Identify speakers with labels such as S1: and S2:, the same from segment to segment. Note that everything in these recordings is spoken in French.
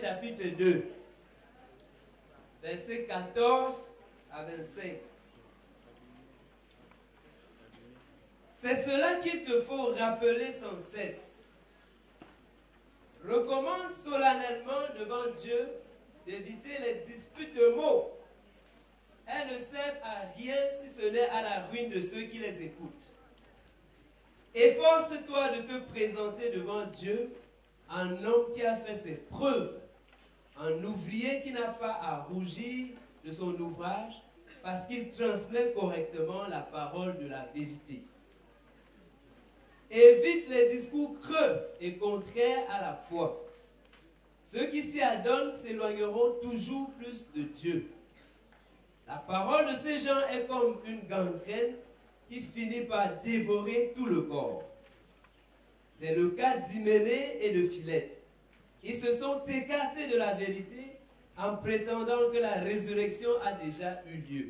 S1: chapitre 2, versets 14 à 25. C'est cela qu'il te faut rappeler sans cesse. Recommande solennellement devant Dieu d'éviter les disputes de mots. Elles ne servent à rien si ce n'est à la ruine de ceux qui les écoutent. Efforce-toi de te présenter devant Dieu un homme qui a fait ses preuves, un ouvrier qui n'a pas à rougir de son ouvrage parce qu'il transmet correctement la parole de la vérité. Évite les discours creux et contraires à la foi. Ceux qui s'y adonnent s'éloigneront toujours plus de Dieu. La parole de ces gens est comme une gangrène qui finit par dévorer tout le corps. C'est le cas d'Hyménée et de Philette. Ils se sont écartés de la vérité en prétendant que la résurrection a déjà eu lieu.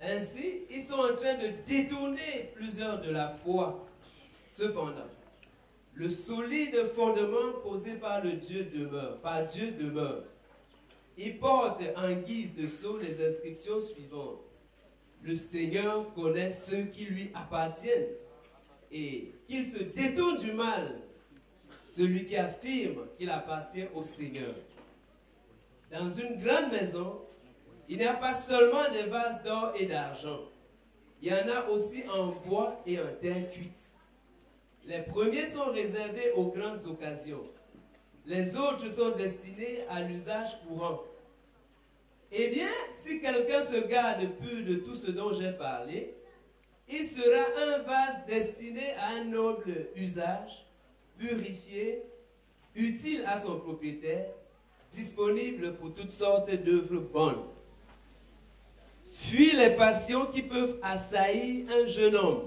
S1: Ainsi, ils sont en train de détourner plusieurs de la foi. Cependant, le solide fondement posé par le Dieu demeure, par Dieu demeure. Il porte en guise de sceau les inscriptions suivantes. Le Seigneur connaît ceux qui lui appartiennent et qu'il se détourne du mal, celui qui affirme qu'il appartient au Seigneur. Dans une grande maison, il n'y a pas seulement des vases d'or et d'argent, il y en a aussi en bois et en terre cuite. Les premiers sont réservés aux grandes occasions. Les autres sont destinés à l'usage courant. Eh bien, si quelqu'un se garde peu de tout ce dont j'ai parlé, il sera un vase destiné à un noble usage, purifié, utile à son propriétaire, disponible pour toutes sortes d'œuvres bonnes. Fuis les passions qui peuvent assaillir un jeune homme.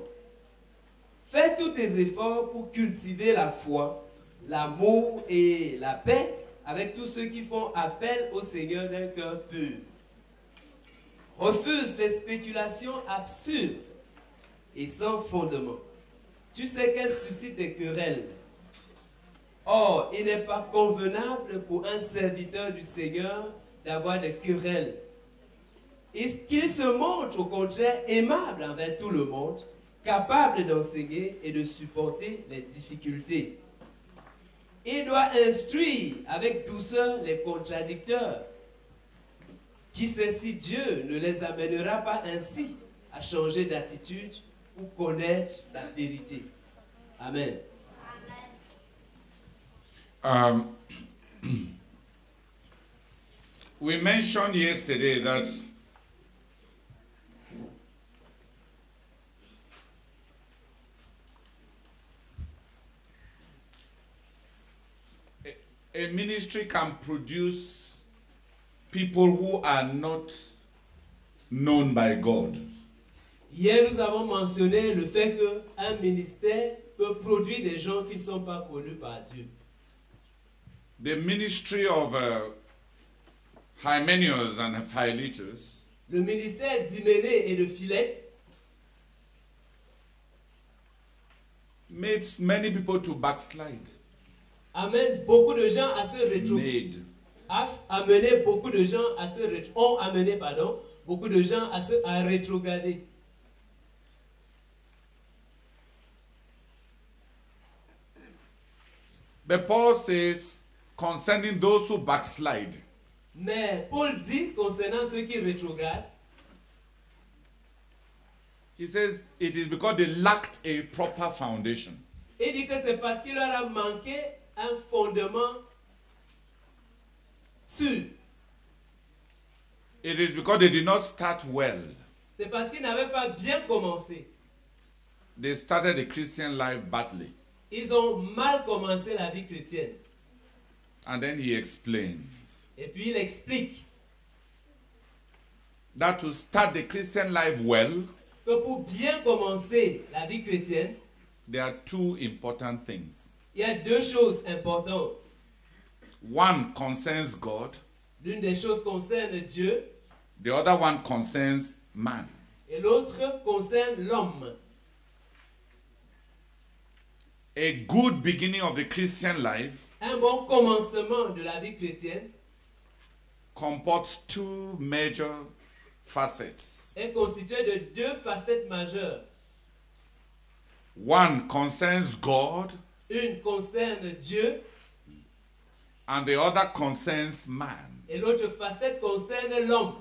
S1: Fais tous tes efforts pour cultiver la foi, l'amour et la paix avec tous ceux qui font appel au Seigneur d'un cœur pur. Refuse les spéculations absurdes et sans fondement. Tu sais qu'elles suscitent des querelles. Or, il n'est pas convenable pour un serviteur du Seigneur d'avoir des querelles. Qu'il se montre au contraire aimable envers tout le monde, capable d'enseigner et de supporter les difficultés. Il doit instruire avec douceur les contradicteurs. Qui sait si Dieu ne les amènera pas ainsi à changer d'attitude pour connaître la vérité. Amen.
S2: Um, we mentioned yesterday that a, ministry can produce people who are not known by God.
S1: Hier, nous avons mentionné le fait qu'un ministère peut produire des gens qui ne sont pas connus par Dieu.
S2: The ministry of uh, and Philetus
S1: Le ministère d'Hyménée et de Philette
S2: made many people to backslide.
S1: amène beaucoup de gens à se rétrograder.
S2: Made.
S1: A amené beaucoup de gens à se rét- ont amené pardon, beaucoup de gens à se à rétrograder.
S2: But Paul says concerning those who backslide,
S1: Mais Paul dit concernant ceux qui rétrogradent,
S2: he says it is because they lacked a proper foundation.
S1: il dit que c'est parce qu'il leur a manqué un fondement sûr.
S2: It is because they did not start well.
S1: C'est parce qu'ils n'avaient pas bien commencé.
S2: They started the Christian life badly.
S1: Ils ont mal commencé la vie chrétienne.
S2: And then he explains
S1: Et puis il explique
S2: that to start the Christian life well,
S1: que pour bien commencer la vie chrétienne,
S2: there are two important things.
S1: il y a deux choses importantes.
S2: One concerns God,
S1: L'une des choses concerne Dieu
S2: the other one concerns man.
S1: et l'autre concerne l'homme.
S2: A good beginning of the Christian life
S1: Un bon commencement de la vie chrétienne
S2: comports two major facets.
S1: est constitué de deux facettes majeures.
S2: One concerns God,
S1: Une concerne Dieu
S2: and the other concerns man.
S1: et l'autre facette concerne l'homme.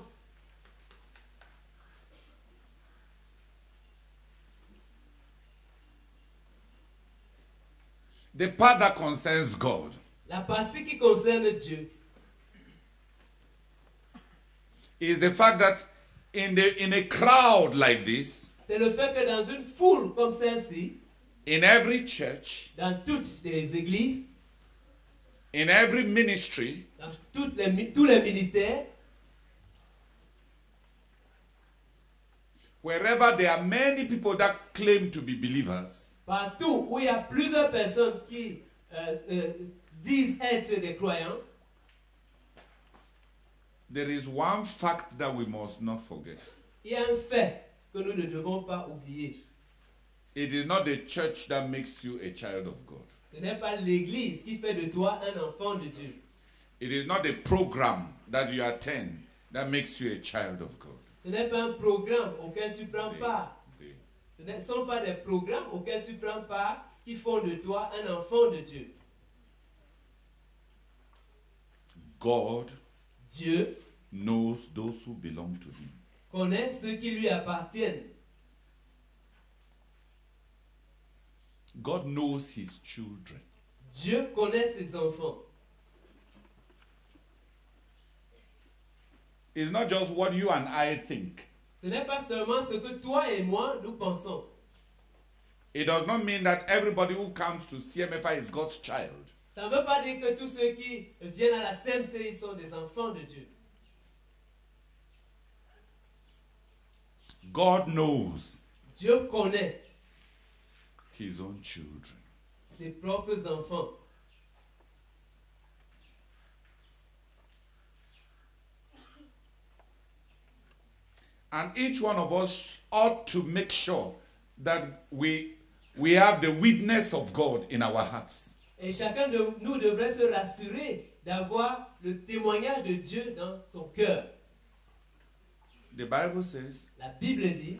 S2: The part that concerns God.
S1: La partie qui concerne Dieu.
S2: Is the fact that in the in a crowd like this,
S1: C'est le fait que dans une foule comme celle-ci,
S2: in every church,
S1: dans toutes les églises,
S2: in every ministry,
S1: dans toutes les tous les ministères,
S2: wherever there are many people that claim to be believers,
S1: partout où il y a plusieurs personnes qui euh, euh, disent être des croyants,
S2: there is one fact that we must not forget.
S1: il y a un fait que nous ne devons pas oublier.
S2: It is not the church that makes you a child of God.
S1: Ce n'est pas l'Église qui fait de toi un enfant de Dieu.
S2: It is not the program that you attend that makes you a child of God.
S1: Ce n'est pas un programme auquel tu prends part. Ce ne sont pas des programmes auxquels tu prends part qui font de toi un enfant de Dieu.
S2: God
S1: Dieu
S2: knows those who belong to Him.
S1: connaît ceux qui lui appartiennent.
S2: God knows His children.
S1: Dieu connaît ses enfants.
S2: It's not just what you and I think.
S1: Ce n'est pas seulement ce que toi et moi nous pensons.
S2: It does not mean that everybody who comes to CMFI is God's child.
S1: Ça ne veut pas dire que tous ceux qui viennent à la CMC ils sont des enfants de Dieu.
S2: God knows
S1: Dieu connaît
S2: His own children.
S1: ses propres enfants.
S2: And each one of us ought to make sure that we, we have the witness of God in our hearts.
S1: Et chacun de nous devrait se rassurer d'avoir le témoignage de Dieu dans son cœur.
S2: The Bible says
S1: La Bible dit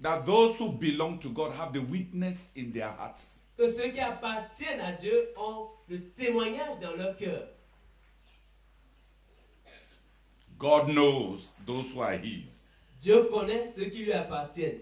S2: that those who belong to God have the witness in their hearts.
S1: que ceux qui appartiennent à Dieu ont le témoignage dans leur cœur.
S2: God knows those who are His.
S1: Dieu connaît ceux qui lui appartiennent.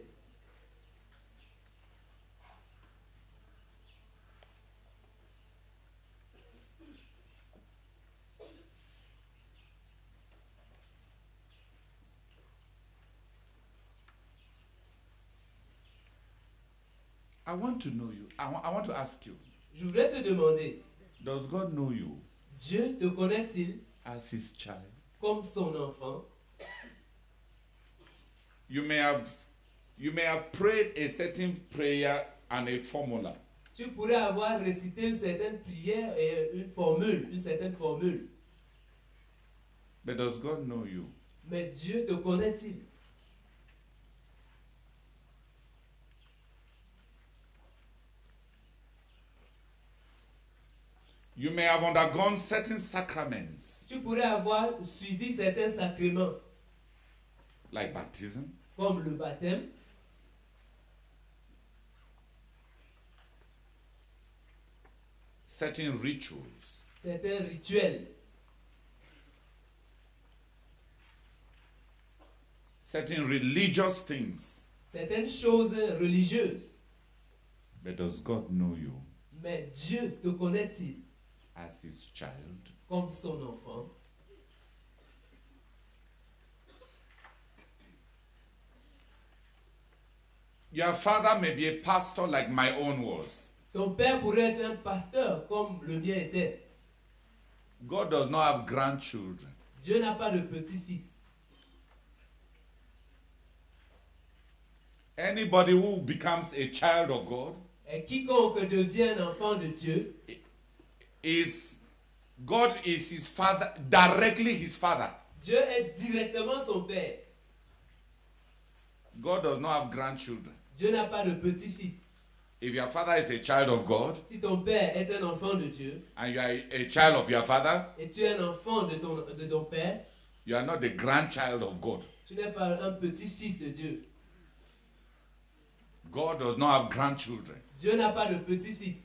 S2: I want to know you. I wa- I want to ask you
S1: Je voudrais te demander,
S2: Does God know you
S1: Dieu te connaît-il
S2: as His child?
S1: Comme son enfant
S2: You may have you may have prayed a certain prayer and a formula.
S1: Tu pourrais avoir récité une certaine prière et une formule, une certaine formule.
S2: But does God know you?
S1: Mais Dieu te connaît-il
S2: You may have undergone certain sacraments.
S1: Tu pourrais avoir suivi certains sacrements,
S2: like baptism,
S1: comme le baptême,
S2: certain rituals,
S1: certains rituels,
S2: certain religious things.
S1: certaines choses religieuses.
S2: But does God know you?
S1: Mais Dieu te connaît-il?
S2: As His child?
S1: comme son enfant
S2: Your father may be a pastor like my own was.
S1: Ton père pourrait être un pasteur comme le mien était.
S2: God does not have grandchildren.
S1: Dieu n'a pas de petit-fils.
S2: Anybody who becomes a child of God
S1: Et quiconque devient un enfant de Dieu
S2: is God is his father, directly his father.
S1: Dieu est directement son père.
S2: God does not have grandchildren.
S1: Dieu n'a pas de petit-fils.
S2: If your father is a child of God
S1: Si ton père est un enfant de Dieu
S2: and you are a, child of your father,
S1: et tu es un enfant de ton, de ton père,
S2: you are not the grandchild of God.
S1: tu n'es pas un petit-fils de Dieu.
S2: God does not have grandchildren.
S1: Dieu n'a pas de petit-fils.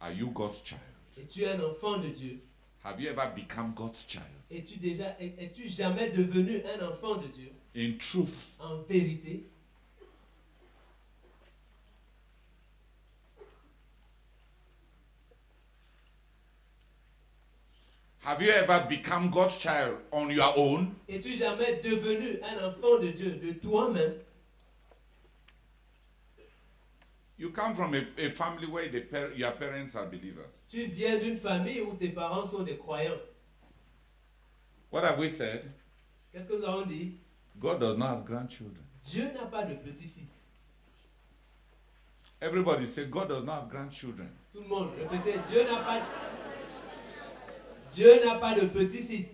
S2: Are you God's child?
S1: Et tu es un enfant de Dieu.
S2: Have you ever become God's child?
S1: Es-tu déjà, es- es-tu jamais devenu un enfant de Dieu?
S2: In truth,
S1: en vérité
S2: have you ever become God's child on your own?
S1: Es-tu jamais devenu un enfant de Dieu de toi-même?
S2: You come from a, a family where the par- your parents are believers.
S1: Tu viens d'une famille où tes parents sont des croyants.
S2: What have we said?
S1: Qu'est-ce que nous avons dit?
S2: God does not have grandchildren.
S1: Dieu n'a pas de petit-fils.
S2: Everybody say God does not have grandchildren.
S1: Tout le monde, répétez, Dieu n'a pas Dieu n'a pas de petit-fils.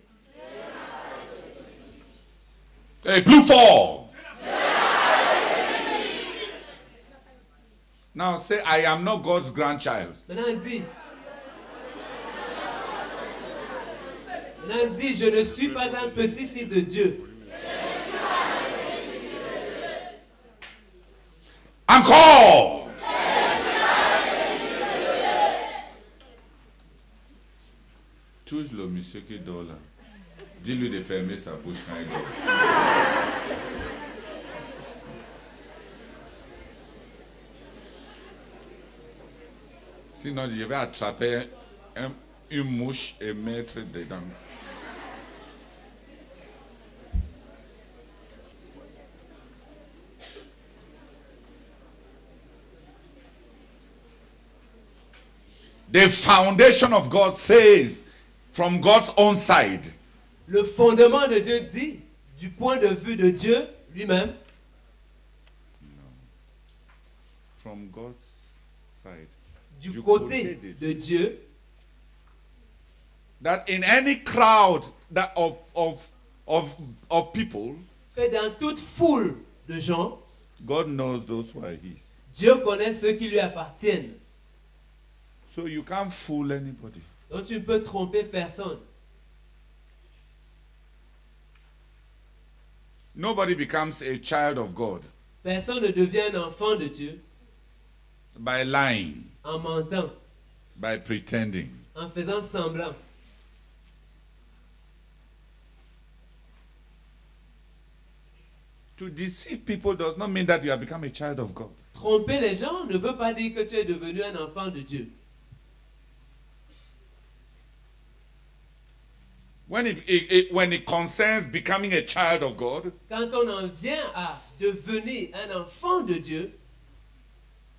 S2: Hey, blue fall. Now say, I am not God's grandchild.
S1: Maintenant dis. Maintenant dis, je ne suis pas un petit-fils de Dieu.
S2: Encore. Touche le monsieur qui dort là. Dis-lui de fermer sa bouche quand il dort. Sinon, je vais attraper un- une mouche et mettre dedans. The foundation of God says, from God's own side,
S1: Le fondement de Dieu dit, du point de vue de Dieu lui-même,
S2: from side,
S1: du
S2: Du
S1: côté
S2: côté de
S1: de Dieu,
S2: that in any crowd that of, of, of, of people,
S1: que dans toute foule de gens,
S2: God knows those who are His.
S1: Dieu connaît ceux qui lui appartiennent.
S2: So you can't fool anybody.
S1: Donc tu ne peux tromper personne.
S2: Nobody becomes a child of God
S1: Personne ne devient un enfant de Dieu
S2: by lying,
S1: en mentant,
S2: by pretending.
S1: en faisant semblant.
S2: To deceive people does not mean that you have become a child of God.
S1: Tromper les gens ne veut pas dire que tu es devenu un enfant de Dieu.
S2: When it, it- it- when it concerns becoming a child of God,
S1: Quand on en vient à devenir un enfant de Dieu,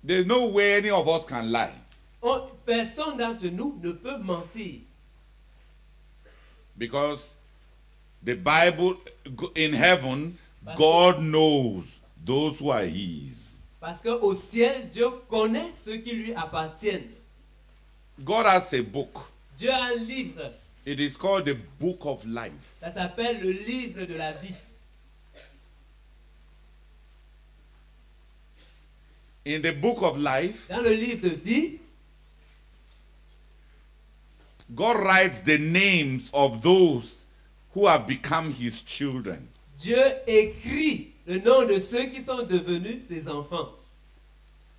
S2: there's no way any of us can lie.
S1: on- personne d'entre nous ne peut mentir.
S2: Because the Bible in heaven, God knows those who are His.
S1: Parce ciel, Dieu connaît ceux qui lui appartiennent.
S2: God has a book.
S1: Dieu a un livre,
S2: It is called the Book of Life.
S1: ça s'appelle le livre de la vie.
S2: In the Book of Life,
S1: Dans le livre de vie,
S2: God writes the names of those who have become His children.
S1: Dieu écrit le nom de ceux qui sont devenus ses enfants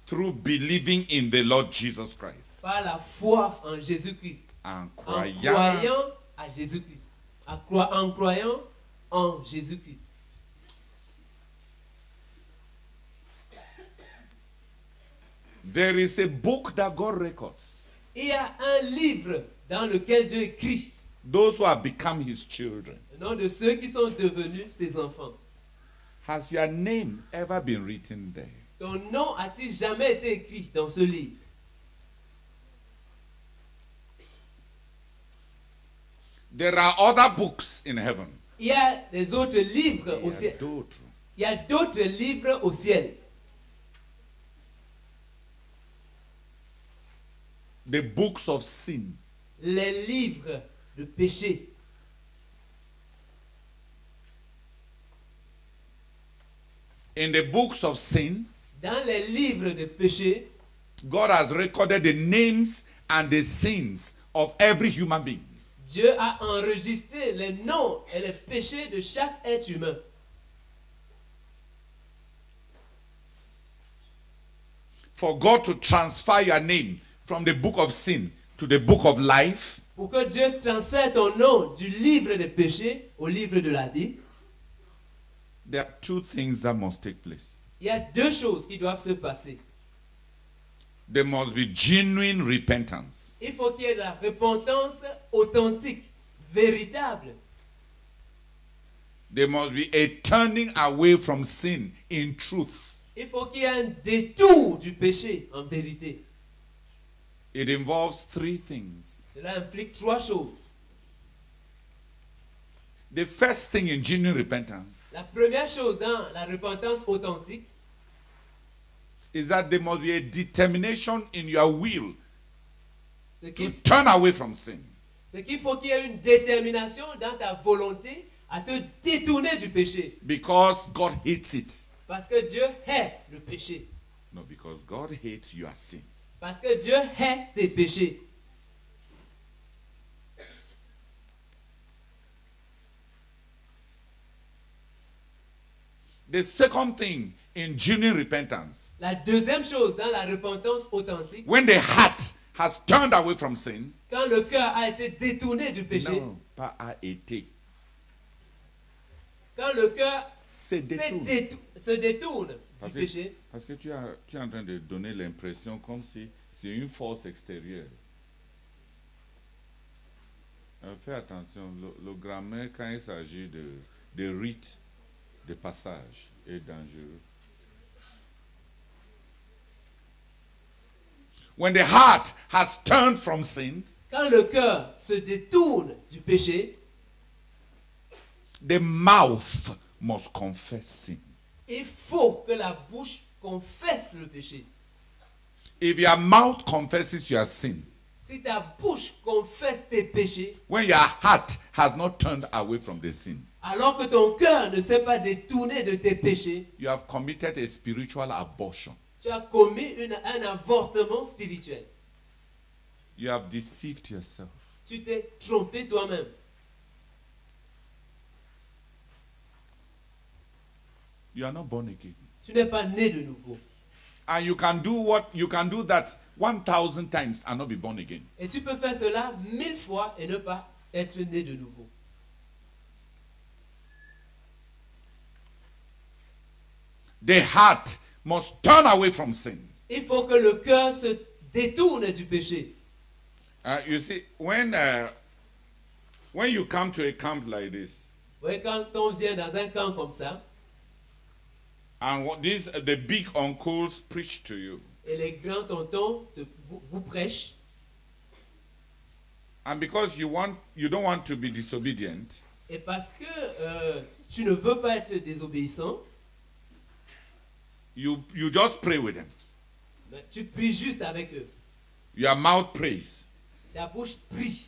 S2: through believing in the Lord Jesus Christ.
S1: par la foi en Jésus-Christ.
S2: En
S1: En
S2: croyant,
S1: à Jésus-Christ. En croyant en Jésus-Christ.
S2: There is a book that God records.
S1: Il y a un livre dans lequel Dieu écrit
S2: Those who have become His children.
S1: le nom de ceux qui sont devenus ses enfants.
S2: Has your name ever been written there?
S1: Ton nom a-t-il jamais été écrit dans ce livre?
S2: There are other books in heaven.
S1: Il y a des autres livres au ciel. Il y a d'autres livres au ciel.
S2: The books of sin.
S1: les livres de péché.
S2: In the books of sin,
S1: Dans les livres de péché,
S2: God has recorded the names and the sins of every human being.
S1: Dieu a enregistré les noms et les péchés de chaque être humain.
S2: For God to transfer your name from the book of sin to the book of life,
S1: Pour que Dieu transfère ton nom du livre des péchés au livre de la vie,
S2: there are two things that must take place.
S1: il y a deux choses qui doivent se passer.
S2: There must be genuine repentance.
S1: Il faut qu'il y ait la repentance authentique, véritable.
S2: There must be a turning away from sin in truth.
S1: Il faut qu'il y ait un détour du péché en vérité.
S2: It involves three things.
S1: Cela implique trois choses.
S2: The first thing in genuine repentance
S1: La première chose dans la repentance authentique,
S2: is that there must be a determination in your will
S1: c'est
S2: to
S1: qu'il
S2: turn away from sin.
S1: c'est qu'il faut qu'il y ait une détermination dans ta volonté à te détourner du péché.
S2: Because God hates it.
S1: Parce que Dieu hait le péché.
S2: No, because God hates your sin.
S1: Parce que Dieu hait tes péchés.
S2: The second thing in genuine repentance,
S1: La deuxième chose dans la repentance authentique,
S2: when the heart has turned away from sin,
S1: quand le cœur a été détourné du péché,
S2: non, pas a été,
S1: quand le cœur se détourne du
S2: Parce que,
S1: péché,
S2: parce que tu, as- tu es en train de donner l'impression comme si c'est une force extérieure. Euh, fais attention, le, le grammaire, quand il s'agit de, de rites, de passage, est dangereux. When the heart has turned from sin,
S1: quand le cœur se détourne du péché,
S2: the mouth must confess sin.
S1: il faut que la bouche confesse le péché.
S2: If your mouth confesses your sin,
S1: Si ta bouche confesse tes péchés,
S2: when your heart has not turned away from the sin,
S1: alors que ton cœur ne s'est pas détourné de tes péchés,
S2: you have committed a spiritual abortion.
S1: tu as commis une- un avortement spirituel.
S2: You have deceived yourself.
S1: Tu t'es trompé toi-même.
S2: You are not born again.
S1: Tu n'es pas né de nouveau.
S2: And you can do what you can do that 1,000 times and not be born again.
S1: Et tu peux faire cela mille fois et ne pas être né de nouveau.
S2: The heart must turn away from sin.
S1: Il faut que le cœur se détourne du péché.
S2: Uh, you see, when uh, when you come to a camp like this,
S1: Oui, quand on vient dans un camp comme ça,
S2: and what these uh, the big uncles preach to you,
S1: et les grands tontons te- vous, vous prêchent,
S2: and because you want you don't want to be disobedient,
S1: et parce que euh, tu ne veux pas être désobéissant,
S2: you you just pray with them.
S1: ben, tu pries juste avec eux.
S2: Your mouth prays.
S1: Ta bouche prie.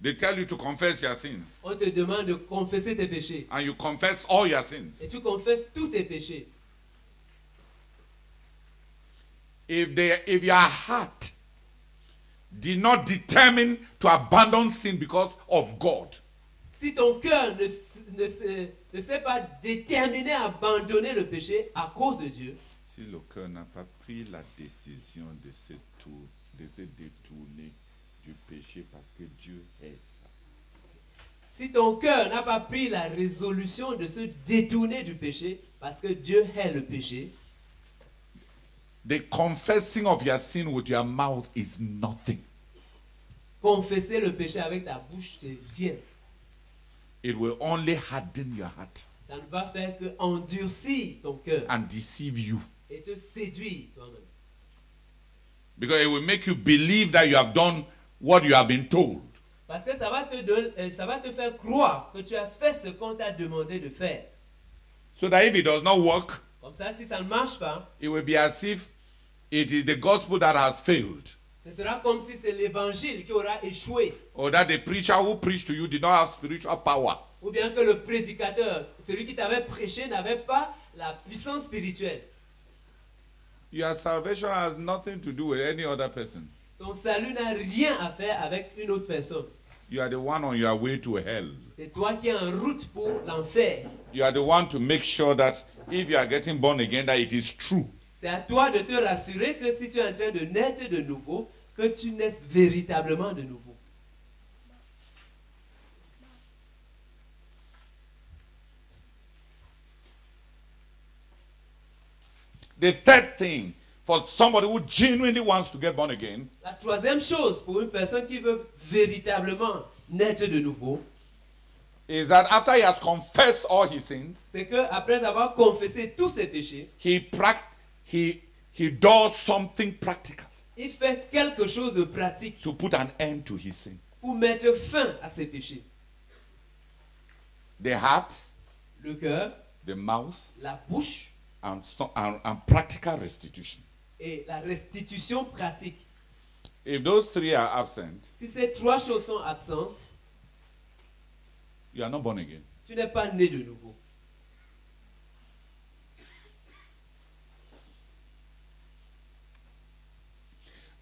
S2: They tell you to confess your sins,
S1: On te demande de confesser tes péchés.
S2: and you confess all your
S1: Et
S2: sins.
S1: tu confesses tous tes péchés.
S2: If they if your heart did not determine to abandon sin because of God,
S1: Si ton cœur ne, ne, se- ne s'est pas déterminé à abandonner le péché à cause de Dieu,
S2: si le cœur n'a pas pris la décision de se, tour- de se détourner du péché parce que Dieu est ça,
S1: si ton cœur n'a pas pris la résolution de se détourner du péché, parce que Dieu hait le péché,
S2: the confessing of your sin with your mouth is nothing.
S1: confesser le péché avec ta bouche, c'est bien.
S2: It will only harden your heart
S1: Ça ne va faire que endurcir ton cœur
S2: and deceive you
S1: et te séduire toi-même.
S2: because it will make you believe that you have done what you have been told.
S1: Parce que ça va, te donner- euh, ça va te faire croire que tu as fait ce qu'on t'a demandé de faire.
S2: So that if it does not work,
S1: Comme ça, si ça ne marche pas,
S2: it will be as if it is the gospel that has failed.
S1: Ce sera comme si c'est l'évangile qui aura échoué.
S2: or that the preacher who preached to you did not have spiritual power.
S1: Ou bien que le prédicateur, celui qui t'avait prêché, n'avait pas la puissance spirituelle.
S2: Your salvation has nothing to do with any other person.
S1: Ton salut n'a rien à faire avec une autre personne.
S2: You are the one on your way to hell.
S1: C'est toi qui es en route pour l'enfer.
S2: You are the one to make sure that if you are getting born again, that it is true.
S1: C'est à toi de te rassurer que si tu es en train de naître de nouveau, que tu naisses véritablement de nouveau.
S2: The third thing for somebody who genuinely wants to get born again
S1: La troisième chose pour une personne qui veut véritablement naître de nouveau,
S2: is that after he has confessed all his sins,
S1: c'est que après avoir confessé tous ses péchés,
S2: he pract- he he does something practical
S1: il fait quelque chose de pratique
S2: to put an end to his sin.
S1: pour mettre fin à ses péchés.
S2: The heart,
S1: Le cœur,
S2: the mouth,
S1: la bouche
S2: and, so, and, and practical restitution.
S1: et la restitution pratique.
S2: If those three are absent,
S1: Si ces trois choses sont absentes,
S2: you are not born again.
S1: tu n'es pas né de nouveau.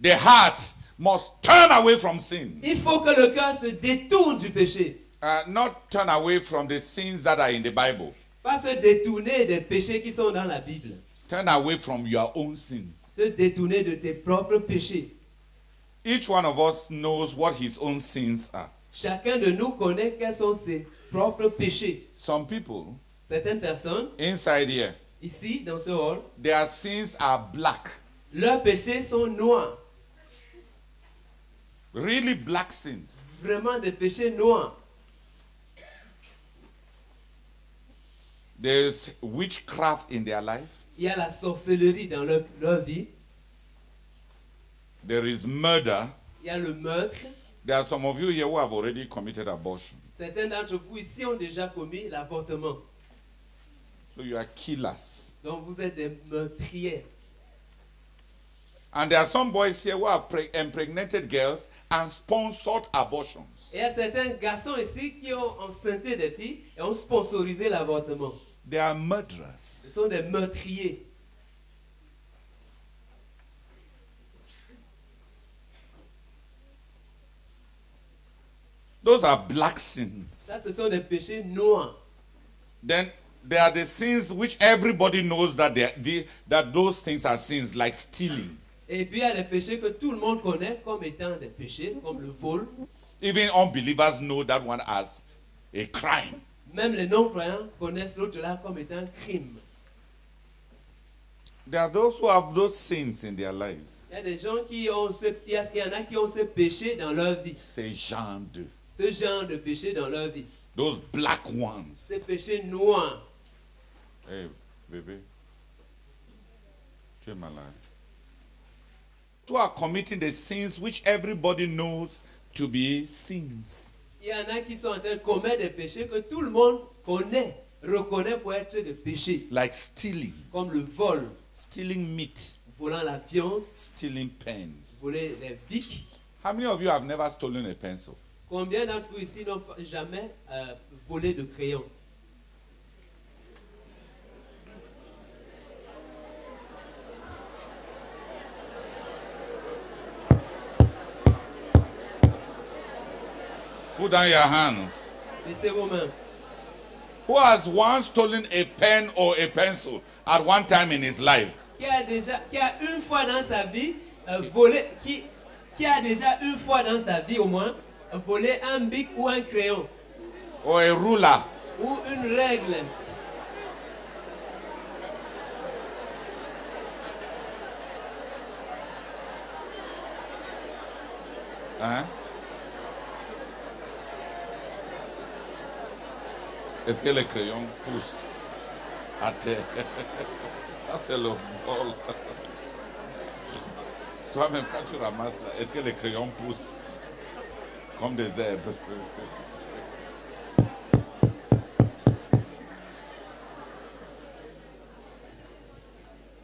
S2: The heart must turn away from sin,
S1: Il faut que le cœur se détourne du péché.
S2: uh, not turn away from the sins that are in the Bible.
S1: Pas se détourner des péchés qui sont dans la Bible.
S2: Turn away from your own sins.
S1: Se détourner de tes propres péchés.
S2: Each one of us knows what his own sins are.
S1: Chacun de nous connaît quels sont ses propres péchés.
S2: Some people
S1: Certaines personnes,
S2: inside here,
S1: ici, dans ce hall,
S2: their sins are black,
S1: leurs péchés sont noirs.
S2: really black sins.
S1: Vraiment des péchés noirs.
S2: There's witchcraft in their life.
S1: Il y a la sorcellerie dans leur, leur vie.
S2: There is murder.
S1: Il y a le meurtre.
S2: There are some of you here who have already committed abortion.
S1: Certains d'entre vous ici ont déjà commis l'avortement.
S2: So you are killers.
S1: Donc vous êtes des meurtriers.
S2: And there are some boys here who have pre- impregnated girls and sponsored abortions.
S1: Et il y a certains garçons ici qui ont enceinté des filles et ont sponsorisé l'avortement.
S2: They are murderers.
S1: Ce sont des meurtriers.
S2: Those are black sins.
S1: Ça, ce sont des péchés noirs.
S2: Then there are the sins which everybody knows that they, they, that those things are sins, like stealing.
S1: Et puis il y a des péchés que tout le monde connaît comme étant des péchés, comme le vol.
S2: Even unbelievers know that one as a crime.
S1: Même les non-croyants connaissent l'autre là comme étant un crime.
S2: There are those who have those sins in their lives.
S1: Il y a des gens qui ont ce, il y, en a qui ont ce péché dans leur vie.
S2: Say Jean 2.
S1: Ce genre de péché dans leur vie.
S2: Those black ones.
S1: Ces péchés noirs.
S2: Hey, baby. Tu es malade. Who are committing the sins which everybody knows to be sins?
S1: Il y en a qui sont en train de commettre des péchés que tout le monde connaît, reconnaît pour être des péchés.
S2: Like stealing,
S1: Comme le vol,
S2: stealing meat,
S1: volant la viande,
S2: stealing pens.
S1: voler les bics.
S2: How many of you have never stolen a pencil?
S1: Combien d'entre vous ici n'ont jamais euh, volé de crayon?
S2: Put down your hands.
S1: Laissez vos mains.
S2: Who has once stolen a pen or a pencil at one time in his life?
S1: Qui a déjà, qui a une fois dans sa vie euh, volé, qui, qui a déjà une fois dans sa vie au moins? Volé un bic ou un crayon
S2: Or a ruler?
S1: ou une règle
S2: Hein? Est-ce que le crayon pousse à terre? Ça, c'est le vol. Toi-même, quand tu ramasses là, est-ce que les crayons poussent comme des herbes?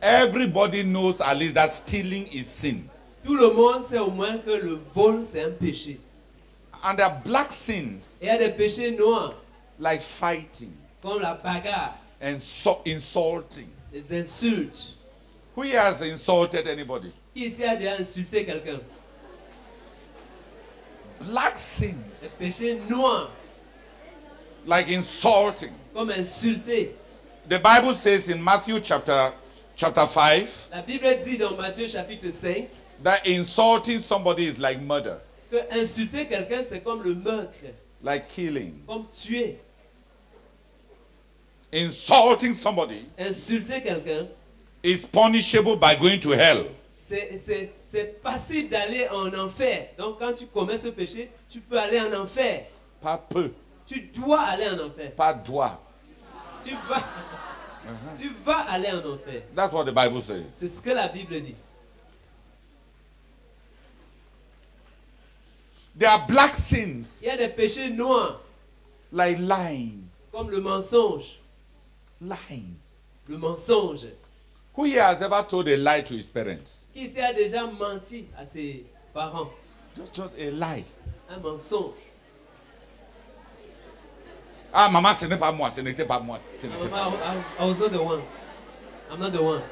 S2: Everybody knows at least that stealing is sin.
S1: Tout le monde sait au moins que le vol, c'est un péché.
S2: And there are black sins
S1: il y a des péchés noirs,
S2: like fighting
S1: comme la bagarre,
S2: and so- insulting.
S1: les insultes.
S2: Who has insulted anybody?
S1: Qui ici a déjà insulté quelqu'un
S2: Black
S1: Les
S2: sins
S1: péchés noirs,
S2: like insulting.
S1: comme insulter.
S2: The Bible says in Matthew chapter chapter 5
S1: La Bible dit dans Matthieu chapitre 5
S2: that insulting somebody is like murder,
S1: que insulter quelqu'un, c'est comme le meurtre,
S2: like killing.
S1: comme tuer.
S2: Insulting somebody
S1: Insulter quelqu'un,
S2: is punishable by going to hell.
S1: c'est- c'est passible d'aller en enfer. Donc quand tu commets ce péché, tu peux aller en enfer.
S2: Pas peu,
S1: Tu dois aller en enfer.
S2: pas doit.
S1: Tu vas, tu vas aller en enfer.
S2: That's what the Bible says.
S1: C'est ce que la Bible dit.
S2: There are black sins
S1: Il y a des péchés noirs,
S2: like lying.
S1: comme le mensonge.
S2: Lying.
S1: Le mensonge.
S2: Who here has ever told a lie to his parents?
S1: Qui ici a déjà menti à ses parents
S2: Just, just a lie.
S1: Un mensonge.
S2: Ah, maman, ce n'est pas moi, ce n'était pas moi. ce n'était pas-
S1: Mama, I, I, I was not the one. I'm not the one.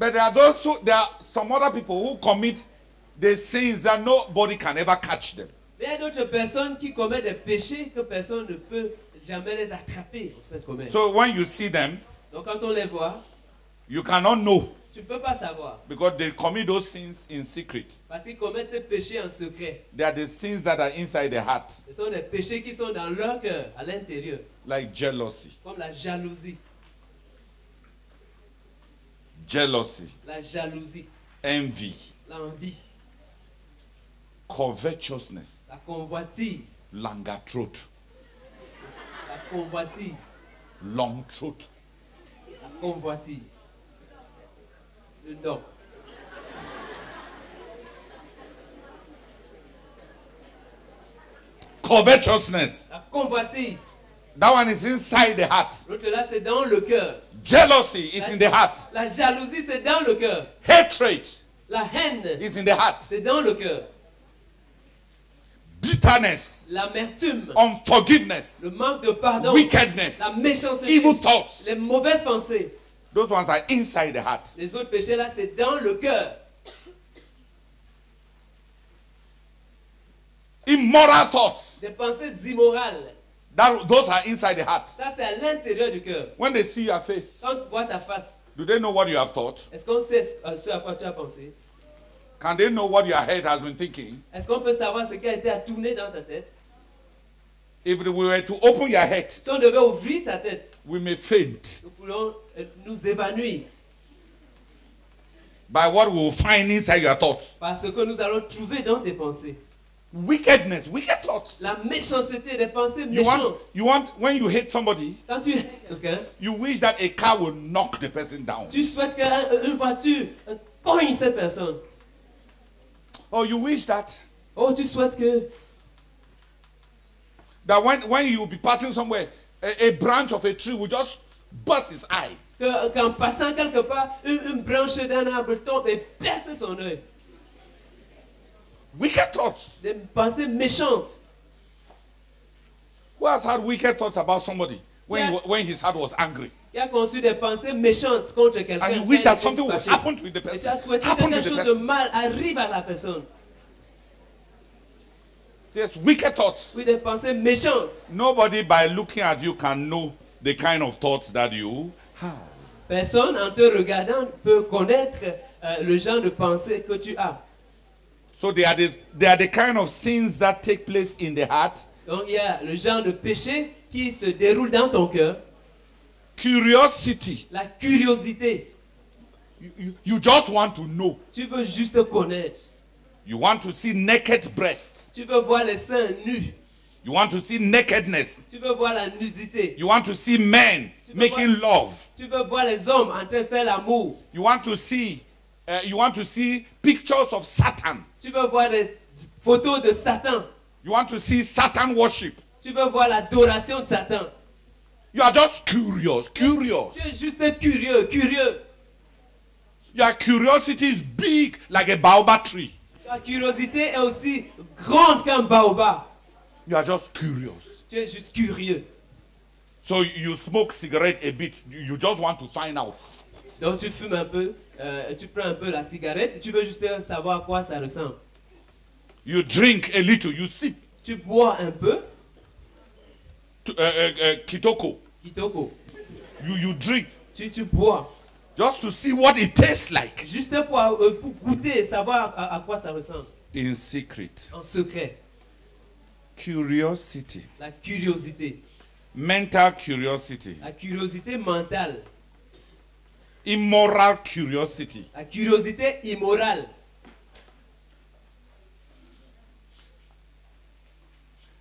S2: But there are those who, there are some other people who commit the sins that nobody can ever catch them.
S1: Mais il y a d'autres personnes qui commettent des péchés que personne ne peut jamais les attraper en train de commettre.
S2: So when you see them,
S1: Donc quand on les voit,
S2: you cannot know
S1: tu ne peux pas savoir.
S2: because they commit those sins in secret.
S1: Parce qu'ils commettent ces péchés en secret.
S2: They are the sins that are inside the heart,
S1: Ce sont des péchés qui sont dans leur cœur, à l'intérieur.
S2: like jealousy.
S1: Comme la jalousie.
S2: Jealousy,
S1: La jalousie.
S2: envy,
S1: L'envie.
S2: covetousness,
S1: La convoitise.
S2: throat,
S1: La convoitise.
S2: long throat.
S1: La convoitise. Le nom.
S2: Covetousness.
S1: La convoitise.
S2: That one is inside the heart.
S1: L'autre là, c'est dans le cœur.
S2: Jealousy is in the heart.
S1: La jalousie, c'est dans le cœur.
S2: Hatred
S1: La haine,
S2: is in the heart.
S1: c'est dans le cœur.
S2: Bitterness,
S1: L'amertume,
S2: unforgiveness,
S1: le manque de pardon,
S2: wickedness,
S1: la méchanceté,
S2: evil thoughts.
S1: les mauvaises pensées.
S2: Those ones are inside the heart.
S1: Les autres péchés là, c'est dans le cœur.
S2: Immoral thoughts.
S1: Des pensées immorales.
S2: That, those are inside the heart.
S1: Ça, c'est à l'intérieur du cœur.
S2: When they see your face,
S1: Quand tu vois ta face,
S2: do they know what you have thought?
S1: est-ce qu'on sait ce ce à quoi tu as pensé
S2: Can they know what your head has been thinking?
S1: Est-ce qu'on peut savoir ce qui a été à tourner dans ta tête
S2: If we were to open your head,
S1: Si on devait ouvrir ta tête,
S2: we may faint
S1: nous pourrions euh, nous évanouir
S2: by what we will find inside your thoughts.
S1: parce que nous allons trouver dans tes pensées.
S2: Wickedness, wicked thoughts.
S1: La méchanceté, des pensées
S2: You want,
S1: méchantes.
S2: you want, when you hate somebody,
S1: Quand tu hais quelqu'un,
S2: you wish that a car will knock the person down.
S1: tu souhaites qu'une euh, voiture euh, cogne cette personne.
S2: Or you wish that
S1: Oh, tu souhaites que
S2: that when, when you will be passing somewhere, a, a branch of a tree will just bust his eye.
S1: que- qu'en passant quelque part, une, une branche d'un arbre tombe et perce son œil.
S2: Wicked thoughts.
S1: Des pensées méchantes.
S2: Who has had wicked thoughts about somebody when, he
S1: Yeah.
S2: wa- when his heart was angry?
S1: Il a conçu des pensées méchantes contre quelqu'un.
S2: And you wish that something
S1: fâché?
S2: happen to the
S1: Et tu as
S2: person.
S1: souhaité que quelque chose de
S2: person.
S1: mal arrive à la personne.
S2: Yes, wicked thoughts.
S1: Oui, des pensées méchantes.
S2: Nobody by looking at you can know the kind of thoughts that you have.
S1: Personne en te regardant peut connaître euh, le genre de pensée que tu as.
S2: So they are the they are the kind of sins that take place in the heart.
S1: Donc il y a le genre de péché qui se déroule dans ton cœur.
S2: Curiosity.
S1: La curiosité.
S2: You, you, you just want to know.
S1: Tu veux juste connaître.
S2: You want to see naked breasts.
S1: Tu veux voir les seins nus.
S2: You want to see nakedness.
S1: Tu veux voir la nudité.
S2: You want to see men
S1: Tu veux
S2: making love.
S1: Tu veux voir les hommes en train de faire l'amour.
S2: You want to see uh, you want to see pictures of Satan.
S1: Tu veux voir des photos de Satan.
S2: You want to see Satan worship.
S1: Tu veux voir l'adoration de Satan.
S2: You are just curious, curious.
S1: Tu es juste curieux, curieux.
S2: Your curiosity is big like a baobab tree.
S1: Ta curiosité est aussi grande qu'un baobab.
S2: You are just curious.
S1: Tu es juste curieux.
S2: So you smoke cigarette a bit. You just want to find out.
S1: Donc tu fumes un peu, euh, tu prends un peu la cigarette, tu veux juste savoir à quoi ça ressemble.
S2: You drink a little. You sip
S1: Tu bois un peu,
S2: to, uh, uh, uh, kitoko.
S1: kitoko.
S2: You you drink
S1: Tu, tu bois.
S2: just to see what it tastes like
S1: Juste pour, euh, pour goûter, savoir à, à quoi ça ressemble.
S2: in secret.
S1: En secret.
S2: Curiosity,
S1: La curiosité.
S2: mental curiosity,
S1: La curiosité mentale.
S2: Immoral curiosity.
S1: La curiosité immorale.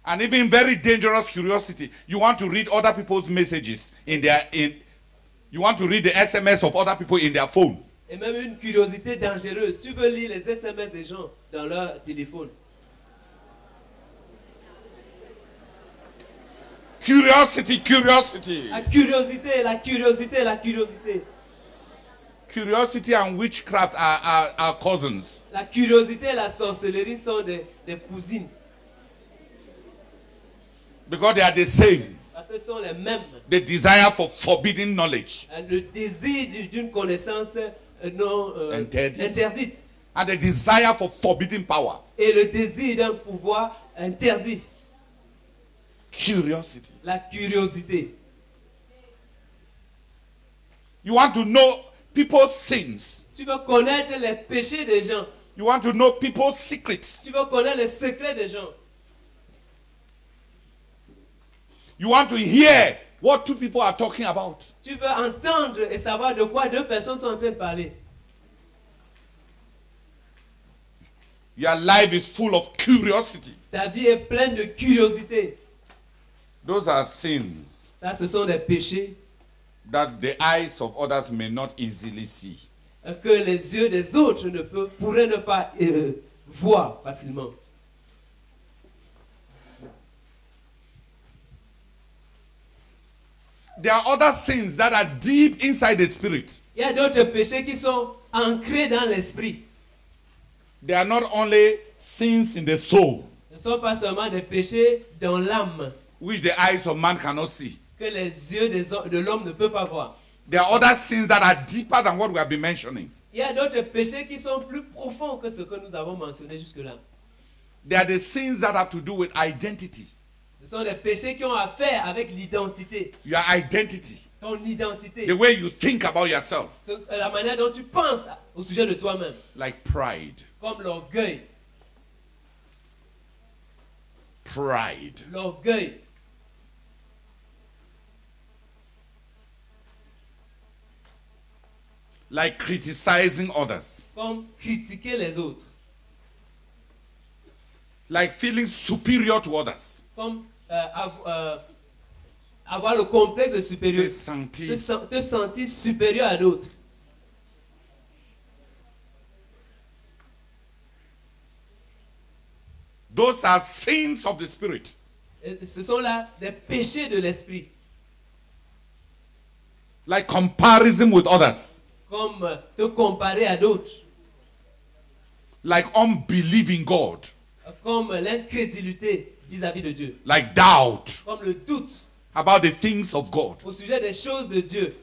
S2: and even very dangerous curiosity. You want to read other people's messages in their in you want to read the SMS of other people in their phone.
S1: Et même une curiosité dangereuse. Tu veux lire les SMS des gens dans leur téléphone.
S2: Curiosity, curiosity.
S1: La curiosité, la curiosité, la curiosité.
S2: Curiosity and witchcraft are, are, are cousins.
S1: La curiosité et la sorcellerie sont des, des cousines.
S2: Because they are the same.
S1: Parce que ce sont les mêmes.
S2: The desire for forbidden knowledge
S1: Euh, Le désir du- d'une connaissance euh, non euh,
S2: Interdite.
S1: interdite.
S2: and the desire for forbidden power.
S1: Et le désir d'un pouvoir interdit.
S2: Curiosity.
S1: La curiosité.
S2: You want to know people's sins.
S1: Tu veux connaître les péchés des gens.
S2: You want to know people's secrets.
S1: Tu veux connaître les secrets des gens.
S2: You want to hear what two people are talking about.
S1: Tu veux entendre et savoir de quoi deux personnes sont en train de parler.
S2: Your life is full of curiosity.
S1: Ta vie est pleine de curiosité.
S2: Those are sins
S1: Ça, ce sont des péchés
S2: that the eyes of others may not easily see.
S1: euh, que les yeux des autres ne peuvent, pourraient ne pas euh, voir facilement.
S2: There are other sins that are deep inside the spirit.
S1: Il y a d'autres péchés qui sont ancrés dans l'esprit.
S2: They are not only sins in the soul,
S1: Ce ne sont pas seulement des péchés dans l'âme
S2: which the eyes of man cannot see.
S1: Que les yeux des de l'homme ne peuvent pas voir.
S2: There are other sins that are deeper than what we have been mentioning.
S1: Il y a d'autres péchés qui sont plus profonds que ce que nous avons mentionné jusque-là.
S2: They are the sins that have to do with identity.
S1: Ce sont des péchés qui ont à faire avec l'identité.
S2: Your identity.
S1: Ton identité.
S2: The way you think about yourself.
S1: Ce- La manière dont tu penses au sujet de toi-même.
S2: Like pride.
S1: Comme l'orgueil.
S2: Pride.
S1: L'orgueil.
S2: Like criticizing others.
S1: Comme critiquer les autres.
S2: Like feeling superior to others.
S1: Comme euh, av- euh, avoir le complexe de supérieur. Te,
S2: sentir
S1: sen- te sentir supérieur à d'autres.
S2: Those are sins of the spirit.
S1: Ce sont là des péchés de l'esprit.
S2: Like comparison with others.
S1: Comme te comparer à d'autres.
S2: Like unbelief in God.
S1: Comme l'incrédulité vis-à-vis de Dieu.
S2: Like doubt
S1: Comme le doute
S2: about the things of God.
S1: au sujet des choses de Dieu.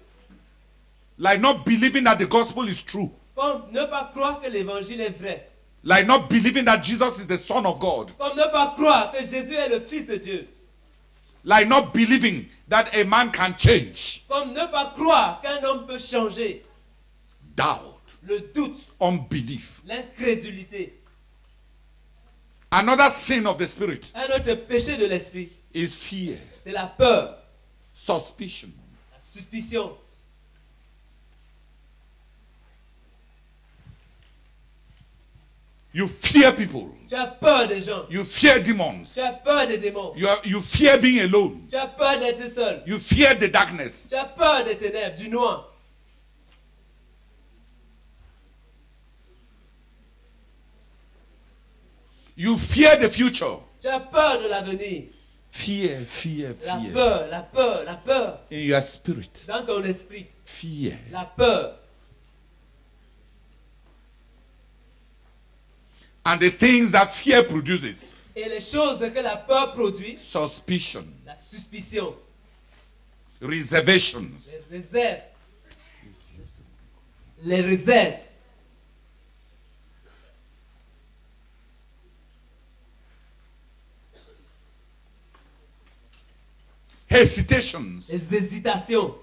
S2: Like not believing that the gospel is true.
S1: Comme ne pas croire que l'évangile est vrai.
S2: Like not believing that Jesus is the Son of God.
S1: Comme ne pas croire que Jésus est le Fils de Dieu.
S2: Like not believing that a man can change.
S1: Comme ne pas croire qu'un homme peut changer.
S2: Doubt,
S1: Le doute,
S2: unbelief.
S1: l'incrédulité.
S2: Another sin of the spirit
S1: Un autre péché de l'esprit,
S2: is fear,
S1: c'est la peur,
S2: suspicion.
S1: la suspicion.
S2: You fear people.
S1: Tu as peur des gens.
S2: You fear demons.
S1: Tu as peur des démons.
S2: You, are, you fear being alone.
S1: Tu as peur d'être seul.
S2: You fear the darkness.
S1: Tu as peur des ténèbres, du noir.
S2: You fear the future.
S1: Tu as peur de l'avenir.
S2: Fear, fear,
S1: La
S2: fear.
S1: peur, la peur, la peur.
S2: In your spirit.
S1: Dans ton esprit.
S2: Fear.
S1: La peur.
S2: And the things that fear produces
S1: Et les choses que la peur produit,
S2: suspicion,
S1: la suspicion,
S2: reservations,
S1: les réserves. Les réserves.
S2: Hesitations,
S1: les hésitations,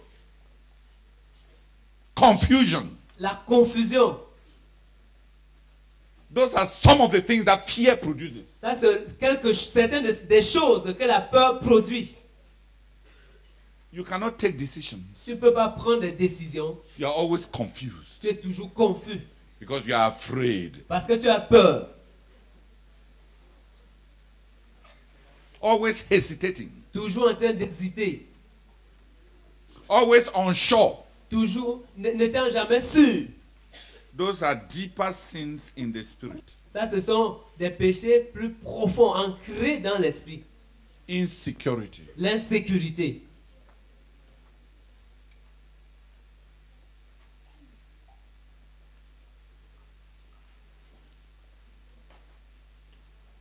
S2: confusion.
S1: la confusion.
S2: Those are some of the things that fear produces.
S1: Ça, c'est quelque, certaines des- choses que la peur produit.
S2: You cannot take
S1: Tu
S2: decisions.
S1: ne peux pas prendre des décisions.
S2: You are always confused
S1: Tu es toujours confus
S2: because you are afraid.
S1: parce que tu as peur.
S2: Always hesitating.
S1: Toujours en train d'hésiter.
S2: Always unsure.
S1: Toujours n'étant jamais sûr.
S2: Those are deeper sins in the spirit.
S1: Ça, ce sont des péchés plus profonds, ancrés dans l'esprit.
S2: Insecurity.
S1: L'insécurité.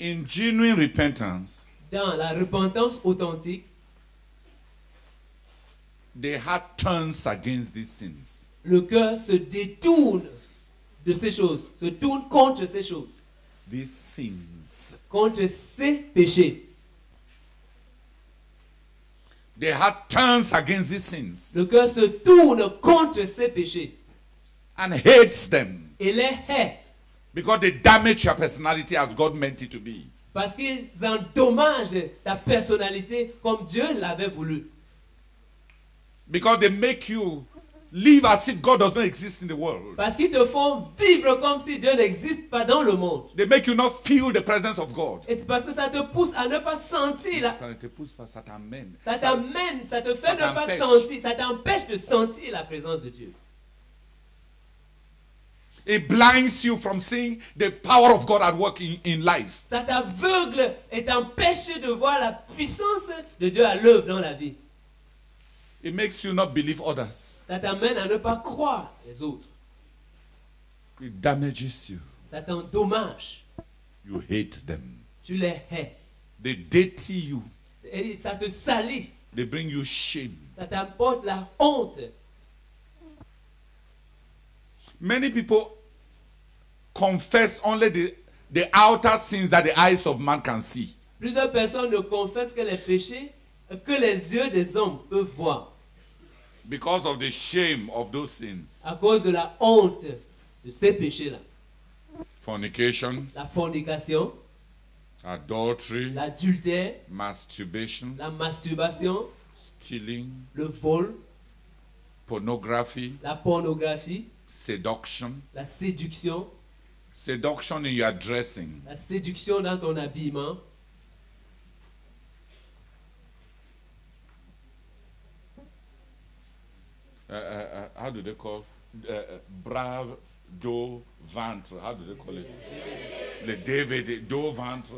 S2: In genuine repentance,
S1: Dans la repentance authentique,
S2: the heart turns against these sins.
S1: le cœur se détourne de ces choses, se tourne contre ces choses,
S2: These sins.
S1: contre ces péchés.
S2: The heart turns against these sins
S1: Le cœur se tourne contre ces péchés
S2: and hates them
S1: et les hait
S2: because they damage your personality as God meant it to be.
S1: Parce qu'ils endommagent ta personnalité comme Dieu l'avait voulu.
S2: Because they make you live as if God does not exist in the world.
S1: Parce qu'ils te font vivre comme si Dieu n'existe pas dans le monde.
S2: They make you not feel the presence of God.
S1: Et c'est parce que ça te pousse à ne pas sentir la,
S2: Ça ne te pousse pas, ça t'amène.
S1: Ça t'amène, ça te fait
S2: ça
S1: ne pas sentir, ça t'empêche de sentir la présence de Dieu.
S2: It blinds you from seeing the power of God at work in, in life.
S1: Ça t'aveugle et t'empêche de voir la puissance de Dieu à l'œuvre dans la vie.
S2: It makes you not believe others.
S1: Ça t'amène à ne pas croire les autres.
S2: It damages you.
S1: Ça t'endommage.
S2: You hate them.
S1: Tu les hais.
S2: They dirty you.
S1: Ça te salit.
S2: They bring you shame.
S1: Ça t'apporte la honte.
S2: Many people confess only the, the outer sins that the eyes of man can see.
S1: Plusieurs personnes ne confessent que les péchés que les yeux des hommes peuvent voir.
S2: Because of the shame of those sins.
S1: à cause de la honte de ces péchés-là.
S2: Fornication,
S1: La fornication,
S2: adultery,
S1: l'adultère,
S2: masturbation,
S1: la masturbation,
S2: stealing,
S1: le vol,
S2: pornography,
S1: la pornographie,
S2: seduction.
S1: la séduction,
S2: Seduction in your dressing.
S1: la séduction dans ton habillement,
S2: Uh, uh, uh, how do they call uh, uh, brave do ventre? How do they call it? Le DVD do ventre.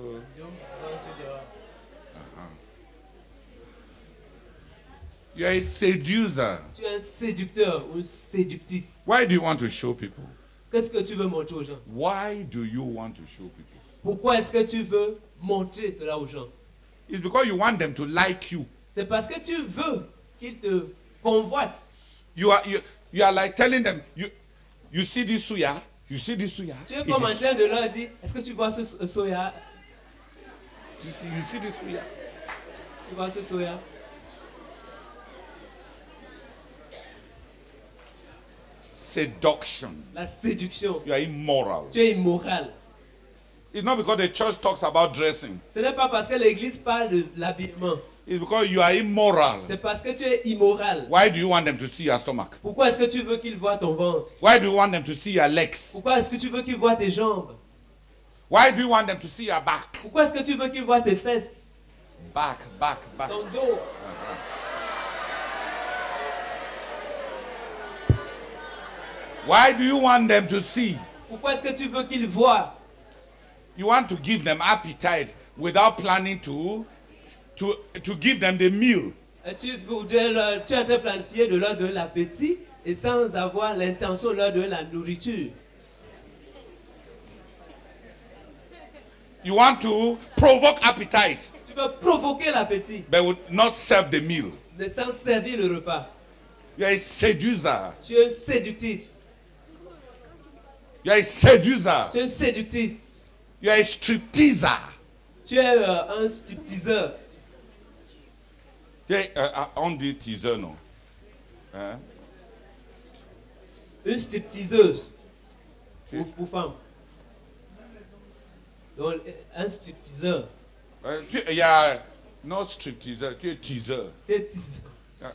S2: You are a seducer.
S1: tu es un séducteur ou une séductrice.
S2: Why do you want to show people?
S1: Qu'est-ce que tu veux montrer aux gens?
S2: Why do you want to show people?
S1: Pourquoi est-ce que tu veux montrer cela aux gens?
S2: It's because you want them to like you.
S1: C'est parce que tu veux qu'ils te convoitent.
S2: You are you, you are like telling them you you see this suya, you see this suya.
S1: Tu es comme en train de leur dire, est-ce que tu vois ce ce soya?
S2: You see, you see this suya.
S1: Tu vois ce soya?
S2: Seduction.
S1: La séduction.
S2: You are immoral.
S1: Tu es immoral.
S2: It's not because the church talks about dressing.
S1: Ce n'est pas parce que l'Église parle de l'habillement.
S2: It's because you are immoral.
S1: C'est parce que tu es immoral.
S2: Why do you want them to see your stomach?
S1: Pourquoi est-ce que tu veux qu'ils voient ton ventre?
S2: Why do you want them to see your legs?
S1: Pourquoi est-ce que tu veux qu'ils voient tes jambes?
S2: Why do you want them to see your back?
S1: Pourquoi est-ce que tu veux qu'ils voient tes fesses,
S2: Back, back, back.
S1: ton dos
S2: Why do you want them to see?
S1: Pourquoi est-ce que tu veux qu'ils voient?
S2: You want to give them appetite without planning to to to give them the meal.
S1: Euh, tu, voudrais leur- tu en train de leur donner l'appétit et sans avoir l'intention de leur donner la nourriture.
S2: You want to provoke appetite,
S1: Tu veux provoquer l'appétit,
S2: but would not serve the meal.
S1: mais sans servir le repas.
S2: You're a seducer.
S1: Tu es une séductrice.
S2: You're a seducer.
S1: Tu es une séductrice.
S2: You're a stripteaser.
S1: Tu es euh, un stripteaseur.
S2: Yeah, uh, uh, on dit teaser, no? Hein?
S1: Une stripteaseuse. Pour, pour femme. Donc, un stripteaseur.
S2: Euh, tu- Il y a non stripteaser, tu es teaser.
S1: Tu es teaseur.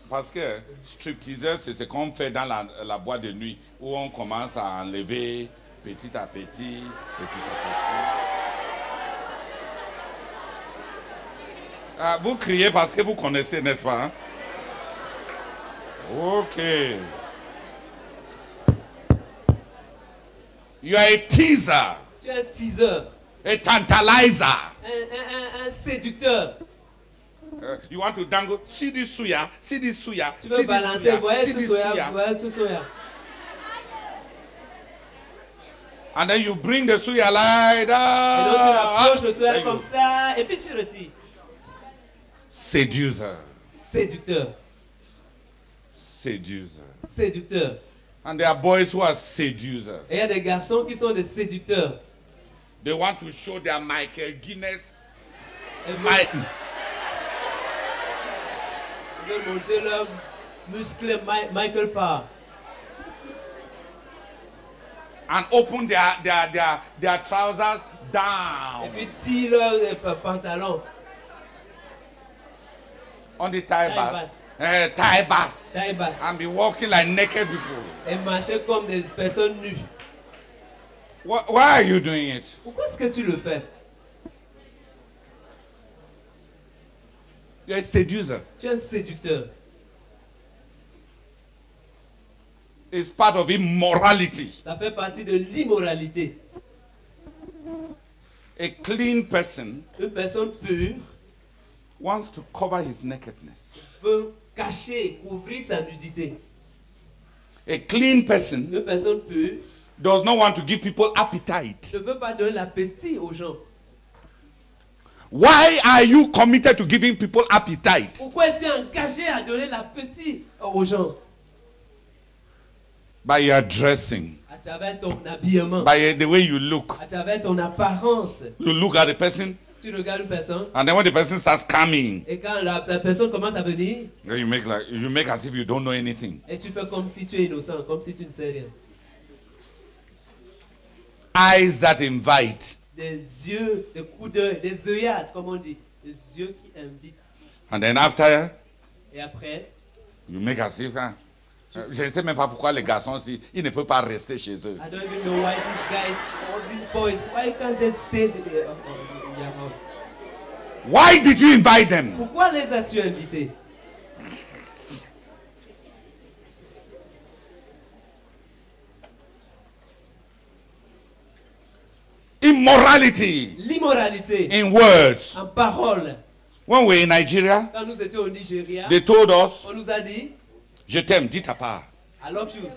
S2: Parce que stripteaser, c'est ce qu'on fait dans la, la boîte de nuit où on commence à enlever petit à petit, petit à petit. Ah, vous criez parce que vous connaissez, n'est-ce pas? hein? Ok. You are a teaser,
S1: Tu es un teaser.
S2: a tantalizer.
S1: Un, un- un- un séducteur.
S2: Uh, you want to dangle, see this suya, see this suya,
S1: Tu
S2: see this suya, see this suya. And then you bring the suya like
S1: Et donc tu
S2: that.
S1: approches le
S2: you
S1: comme ça, et puis tu retires.
S2: Seducer,
S1: Séducteur.
S2: seducer.
S1: Séducteur.
S2: And there are boys who are seducers.
S1: Et il y a des garçons qui sont des séducteurs.
S2: They want to show their Michael Guinness. My,
S1: montrer leur muscle Mi- Michael Parr.
S2: and open their, their, their, their trousers
S1: Et
S2: down
S1: puis tirent leur euh, pa- pantalon.
S2: on the Thigh bass.
S1: bass.
S2: Uh, thigh bass.
S1: Taille basse.
S2: And be walking like naked people.
S1: Et marcher comme des personnes nues.
S2: Why, why are you doing it?
S1: Pourquoi est-ce que tu le fais
S2: You're a seducer.
S1: Tu es un séducteur.
S2: It's part of immorality.
S1: Ça fait partie de l'immoralité.
S2: A clean person
S1: Une personne pure
S2: wants to cover his nakedness.
S1: peut cacher, couvrir sa nudité.
S2: A clean person
S1: Une personne pure
S2: does not want to give people
S1: ne
S2: appetite.
S1: veut pas donner l'appétit aux gens.
S2: Why are you committed to giving people appetite?
S1: Pourquoi es-tu engagé à donner l'appétit aux gens
S2: By your dressing,
S1: À travers ton habillement,
S2: by the way you look.
S1: à travers ton apparence.
S2: You look at the person,
S1: Tu regardes une personne
S2: and then when the person starts coming,
S1: et quand la, la personne commence à venir,
S2: you make like you make as if you don't know anything.
S1: et tu fais comme si tu es innocent, comme si tu ne sais rien.
S2: Eyes that invite,
S1: Des yeux, des coups d'œil, des œillades, comme on dit. Des yeux qui invitent.
S2: and then after
S1: Et après,
S2: you make as if. hein, Je ne sais même pas pourquoi les garçons ils ne peuvent pas rester chez eux.
S1: I don't even know why these guys, all these boys, why can't they stay in their house?
S2: Why did you invite them?
S1: Pourquoi les as-tu invités?
S2: Immorality
S1: L'immoralité
S2: in words.
S1: en parole.
S2: When we were in Nigeria,
S1: Quand nous étions au Nigeria,
S2: they told us,
S1: on nous a dit
S2: Je t'aime, dis ta part.
S1: I love you.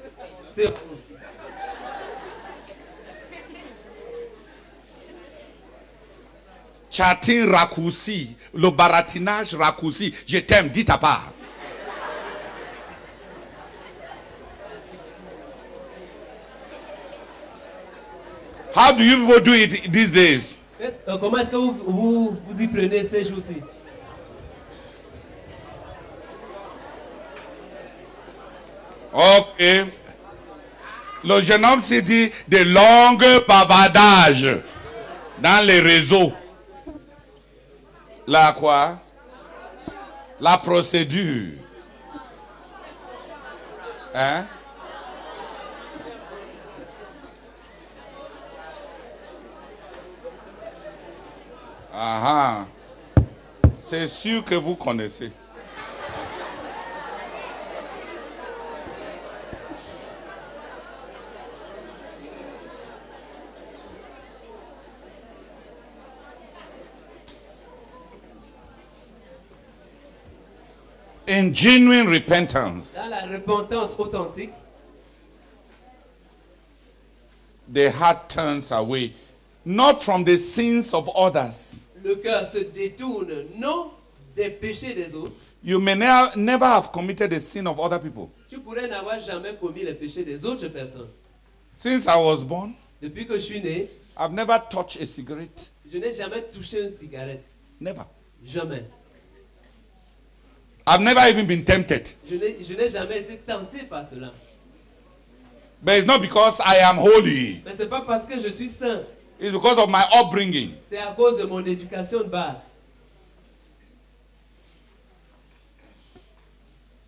S1: C'est
S2: Chatting raccourci, le baratinage raccourci, je t'aime, dis ta part. How do you people do it these days?
S1: Euh, Comment est-ce que vous, vous, vous y prenez ces jours-ci?
S2: Ok. Le jeune homme s'est dit de longues bavardages dans les réseaux. La quoi? La procédure. Hein? Ah C'est sûr que vous connaissez. In genuine repentance,
S1: Dans la repentance authentique,
S2: the heart turns away, not from the sins of others.
S1: Le cœur se détourne non des péchés des autres.
S2: You may ne- never have committed the sin of other people.
S1: Tu pourrais n'avoir jamais commis les péchés des autres personnes.
S2: Since I was born,
S1: Depuis que je suis né,
S2: I've never touched a cigarette.
S1: je n'ai jamais touché une cigarette.
S2: Never.
S1: Jamais.
S2: I've never even been tempted.
S1: Je n'ai jamais été tenté par cela.
S2: But it's not because I am holy,
S1: Mais ce n'est pas parce que je suis saint.
S2: It's because of my upbringing.
S1: C'est à cause de mon éducation de base.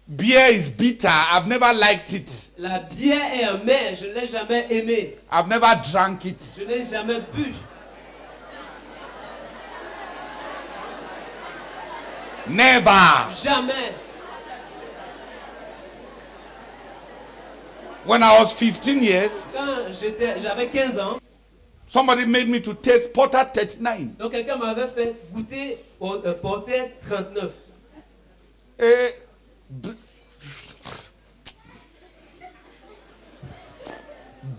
S2: Beer is bitter. I've never liked it.
S1: La bière est amère. Je ne l'ai jamais aimée.
S2: I've never drank it.
S1: Je n'ai jamais bu.
S2: Never.
S1: Jamais.
S2: When I was 15 years,
S1: Quand j'avais 15 ans,
S2: somebody made me to taste Porter 39.
S1: donc quelqu'un m'avait fait goûter au euh, Porter 39.
S2: Eh,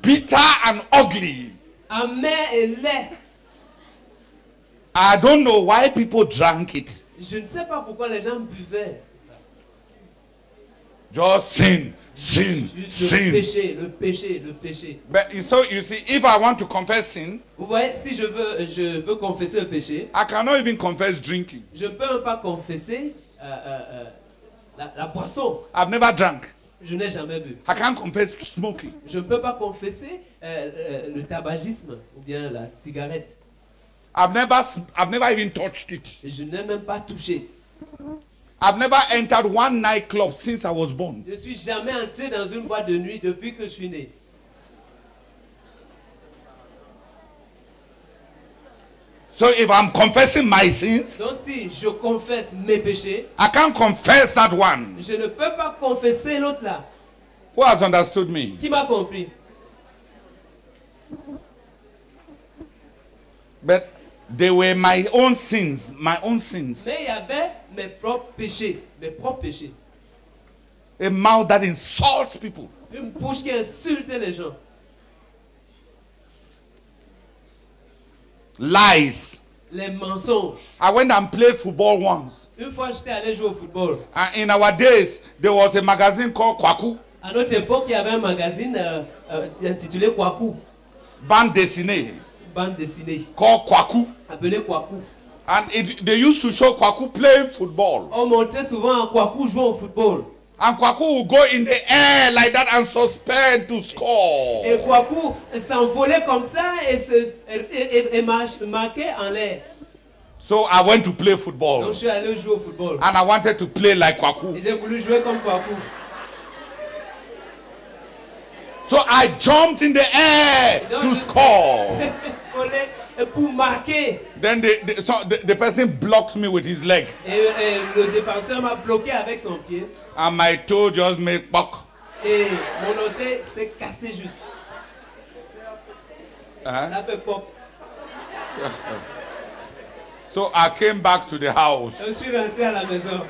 S2: bitter and ugly.
S1: Amer et laid.
S2: I don't know why people drank it.
S1: Je ne sais pas pourquoi les gens buvaient.
S2: Just sin, sin,
S1: le
S2: sin.
S1: péché, le péché, le péché.
S2: But so you see, if I want to confess sin,
S1: Vous voyez, si je veux, je veux confesser le péché,
S2: I cannot even confess drinking.
S1: je ne peux même pas confesser euh, euh, euh, la, la boisson.
S2: I've never drank.
S1: Je n'ai jamais bu.
S2: I can't confess smoking.
S1: Je ne peux pas confesser euh, euh, le tabagisme ou bien la cigarette.
S2: I've never, I've never even touched it.
S1: Je n'ai même pas touché.
S2: I've never entered one nightclub since I was born.
S1: Je ne suis jamais entré dans une boîte de nuit depuis que je suis né.
S2: So if I'm confessing my sins,
S1: Donc si je confesse mes péchés,
S2: I can't confess that one.
S1: je ne peux pas confesser l'autre là.
S2: Who has understood me?
S1: Qui m'a compris?
S2: But they were my own sins, my own sins.
S1: Mais il y avait mes propres péchés, mes propres péchés.
S2: A mouth that insults people.
S1: Une bouche qui insulte les gens.
S2: Lies.
S1: Les mensonges.
S2: I went and played football once.
S1: Une fois, j'étais allé jouer au football.
S2: And in our days, there was a magazine called Kwaku,
S1: À notre époque, il y avait un magazine euh, euh, intitulé Kwaku,
S2: bande dessinée,
S1: bande dessinée,
S2: called Kwaku.
S1: appelé Kwaku.
S2: And it, they used to show Kwaku playing football.
S1: On montrait souvent Kwaku jouer au football.
S2: And Kwaku would go in the air like that and suspend to score.
S1: Et Kwaku s'envolait comme ça et, se, et, et- et marquait en l'air.
S2: So I went to play
S1: Donc
S2: football.
S1: je suis allé jouer au football.
S2: And I wanted to play like
S1: Et
S2: Kwaku.
S1: j'ai voulu jouer comme Kwaku.
S2: So I jumped in the air
S1: Donc,
S2: to score.
S1: Pour marquer.
S2: Then the, the, so the, the person blocked me with his leg.
S1: Et, et le défenseur m'a bloqué avec son pied.
S2: And my toe just made buck.
S1: Et mon orteil s'est cassé juste.
S2: Uh-huh.
S1: Ça fait pop.
S2: So I came back to the
S1: Je
S2: house
S1: suis rentré à la maison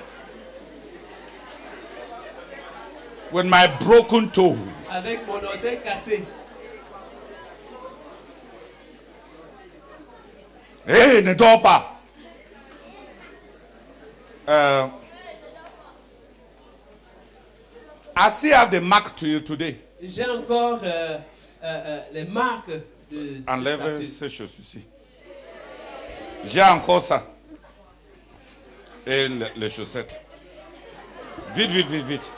S2: with my broken toe.
S1: avec mon orteil cassé.
S2: Hey, ne dors pas. Uh, I still have the mark to you today.
S1: J'ai encore euh, euh, euh, les marques de
S2: Enlève ces choses ici. J'ai encore ça. Et le- les chaussettes. Vite, vite, vite, vite.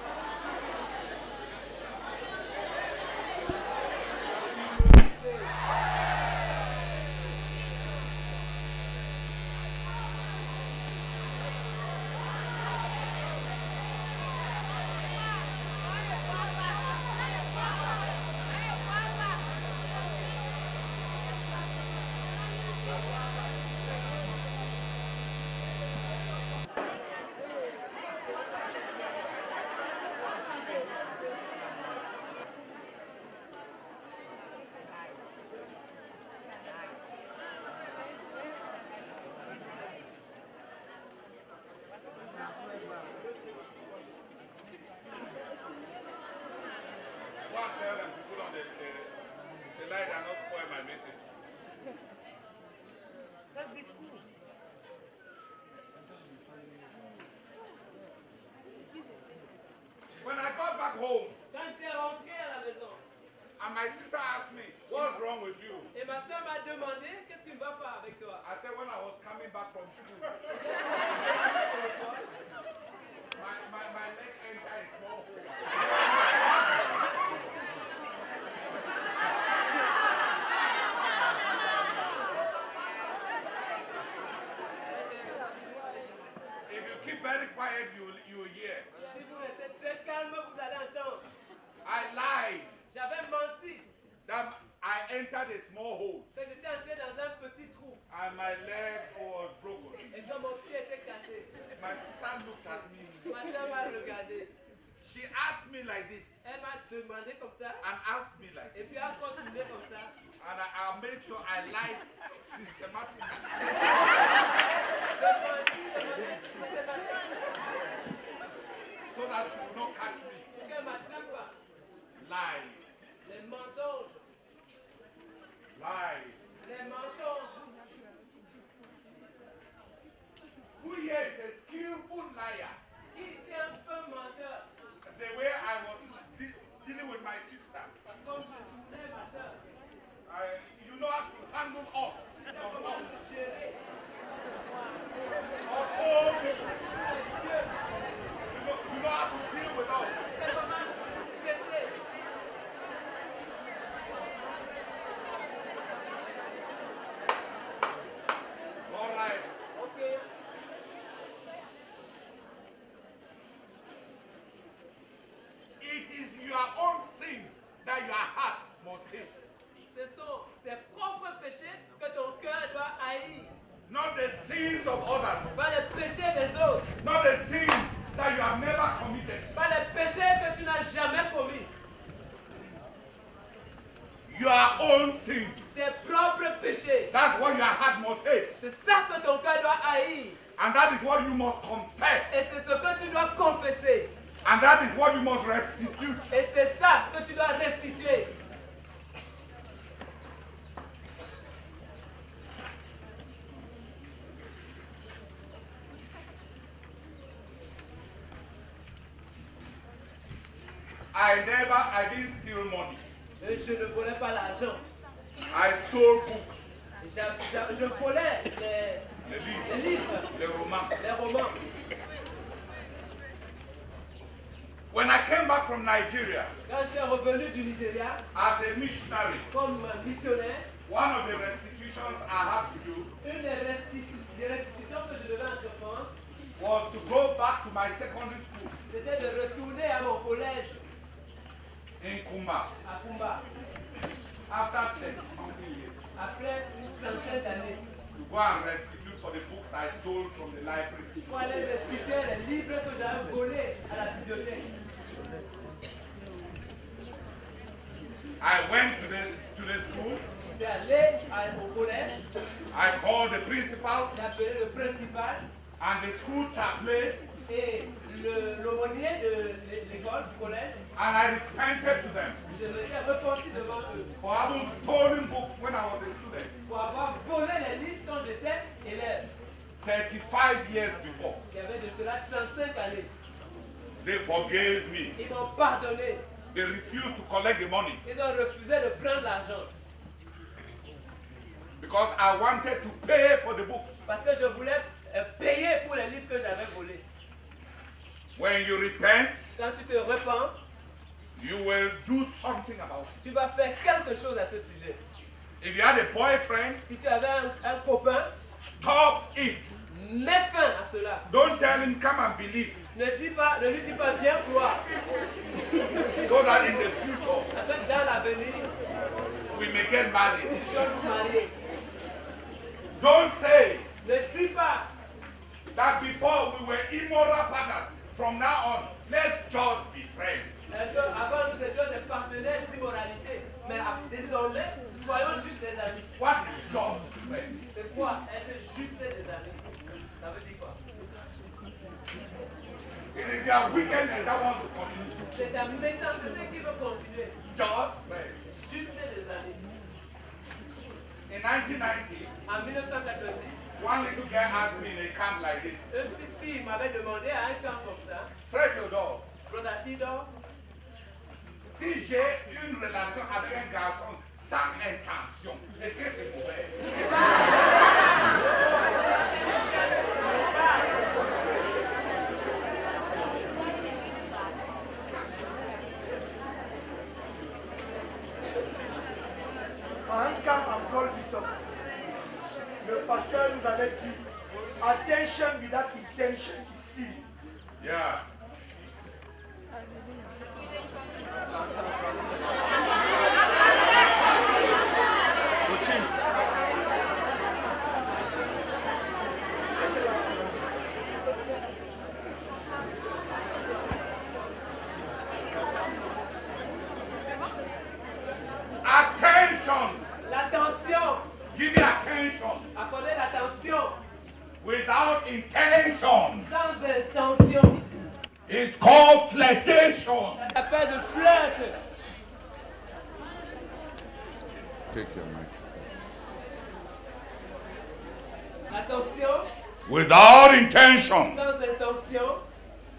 S3: Without intention
S1: Sans intention.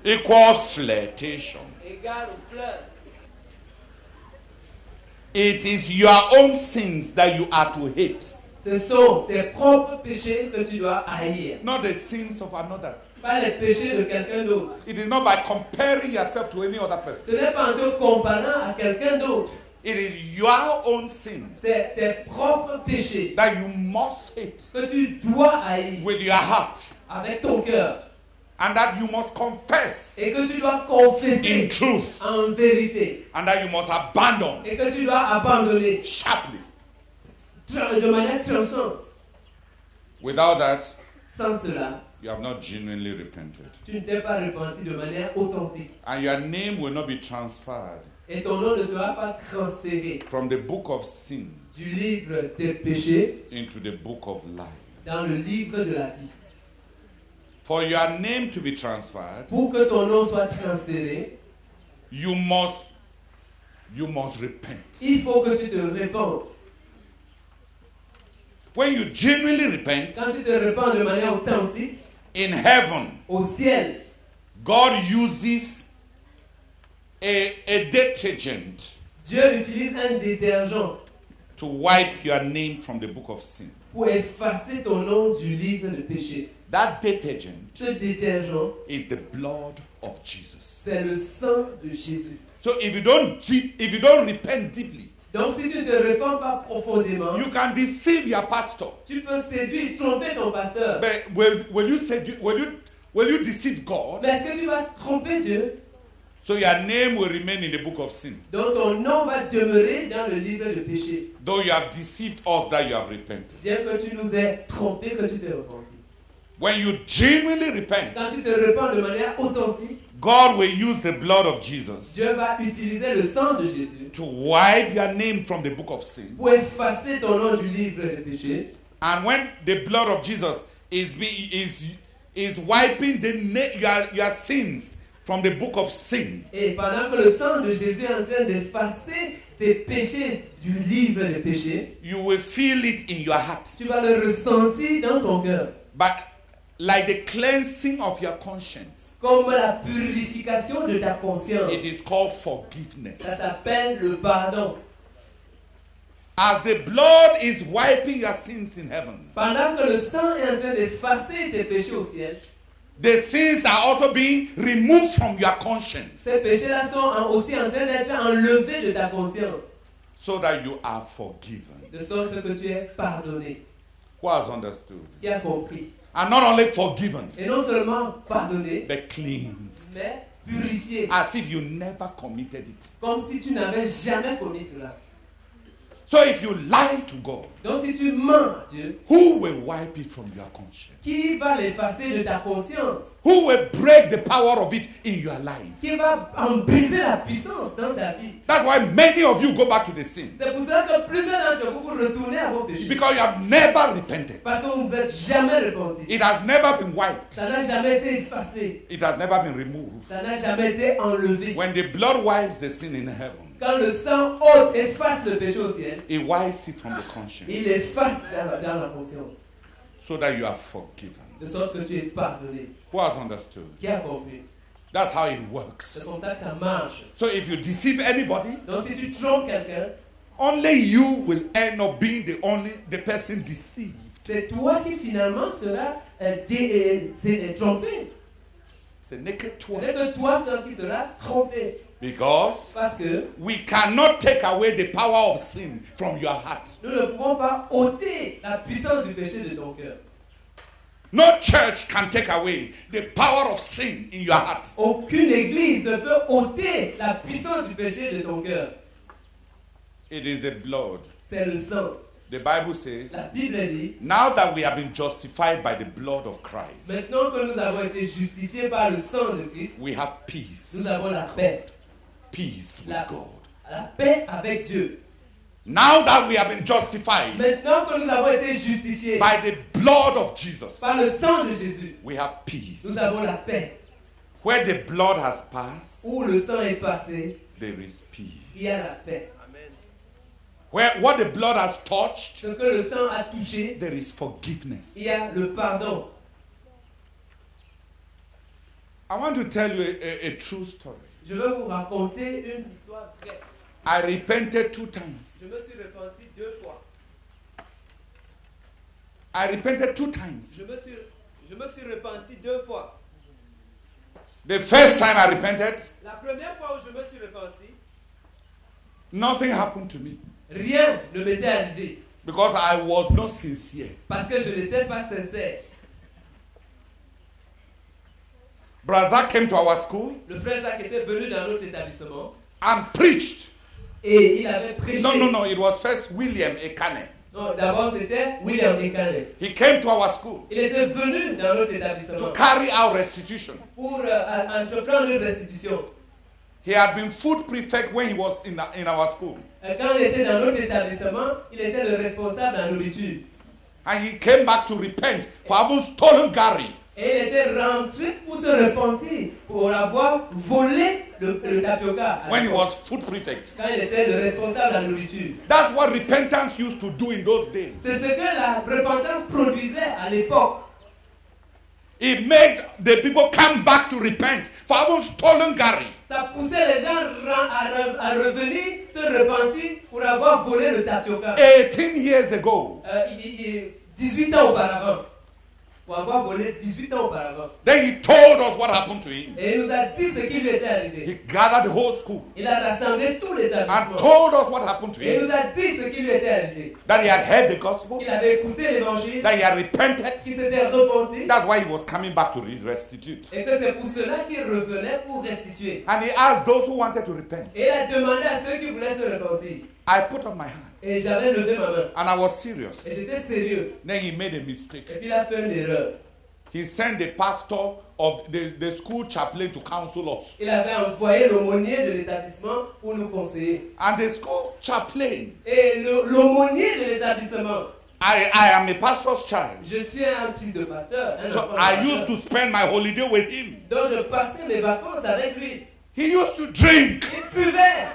S2: equals flirtation. It is your own sins that you are to hate,
S1: Ce sont tes propres péchés que tu dois haïr.
S2: not the sins of another.
S1: Pas les péchés de quelqu'un d'autre.
S2: It is not by comparing yourself to any other person.
S1: Ce n'est pas en te comparant à quelqu'un d'autre.
S2: It is your own sins
S1: C'est tes propres péchés
S2: that you must hate
S1: que tu dois haïr
S2: with your heart
S1: avec ton cœur
S2: and that you must confess
S1: et que tu dois
S2: in truth
S1: en vérité
S2: and that you must abandon
S1: et que tu dois abandonner
S2: sharply.
S1: de manière tranchante.
S2: Without that,
S1: Sans cela,
S2: you have not genuinely repented.
S1: tu ne t'es pas repenti de manière authentique
S2: And your name will not be transferred
S1: et ton nom ne sera pas transféré
S2: from the book of sin
S1: du livre des péchés
S2: into the book of life.
S1: dans le livre de la vie.
S2: For your name to be transferred,
S1: Pour que ton nom soit transféré,
S2: you must you must repent.
S1: il faut que tu te répandes.
S2: When you genuinely repent
S1: Quand tu te répands de manière authentique,
S2: in heaven,
S1: au ciel,
S2: God uses a, a detergent
S1: Dieu utilise un détergent
S2: to wipe your name from the book of sin.
S1: pour effacer ton nom du livre de péché.
S2: That detergent
S1: Ce détergent,
S2: is the blood of Jesus.
S1: c'est le sang de Jésus.
S2: So if you don't deep, if you don't repent deeply,
S1: Donc si tu ne te répands pas profondément,
S2: you can deceive your pastor.
S1: tu peux séduire, tromper ton pasteur.
S2: But will, will you sedu- will you will you deceive God?
S1: Mais est-ce que tu vas tromper Dieu?
S2: So your name will remain in the book of sin.
S1: Donc ton nom va demeurer dans le livre de péché.
S2: Though you have deceived us that you have repented.
S1: Bien que tu nous aies trompé, que tu t'es repenti.
S2: When you genuinely repent,
S1: Quand tu te répands de manière authentique,
S2: God will use the blood of Jesus
S1: Dieu va utiliser le sang de Jésus
S2: to wipe your name from the book of sin.
S1: pour effacer ton nom du livre de péché.
S2: And when the blood of Jesus is be, is is wiping the your, your sins from the book of sin,
S1: Et pendant que le sang de Jésus est en train d'effacer tes péchés du livre des péchés,
S2: you will feel it in your heart.
S1: tu vas le ressentir dans ton cœur.
S2: But like the cleansing of your conscience,
S1: Comme la purification de ta conscience.
S2: it is called forgiveness.
S1: Ça s'appelle le pardon.
S2: As the blood is wiping your sins in heaven,
S1: Pendant que le sang est en train d'effacer tes péchés au ciel,
S2: the sins are also being removed from your conscience
S1: ces péchés-là sont aussi en train d'être enlevés de ta conscience.
S2: so that you are forgiven.
S1: De sorte que tu es pardonné.
S2: Who has understood?
S1: Qui a compris?
S2: And not only forgiven,
S1: Et non seulement pardonné,
S2: but cleansed.
S1: mais purifié.
S2: As if you never committed it.
S1: Comme si tu n'avais jamais commis cela.
S2: So if you lie to God,
S1: Donc si tu mens à Dieu,
S2: who will wipe it from your conscience?
S1: qui va l'effacer de ta conscience
S2: Who will break the power of it in your life?
S1: Qui va en briser la puissance dans ta vie
S2: That's why many of you go back to the sin.
S1: C'est pour cela que plusieurs d'entre vous, retournez à vos péchés.
S2: Because you have never repented.
S1: Parce que vous ne vous êtes jamais repentis.
S2: It has never been wiped.
S1: Ça n'a jamais été effacé.
S2: It has never been removed.
S1: Ça n'a jamais été enlevé.
S2: When the blood wipes the sin in heaven,
S1: Quand le sang ôte efface le péché au ciel,
S2: it wipes it from the conscience
S1: il efface dans, dans la conscience.
S2: so that you are forgiven.
S1: De sorte que tu es pardonné.
S2: Who has understood?
S1: Qui a compris?
S2: That's how it
S1: C'est
S2: works.
S1: comme ça que ça marche.
S2: So if you deceive anybody,
S1: Donc si tu trompes quelqu'un,
S2: only you will end up being the only the person deceived.
S1: c'est toi qui finalement seras c'est- trompé.
S2: C'est n'est que toi.
S1: n'est que toi seul qui seras trompé.
S2: Because
S1: Parce que
S2: we cannot take away the power of sin from your heart.
S1: nous ne pouvons pas ôter la puissance du péché de ton cœur.
S2: No church can take away the power of sin in your heart.
S1: Aucune église ne peut ôter la puissance du péché de ton cœur.
S2: It is the blood.
S1: C'est le sang.
S2: The Bible says,
S1: La Bible dit,
S2: now that we have been justified by the blood of Christ,
S1: maintenant que nous avons été justifiés par le sang de Christ,
S2: we have peace.
S1: nous avons la paix.
S2: Peace with God.
S1: la paix avec Dieu.
S2: Now that we have been justified
S1: Maintenant que nous avons été justifiés
S2: by the blood of Jesus,
S1: par le sang de Jésus,
S2: we have peace.
S1: nous avons la paix.
S2: Where the blood has passed,
S1: Où le sang est passé,
S2: there is peace.
S1: il y a la paix.
S2: Where what the blood has touched,
S1: Ce que le sang a touché,
S2: there is forgiveness.
S1: il y a le pardon.
S2: I want to tell you a, a- a true story.
S1: Je veux vous raconter une histoire vraie.
S2: I repented two times.
S1: Je me suis repenti deux fois.
S2: I repented two times.
S1: Je me suis, je me suis repenti deux fois.
S2: The first time I repented,
S1: La première fois où je me suis repenti,
S2: nothing happened to me
S1: rien ne m'était arrivé
S2: because I was not sincere.
S1: parce que je n'étais pas sincère.
S2: Brazza came to our school
S1: Le frère Zach était venu dans notre établissement
S2: and preached.
S1: et il avait prêché.
S2: No, no, no. It was first William Ekane.
S1: Non, d'abord c'était William Ekane.
S2: He came to our school
S1: Il était venu dans notre établissement
S2: to carry out restitution.
S1: pour euh, entreprendre une restitution.
S2: He had been food prefect when he was in, the, in our school.
S1: Euh, Quand il était dans notre établissement, il était le responsable de la nourriture.
S2: And he came back to repent for having stolen Gary.
S1: Et il était rentré pour se repentir, pour avoir volé le, le tapioca.
S2: when he was food prefect.
S1: Quand il était le responsable de la nourriture.
S2: That's what repentance used to do in those days.
S1: C'est ce que la repentance produisait à l'époque.
S2: It made the people come back to repent for having stolen Gary.
S1: Ça poussait les gens à, re- à revenir se repentir pour avoir volé le tapioca.
S2: 18 years ago.
S1: Euh, il- il- 18 ans auparavant.
S2: Then he told us what happened to him.
S1: Et il nous a dit ce qui lui était
S2: He
S1: arrivé.
S2: gathered the whole school
S1: Il a rassemblé tout
S2: and
S1: l'établissement.
S2: told us what happened to
S1: Et il
S2: him.
S1: nous a dit ce qui lui était arrivé.
S2: That he had heard the gospel,
S1: Il avait écouté l'évangile,
S2: that he had repented.
S1: qu'il s'était repenti.
S2: That's why he was coming back to re- restitute.
S1: Et que c'est pour cela qu'il revenait pour restituer.
S2: And he asked those who wanted to repent.
S1: Et il a demandé à ceux qui voulaient se repentir.
S2: I put up my hand
S1: Et j'avais levé ma main.
S2: and I was serious.
S1: Et j'étais sérieux.
S2: Then he made a mistake.
S1: Et puis il a fait une erreur.
S2: He sent the pastor of the, the school chaplain to counsel us.
S1: Il avait envoyé l'aumônier de l'établissement pour nous conseiller.
S2: And the school chaplain,
S1: Et l'aumônier de l'établissement,
S2: I, I am a pastor's child.
S1: je suis un fils de pasteur. un
S2: So I used to spend my holiday with him.
S1: Donc je passais mes vacances avec lui.
S2: He used to drink
S1: Il buvait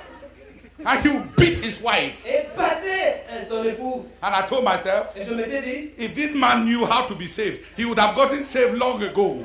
S2: and he would beat his wife.
S1: et battait son épouse.
S2: And I told myself,
S1: Et je m'étais dit
S2: if this man knew how to be saved, he would have gotten saved long ago.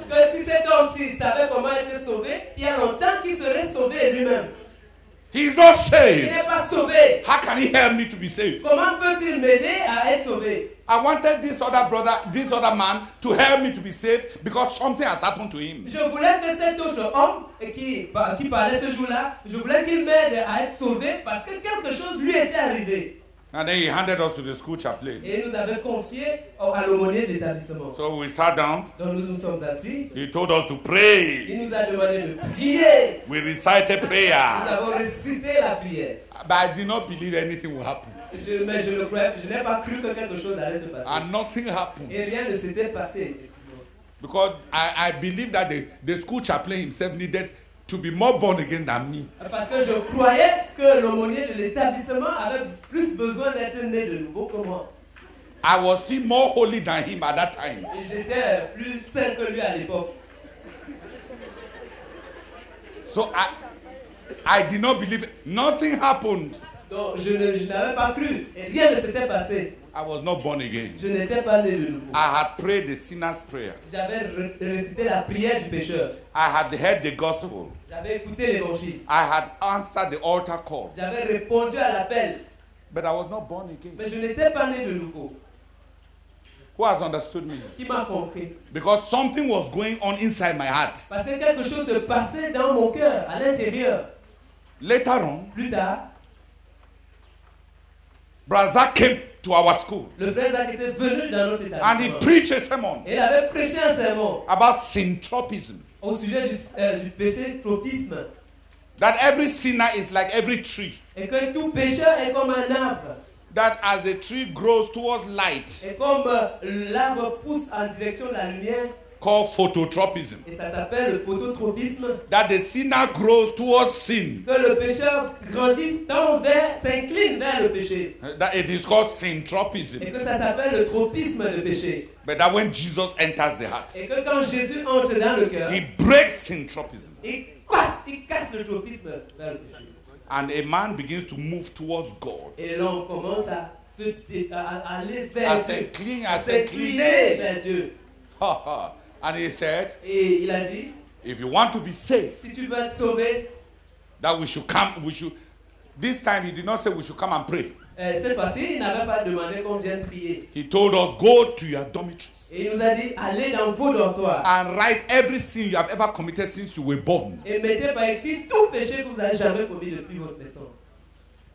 S2: He's not saved.
S1: n'est pas sauvé.
S2: How can he help me to be saved?
S1: Comment peut-il m'aider à être sauvé
S2: I wanted this other brother, this other man to help me to be saved because something has happened to him.
S1: Je voulais que cet autre homme qui, qui parlait ce jour-là, je voulais qu'il m'aide à être sauvé parce que quelque chose lui était arrivé.
S2: And then he handed us to the school chaplain.
S1: Et nous avait confié à l'aumônier de l'établissement.
S2: So we sat down.
S1: Donc nous nous sommes assis.
S2: He told us to pray.
S1: Il nous a demandé de prier.
S2: We recited
S1: Nous
S2: prayer.
S1: avons récité la prière.
S2: But I did not believe anything would happen.
S1: Je, mais je ne croyais, je n'ai pas cru que quelque chose allait se passer.
S2: And nothing happened.
S1: Et rien ne s'était passé.
S2: Because I, I believe that the, the school chaplain himself needed to be more born again than me.
S1: Parce que je croyais que l'aumônier de l'établissement avait plus besoin d'être né de nouveau que moi.
S2: I was still more holy than him at that time.
S1: Et j'étais plus saint que lui à l'époque.
S2: So I I did not believe. Nothing happened.
S1: Donc je n'avais pas cru. Et rien ne s'était passé.
S2: I was not born again.
S1: Je n'étais pas né de nouveau.
S2: I had prayed the sinner's prayer.
S1: J'avais récité la prière du pécheur.
S2: I had heard the gospel.
S1: J'avais écouté l'évangile.
S2: I had answered the altar call.
S1: J'avais répondu à l'appel.
S2: But I was not born again.
S1: Mais je n'étais pas né de nouveau.
S2: Who has understood me?
S1: Qui m'a compris?
S2: Because something was going on inside my heart.
S1: Parce que quelque chose se passait dans mon cœur, à l'intérieur.
S2: Later on,
S1: Plus tard,
S2: Brazza came to our school
S1: Le frère Zach était venu dans notre
S2: and he
S1: établissement.
S2: preached a sermon
S1: Et il avait prêché un sermon
S2: about syntropism.
S1: au sujet du, euh, du péché tropisme.
S2: That every sinner is like every tree.
S1: Et que tout pécheur est comme un arbre.
S2: That as the tree grows towards light,
S1: Et comme euh, l'arbre pousse en direction de la lumière,
S2: called phototropism.
S1: et ça s'appelle le phototropisme,
S2: That the sinner grows towards sin.
S1: que le pécheur grandit, tend vers, s'incline vers le péché.
S2: That it is called syntropism.
S1: Et que ça s'appelle le tropisme de péché.
S2: But that when Jesus enters the heart,
S1: Et que quand Jésus entre dans le cœur,
S2: he breaks syntropism.
S1: il casse, il casse le tropisme vers le péché.
S2: And a man begins to move towards God.
S1: Et l'on commence à, se, à- à aller
S2: À
S1: vers Dieu, à
S2: à
S1: s'incliner
S2: s'incliner.
S1: vers Dieu.
S2: Ha, ha. And he said,
S1: Et il a dit,
S2: if you want to be saved,
S1: si tu veux être sauvé,
S2: that we should come, we should. This time he did not say we should come and pray.
S1: euh, cette fois-ci, il n'avait pas demandé qu'on vienne prier.
S2: He told us, go to your dormitories
S1: Et il nous a dit, allez dans vos dortoirs
S2: and write every sin you have ever committed since you were born.
S1: et mettez par écrit tout péché que vous avez jamais commis depuis votre naissance.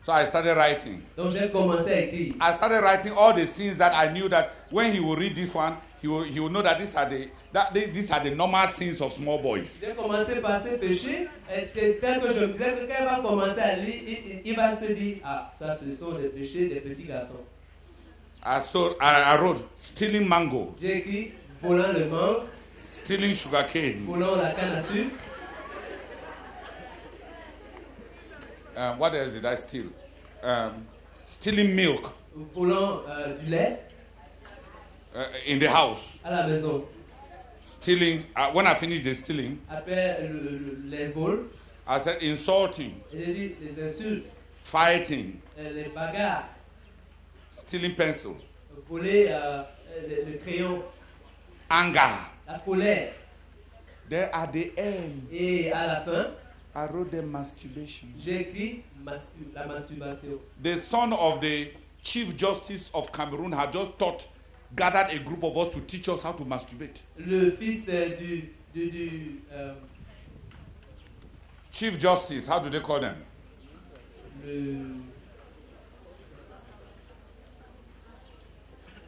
S2: So I started writing.
S1: Donc j'ai commencé à écrire.
S2: I started writing all the sins that I knew that when he will read this one, he will, he will know that these are the that these are the normal sins of small boys.
S1: J'ai commencé par ces péchés, et tel tel que je me disais que quand il va commencer à lire, il, il- il va se dire, ah, ça ce sont des péchés des petits garçons.
S2: I, stole, I, I wrote stealing mango,
S1: J'ai écrit, volant le mangue,
S2: stealing sugarcane.
S1: volant la canne à sucre,
S2: Um, what else did I steal? Um, stealing milk
S1: volant euh, du lait
S2: uh, in the house.
S1: à la maison.
S2: Stealing. Uh, when I finished the stealing,
S1: Après le, le- les vols,
S2: I said insulting,
S1: j'ai dit les insultes,
S2: fighting,
S1: euh, les bagarres,
S2: stealing pencil,
S1: voler euh, le, le crayon,
S2: anger.
S1: la colère.
S2: Then at the end,
S1: Et à la fin,
S2: I wrote the masturbation.
S1: j'ai écrit mastur- la masturbation.
S2: The son of the chief justice of Cameroon had just taught, gathered a group of us to teach us how to masturbate.
S1: Le fils du, du, du, euh,
S2: Chief justice, how do they call them?
S1: le,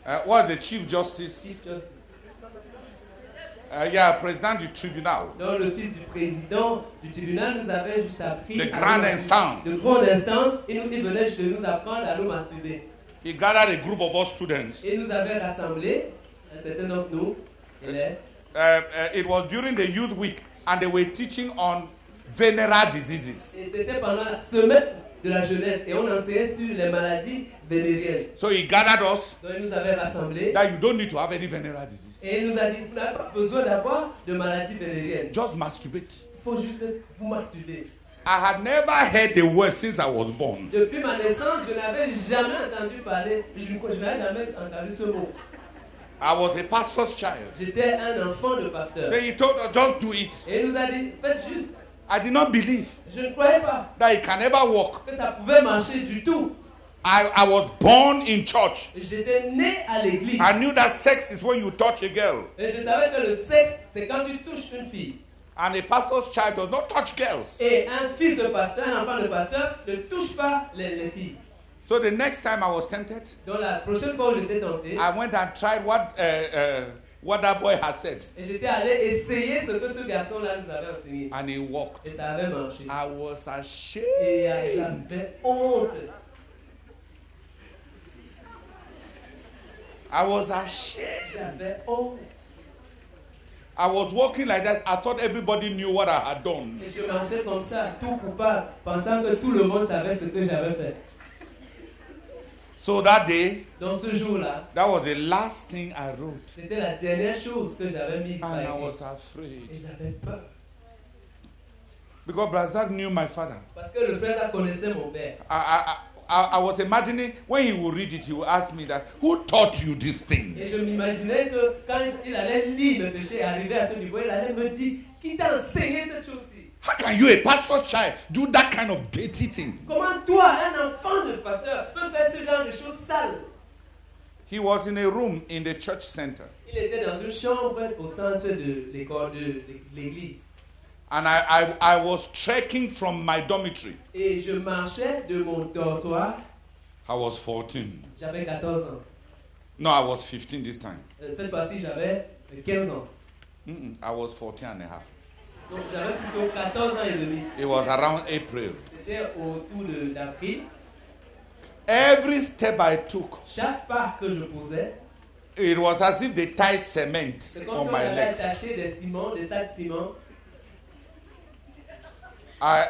S2: Uh, what's the chief justice?
S1: Chief Justice.
S2: Uh, yeah, president du tribunal.
S1: Donc le fils du président du tribunal nous avait juste appris
S2: The
S1: à
S2: grande instance.
S1: de grande instance et nous venait juste de nous apprendre à nous masturber.
S2: He gathered a group of us students.
S1: Et nous avait rassemblés, un certain d'entre nous, élèves,
S2: Uh, uh, it was during the youth week, and they were teaching on venereal diseases.
S1: et c'était pendant la semaine de la jeunesse et on enseignait sur les maladies vénériennes.
S2: So he gathered us
S1: Donc il nous avait rassemblés
S2: that you don't need to have any venereal disease.
S1: et il nous a dit vous n'avez pas besoin d'avoir de maladies vénériennes.
S2: Just masturbate.
S1: Il faut juste vous masturber.
S2: I had never heard the word since I was born.
S1: Depuis ma naissance, je n'avais jamais entendu parler, je, je n'avais jamais entendu ce mot.
S2: I was a pastor's child.
S1: J'étais un enfant de pasteur.
S2: Then he told us, just do it.
S1: Et il nous a dit, faites juste.
S2: I did not believe
S1: Je ne croyais pas
S2: that he can ever walk.
S1: que ça pouvait marcher du tout.
S2: I, I was born in church.
S1: J'étais né à l'église.
S2: I knew that sex is when you touch a girl.
S1: Et je savais que le sexe, c'est quand tu touches une fille.
S2: And a pastor's child does not touch girls.
S1: Et un fils de pasteur, un enfant de pasteur, ne touche pas les, les filles.
S2: So the next time I was tempted,
S1: Donc la prochaine fois où j'étais tenté,
S2: I went and tried what uh, uh, what that boy had said,
S1: et j'étais allé essayer ce que ce garçon-là nous avait enseigné.
S2: and he walked.
S1: Et ça avait marché.
S2: I was ashamed.
S1: Et j'avais honte.
S2: I was ashamed.
S1: J'avais honte.
S2: I was walking like that. I thought everybody knew what I had done.
S1: Et je marchais comme ça, tout coupable, pensant que tout le monde savait ce que j'avais fait.
S2: So that day,
S1: Donc ce jour-là,
S2: that was the last thing I wrote,
S1: c'était la dernière chose que j'avais mise
S2: and I was
S1: Et
S2: afraid
S1: j'avais peur.
S2: because Brazak knew my father.
S1: Parce que le père connaissait mon père.
S2: I, I, I, I was imagining when he would read it, he would ask me that, "Who taught you this thing?"
S1: Et je m'imaginais que quand il allait lire le péché et à ce niveau, il allait me dire Qui t'a enseigné cette chose-ci
S2: How can you, a pastor's child, do that kind of dirty thing?
S1: Comment toi, un enfant de pasteur, peux faire ce genre de choses sales
S2: He was in a room in the church center,
S1: Il était dans une chambre au centre de l'école de de l'église.
S2: And I, I, I was trekking from my dormitory
S1: Et je marchais de mon dortoir
S2: I was 14.
S1: J'avais 14 ans.
S2: No, I was 15 this time.
S1: Euh, Cette fois-ci, j'avais 15 ans.
S2: Mm-mm, I was 14 and a half.
S1: Donc j'avais plutôt 14 ans et demi.
S2: It was around April.
S1: C'était autour de- d'avril.
S2: Every step I took,
S1: Chaque pas que je posais,
S2: it was as if they tied cement
S1: c'est comme
S2: on
S1: si on
S2: my
S1: avait
S2: legs.
S1: attaché des ciments, des sacs de ciment.
S2: I,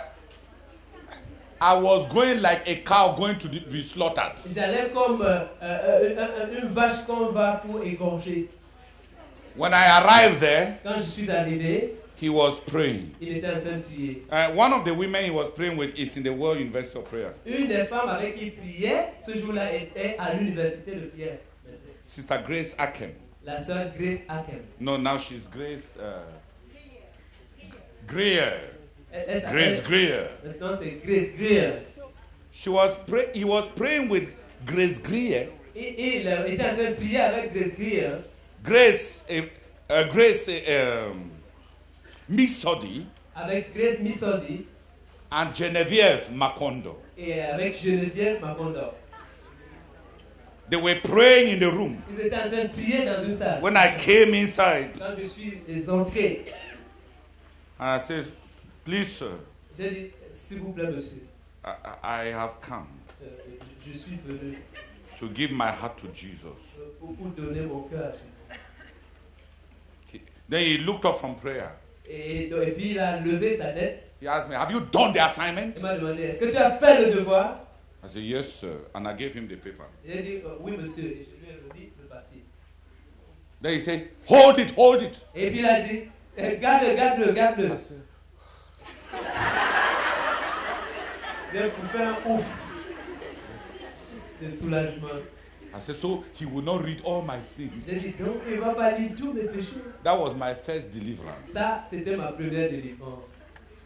S2: I was going like a cow going to be slaughtered.
S1: J'allais comme euh, euh, euh, une vache qu'on va pour égorger.
S2: When I arrived there,
S1: Quand je suis arrivé,
S2: he was praying.
S1: il était en train de prier.
S2: Uh, one of the women he was praying with is in the World University of Prayer,
S1: Une des femmes avec qui il priait, ce jour-là, était à l'université de Pierre.
S2: Sister Grace Akem.
S1: La sœur Grace Akem.
S2: No, now she's Grace uh, Greer.
S1: Elle
S2: Grace
S1: s'appelle-
S2: Greer.
S1: Grace Greer.
S2: She was pray- he was praying with Grace Greer.
S1: Il était en train de prier avec Grace Greer.
S2: Grace, uh, uh, Grace uh, um, Misodi
S1: Avec Grace Missodi
S2: and Genevieve Makondo.
S1: et avec Geneviève Macondo.
S2: They were praying in the room.
S1: Ils étaient en train de prier dans une salle.
S2: When I came inside,
S1: Quand je suis entré,
S2: and I said, Please, sir,
S1: j'ai dit, s'il vous plaît, monsieur,
S2: I, I have come
S1: euh, je, suis venu
S2: to give my heart to Jesus.
S1: pour, donner mon cœur à Jésus.
S2: He- then he looked up from prayer.
S1: Et, et puis il a levé sa tête
S2: He asked me, Have you done the assignment?
S1: et m'a demandé, est-ce que tu as fait le devoir?
S2: I said, Yes, sir. And I gave him the paper.
S1: J'ai dit, euh, oui, monsieur. Et je lui ai remis le papier.
S2: Then he said, Hold it, hold it.
S1: Et puis il a dit, eh, garde-le, garde-le, garde-le.
S2: I said,
S1: J'ai un ouf de soulagement.
S2: I said, So he will not read all my sins.
S1: dit, donc il ne va pas lire tous mes péchés.
S2: That was my first deliverance.
S1: Ça, c'était ma première délivrance.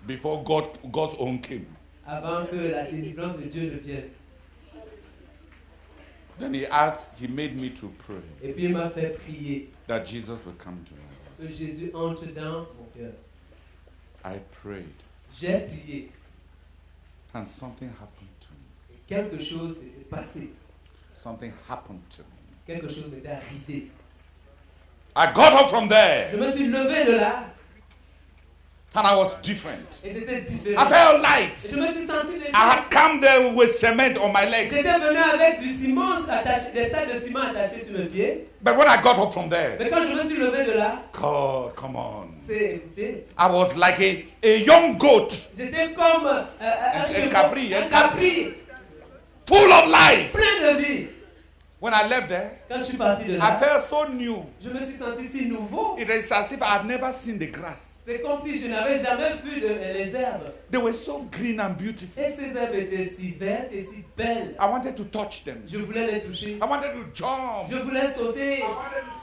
S2: Before God, God's own came.
S1: Avant que la délivrance de Dieu ne vienne.
S2: Then he asked, he made me to pray
S1: Et puis il m'a fait prier
S2: that Jesus would come to me.
S1: que Jésus entre dans mon cœur.
S2: I prayed,
S1: J'ai prié.
S2: and something happened to me.
S1: Et quelque chose s'était passé.
S2: Something happened to me.
S1: Quelque chose m'était arrivé.
S2: I got up from there,
S1: Je me suis levé de là
S2: and I was different.
S1: et j'étais différent.
S2: I felt light.
S1: Et je me suis senti léger.
S2: I had come there with cement on my legs.
S1: J'étais venu avec du ciment attaché, des sacs de ciment attachés sur mes pieds.
S2: But when I got up from there,
S1: Mais quand je me suis levé de là,
S2: God, come on. I was like a, a young goat,
S1: j'étais comme euh, un,
S2: Un un
S1: un capri,
S2: full of life.
S1: plein de vie.
S2: When I left there,
S1: Quand je suis parti de
S2: I
S1: là,
S2: felt so new.
S1: je me suis senti si nouveau.
S2: It is as if I had never seen the grass.
S1: C'est comme si je n'avais jamais vu de- les herbes.
S2: They were so green and beautiful.
S1: Et ces herbes étaient si vertes et si belles.
S2: I wanted to touch them.
S1: Je voulais les toucher.
S2: I wanted to jump,
S1: Je voulais sauter.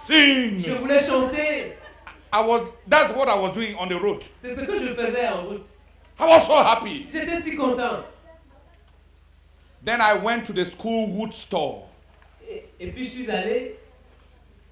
S2: sing.
S1: Je voulais chanter.
S2: I was. That's what I was doing on the road.
S1: C'est ce que je faisais en route.
S2: I was so happy.
S1: J'étais si content.
S2: Then I went to the school wood store,
S1: Et, et puis je suis allé,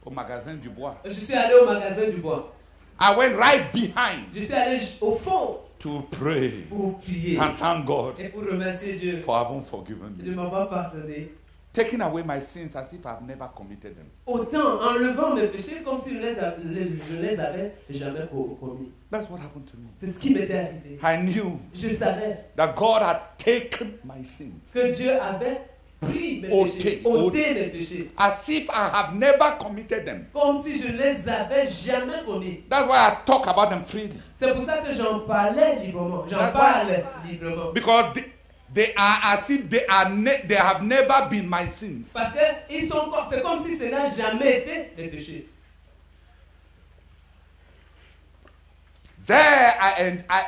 S2: au magasin du bois.
S1: je suis allé au magasin du bois.
S2: I went right behind
S1: Je suis allé au fond
S2: to pray
S1: pour prier
S2: and thank God
S1: et pour remercier Dieu
S2: for having forgiven me.
S1: de m'avoir pardonné.
S2: Taking away my sins as if I've never committed them.
S1: Autant enlevant mes péchés comme si je les, je avais jamais co- commis.
S2: That's what happened to me.
S1: C'est ce qui m'était arrivé.
S2: I knew
S1: Je savais
S2: that God had taken my sins
S1: que Dieu avait pris mes péchés,
S2: ôté.
S1: mes péchés,
S2: as if I have never committed them.
S1: comme si je les avais jamais commis.
S2: That's why I talk about them freely
S1: C'est pour ça que j'en parlais librement. J'en parle librement.
S2: because they, they are as if they are ne- they have never been my sins.
S1: Parce que ils sont comme, c'est comme si ce n'a jamais été des péchés.
S2: There I and I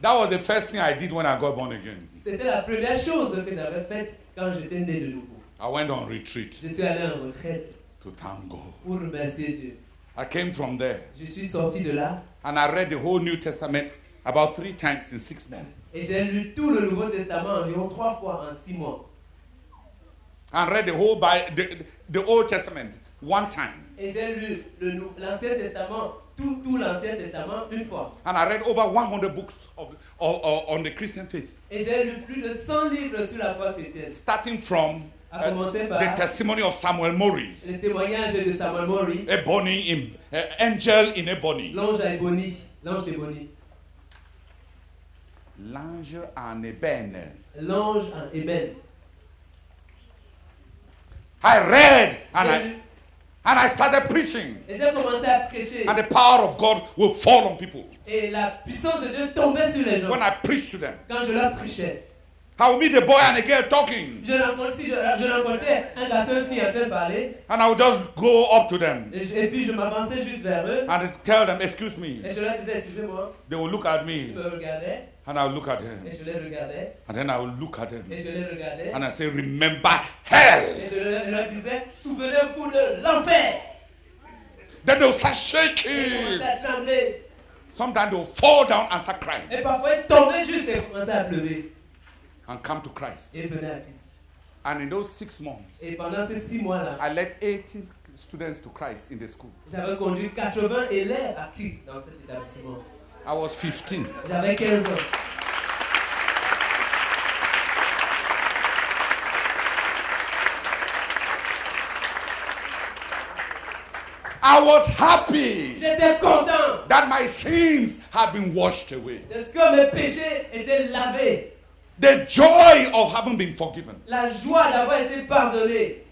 S2: that was the first thing I did when I got born again.
S1: C'était la première chose que j'avais faite quand j'étais né de nouveau.
S2: I went on retreat
S1: Je suis allé en retraite
S2: to thank God.
S1: pour remercier Dieu.
S2: I came from there
S1: Je suis sorti de là
S2: and I read the whole New Testament about three times in six months.
S1: Et j'ai lu tout le Nouveau Testament environ trois fois en six mois.
S2: And read the whole Bible, the, the Old Testament one time.
S1: Et j'ai lu l'Ancien Testament, tout, tout l'Ancien Testament une fois.
S2: And I read over 100 books of, of, of- on the Christian faith,
S1: Et j'ai lu plus de 100 livres sur la foi chrétienne.
S2: starting from
S1: par
S2: the testimony of Samuel Morris,
S1: le témoignage de Samuel Morris,
S2: Ebony in uh, Angel in Ebony,
S1: l'ange à Ebony, l'ange d'Ebony,
S2: L'ange en ébène.
S1: l'ange en ébène.
S2: I read and I and I started preaching,
S1: Et j'ai commencé à prêcher.
S2: and the power of God will fall on people
S1: Et la puissance de Dieu tombait sur les gens.
S2: when I preach to them.
S1: Quand je leur prêchais.
S2: I will meet a boy and a girl talking,
S1: Je rencontrais, je, je rencontrais un garçon et une fille en train de parler.
S2: and I will just go up to them
S1: Et, et puis je m'avançais juste vers eux.
S2: and tell them, "Excuse me."
S1: Et je leur disais, excusez-moi.
S2: They will look at
S1: Ils
S2: me,
S1: me regardaient.
S2: And I will look at
S1: Et
S2: them,
S1: je les regardais.
S2: and then I will look at them,
S1: Et je les regardais.
S2: and I say, "Remember hell."
S1: Et je leur, je leur disais, souvenez-vous de l'enfer.
S2: Then they will start
S1: Ils
S2: shaking.
S1: commençaient à trembler.
S2: Sometimes they will fall down and start crying
S1: Et parfois, ils tombaient juste et commençaient à pleurer.
S2: and come to Christ.
S1: Et venaient à Christ.
S2: And in those six months,
S1: Et pendant ces six mois-là,
S2: I led 80 students to Christ in the school.
S1: j'avais conduit 80 élèves à Christ dans cet établissement.
S2: I was 15.
S1: J'avais 15 ans.
S2: I was happy
S1: J'étais content
S2: that my sins had been washed away.
S1: parce que mes péchés étaient lavés.
S2: The joy of having been forgiven.
S1: La joie d'avoir été pardonné.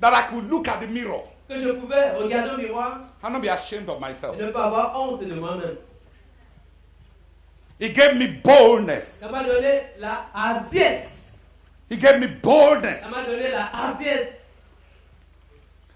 S2: That I could look at the mirror
S1: Que je pouvais regarder au miroir
S2: and not be ashamed of myself.
S1: et ne pas avoir honte de moi-même.
S2: He gave me boldness.
S1: Ça m'a donné la hardiesse.
S2: He gave me boldness.
S1: donné la hardiesse.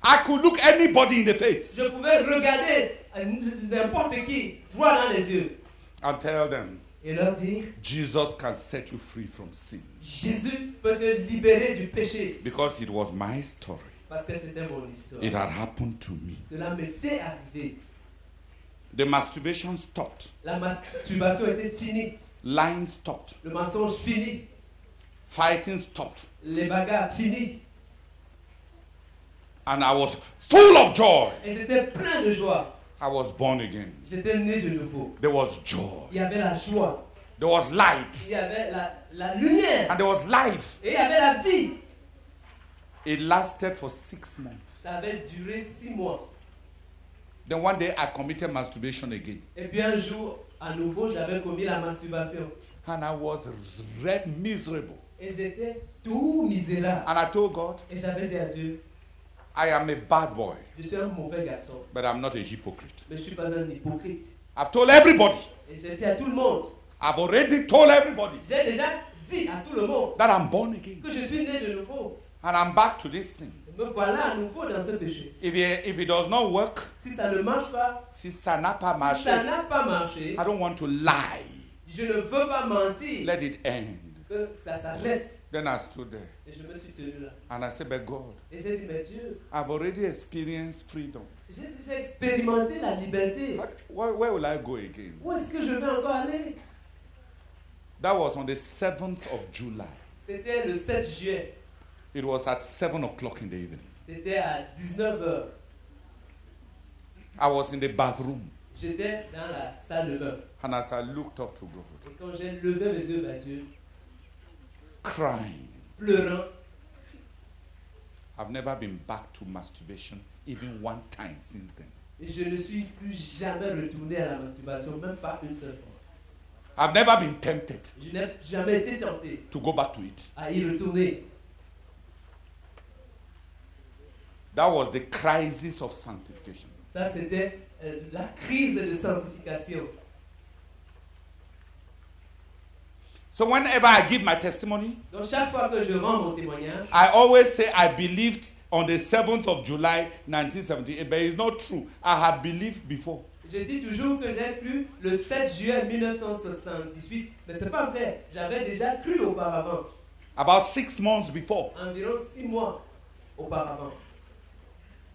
S2: I could look anybody in the face
S1: Je pouvais regarder euh, n'importe qui droit dans les yeux
S2: and tell them,
S1: et leur dire
S2: Jesus can set you free from sin.
S1: Jésus peut te libérer du péché
S2: Because it was my story.
S1: parce que c'était mon histoire.
S2: It had happened to me.
S1: Cela m'était arrivé.
S2: The masturbation stopped.
S1: La masturbation était finie.
S2: Lying stopped.
S1: Le mensonge fini.
S2: Fighting stopped.
S1: Les bagarres finies.
S2: And I was full of joy.
S1: Et j'étais plein de joie.
S2: I was born again.
S1: J'étais né de nouveau.
S2: There was joy.
S1: Il y avait la joie.
S2: There was light.
S1: Il y avait la, la lumière.
S2: And there was life.
S1: Et il y avait la vie.
S2: It lasted for six months.
S1: Ça avait duré six mois.
S2: Then one day I committed masturbation again.
S1: Et puis un jour, à nouveau, j'avais commis la masturbation.
S2: And I was red miserable.
S1: Et j'étais tout misérable.
S2: And I told God,
S1: Et j'avais dit à Dieu,
S2: I am a bad boy,
S1: je suis un mauvais garçon.
S2: but I'm not a hypocrite.
S1: Mais je suis pas un hypocrite.
S2: I've told everybody.
S1: Et j'ai dit à tout le monde.
S2: I've already told everybody
S1: J'ai déjà dit à tout le monde
S2: that I'm born again.
S1: que je suis né de nouveau.
S2: And I'm back to this thing.
S1: Voilà à nouveau dans ce péché.
S2: If it, if it does not work,
S1: Si ça ne marche pas,
S2: si ça n'a pas
S1: si
S2: marché,
S1: ça n'a pas marché,
S2: I don't want to lie.
S1: je ne veux pas mentir.
S2: Let it end.
S1: Que ça s'arrête.
S2: Then I stood there
S1: Et je me suis tenu là.
S2: and I said, But God,
S1: Et j'ai dit, mais Dieu,
S2: I've already experienced freedom.
S1: j'ai déjà expérimenté la liberté.
S2: Where will I go again?
S1: Où est-ce que je vais encore aller?
S2: That was on the 7th of July.
S1: C'était le 7 juillet.
S2: It was at 7 o'clock in the evening.
S1: C'était à 19h.
S2: I was in the bathroom
S1: J'étais dans la salle de bain.
S2: and as I looked up to God,
S1: Et quand j'ai levé mes yeux vers Dieu,
S2: crying,
S1: pleurant,
S2: I've never been back to masturbation even one time since then.
S1: et je ne suis plus jamais retourné à la masturbation, même pas une seule fois.
S2: I've never been tempted
S1: Je n'ai jamais été tenté
S2: to go back to it.
S1: à y retourner.
S2: That was the crisis of sanctification.
S1: Ça, c'était euh, la crise de sanctification.
S2: So whenever I give my testimony,
S1: Donc, chaque fois que je rends mon témoignage,
S2: I always say I believed on the 7th of July 1978, but it's not true. I had believed before.
S1: je dis toujours que j'ai cru le 7 juillet 1978, mais c'est pas vrai. J'avais déjà cru auparavant,
S2: About six months before.
S1: environ six mois auparavant.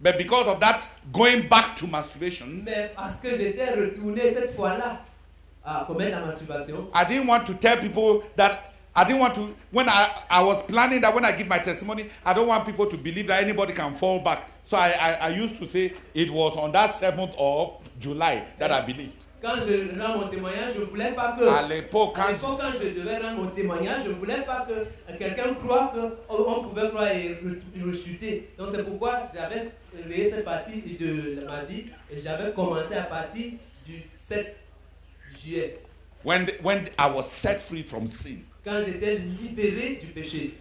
S2: But because of that going back to masturbation,
S1: Mais parce que j'étais retourné cette fois-là à commettre la masturbation,
S2: I didn't want to tell people that I didn't want to when I, I was planning that when I give my testimony, I don't want people to believe that anybody can fall back. So I, I, I used to say it was on that 7th of July that I believed.
S1: Quand je rends mon témoignage, je ne voulais pas que.
S2: À l'époque, quand
S1: je devais rendre mon témoignage, je ne voulais pas que quelqu'un croie qu'on pouvait croire et re- rechuter. Donc c'est pourquoi j'avais réveillé cette partie de ma vie et j'avais commencé à partir du 7 juillet,
S2: when, when I was set free from sin,
S1: quand j'étais libéré du péché,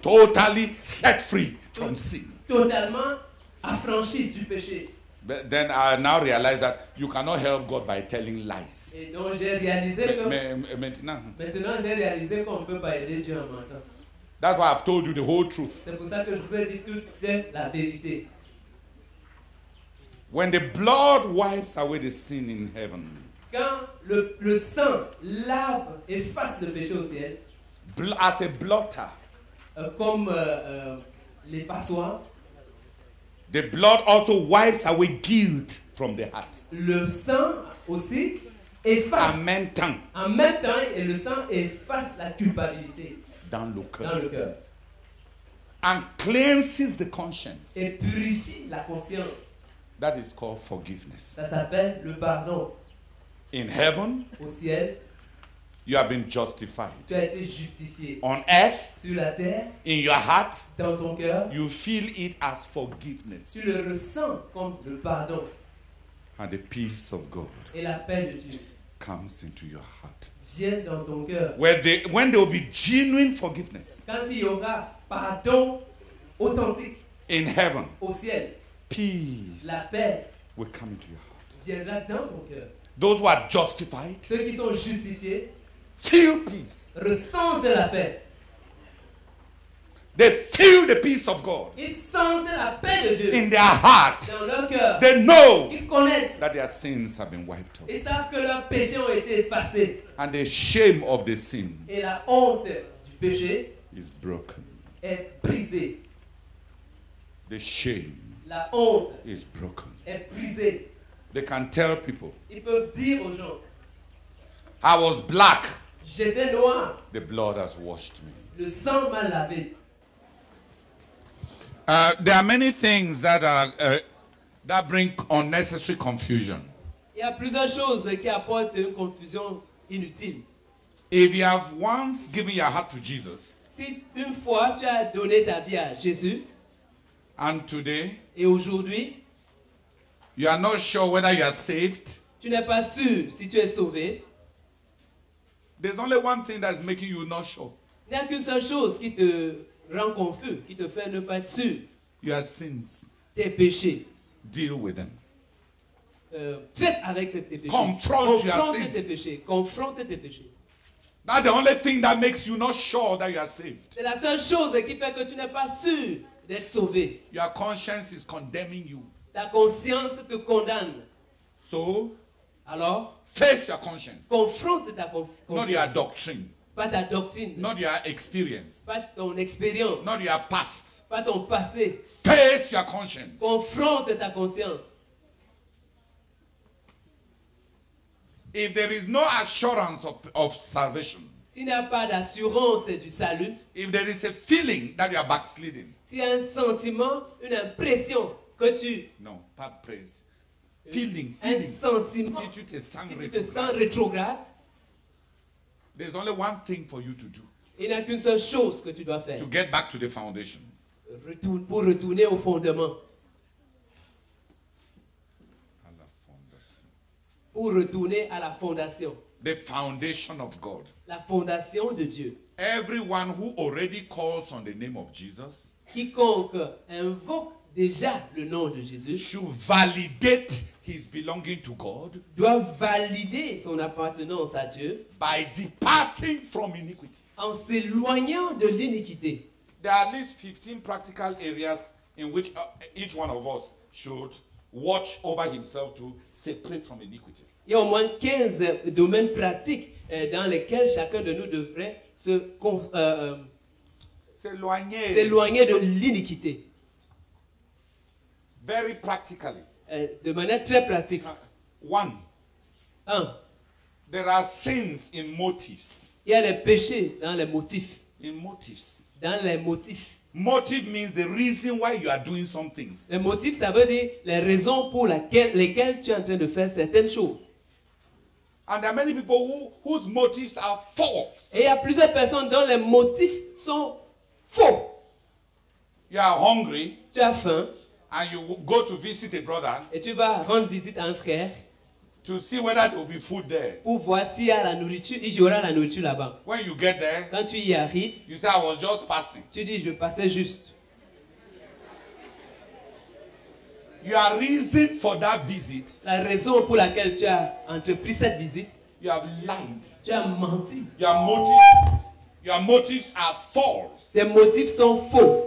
S2: totally set free from sin.
S1: totalement affranchi du péché.
S2: But then I now realize that you cannot help God by telling lies.
S1: Et donc j'ai réalisé que
S2: mais- mais maintenant, hmm.
S1: maintenant j'ai réalisé qu'on ne peut pas aider Dieu en mentant.
S2: that's why I've told you the whole truth.
S1: C'est pour ça que je vous ai dit toute la vérité.
S2: When the blood wipes away the sin in heaven,
S1: Quand le, le sang lave, efface le péché au ciel,
S2: as a blotter,
S1: euh, comme euh, euh, les passoires,
S2: the blood also wipes away guilt from the heart.
S1: le sang aussi efface.
S2: En même temps,
S1: En même temps, et le sang efface la culpabilité
S2: dans le
S1: dans
S2: cœur.
S1: le cœur
S2: And cleanses the conscience.
S1: et purifie la conscience.
S2: That is called forgiveness.
S1: Ça s'appelle le pardon.
S2: In heaven,
S1: Au ciel,
S2: you have been justified.
S1: tu as été justifié.
S2: On earth,
S1: Sur la terre,
S2: in your heart,
S1: dans ton cœur,
S2: you feel it as forgiveness
S1: tu le ressens comme le pardon
S2: and the peace of God
S1: et la paix de Dieu
S2: comes into your heart.
S1: viennent dans ton cœur.
S2: Where they, when there will be genuine forgiveness
S1: Quand il y aura pardon authentique
S2: in heaven,
S1: au ciel,
S2: peace
S1: la paix
S2: will come into your heart.
S1: viendra dans ton cœur.
S2: Those who are justified
S1: Ceux qui sont justifiés
S2: feel peace.
S1: ressentent la paix.
S2: They feel the peace of God
S1: Ils sentent la paix de Dieu
S2: in their heart.
S1: dans leur cœur.
S2: They know
S1: Ils connaissent
S2: that their sins have been wiped off.
S1: Ils savent que leurs péchés ont été effacés.
S2: And the shame of the sin
S1: Et la honte du péché
S2: is broken.
S1: est brisée.
S2: The shame
S1: La honte
S2: is broken.
S1: est brisée.
S2: They can tell people,
S1: Ils peuvent dire aux gens,
S2: I was black.
S1: J'étais noir,
S2: The blood has washed me.
S1: le sang m'a lavé.
S2: Uh, there are many things that are uh, that bring unnecessary confusion.
S1: Il y a plusieurs choses qui apportent une confusion inutile.
S2: If you have once given your heart to Jesus,
S1: Si une fois tu as donné ta vie à Jésus
S2: and today
S1: et aujourd'hui
S2: you are not sure whether you are saved,
S1: tu n'es pas sûr si tu es sauvé,
S2: there's only one thing that's making you not sure.
S1: il n'y a qu'une seule chose qui te rend confus, qui te fait ne pas être sûr.
S2: Your sins.
S1: Tes péchés.
S2: Deal with them.
S1: Euh, traite avec ces- tes péchés.
S2: Confronte
S1: Confronte tes péchés. Confronte tes péchés.
S2: That's the only thing that makes you not sure that you are saved.
S1: C'est la seule chose qui fait que tu n'es pas sûr d'être sauvé.
S2: Your conscience is condemning you.
S1: Ta conscience te condamne.
S2: So
S1: Alors,
S2: face your conscience,
S1: Confront ta con-
S2: not your doctrine,
S1: Pas ta doctrine.
S2: not your experience,
S1: Pas ton expérience.
S2: not your past.
S1: Pas ton passé.
S2: Face your conscience.
S1: Confronte ta conscience.
S2: If there is no assurance of, of salvation,
S1: S'il n'y a pas d'assurance du salut,
S2: if there is a feeling that you are backsliding,
S1: s'il y a un sentiment, une impression que tu...
S2: no, pas praise. Feeling,
S1: Un
S2: feeling.
S1: sentiment,
S2: Si tu te sens
S1: si tu te sens
S2: rétrograde,
S1: rétrograde,
S2: there's only one thing for you to do
S1: il n'y a qu'une seule chose que tu dois faire.
S2: to get back to the foundation.
S1: Retourne- pour retourner au fondement.
S2: À la fondation.
S1: Pour retourner à la fondation.
S2: The foundation of God.
S1: La fondation de Dieu.
S2: Everyone who already calls on the name of Jesus
S1: Quiconque invoque déjà le nom de Jésus
S2: should validate his belonging to God
S1: doit valider son appartenance à Dieu
S2: by departing from iniquity.
S1: en s'éloignant de l'iniquité.
S2: There are at least 15 practical areas in which uh, each one of us should watch over himself to separate from iniquity.
S1: Il y a au moins 15 domaines pratiques euh, dans lesquels chacun de nous devrait se euh, euh,
S2: s'éloigner
S1: de l'iniquité.
S2: Very practically.
S1: Euh, de manière très pratique.
S2: Uh, One,
S1: Un,
S2: there are sins in motives.
S1: il y a les péchés dans les motifs.
S2: In motives.
S1: Dans les motifs.
S2: Motive means the reason why you are doing some things.
S1: Les motifs, ça veut dire les raisons pour laquelle- lesquelles tu es en train de faire certaines choses.
S2: And there are many people who, whose motives are false.
S1: Et il y a plusieurs personnes dont les motifs sont faux.
S2: You are hungry
S1: Tu as faim
S2: and you go to visit a brother
S1: et tu vas rendre visite à un frère
S2: to see whether there will be food there.
S1: pour voir s'il y a la nourriture, il y aura la nourriture là-bas.
S2: When you get there,
S1: Quand tu y arrives,
S2: you say, I was just passing.
S1: tu dis je passais juste.
S2: Your reason for that visit,
S1: La raison pour laquelle tu as entrepris cette visite,
S2: you have lied.
S1: tu as menti.
S2: Your motives, your motives are false.
S1: Tes motifs sont faux.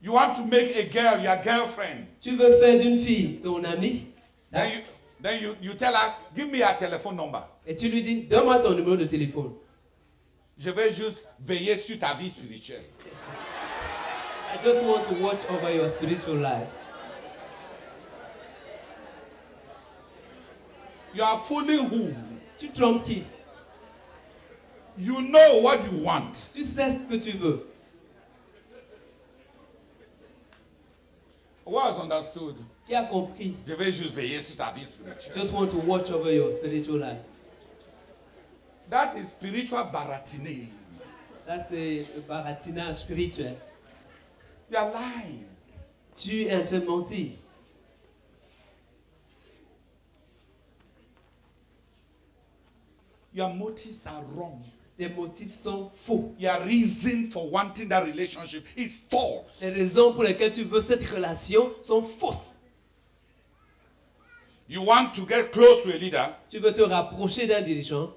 S2: You want to make a girl your girlfriend.
S1: Tu veux faire d'une fille ton amie?
S2: Then you then you, you tell her, give me your telephone number.
S1: et tu lui dis donne-moi ton numéro de téléphone.
S2: Je vais juste veiller sur ta vie spirituelle.
S1: I just want to watch over your spiritual life.
S2: You are fooling who?
S1: Tu trompes qui?
S2: You know what you want.
S1: Tu sais ce que tu veux.
S2: Was understood?
S1: Qui a compris
S2: Je vais juste veiller sur ta vie spirituelle.
S1: Just want to watch over your spiritual life.
S2: That is spiritual baratinage.
S1: Ça, c'est le baratinage spirituel.
S2: You are lying.
S1: Tu es en train de mentir.
S2: Your motives are wrong.
S1: Tes motifs sont faux.
S2: Your reason for wanting that relationship is false.
S1: Les raisons pour lesquelles tu veux cette relation sont fausses.
S2: You want to get close to a leader
S1: Tu veux te rapprocher d'un dirigeant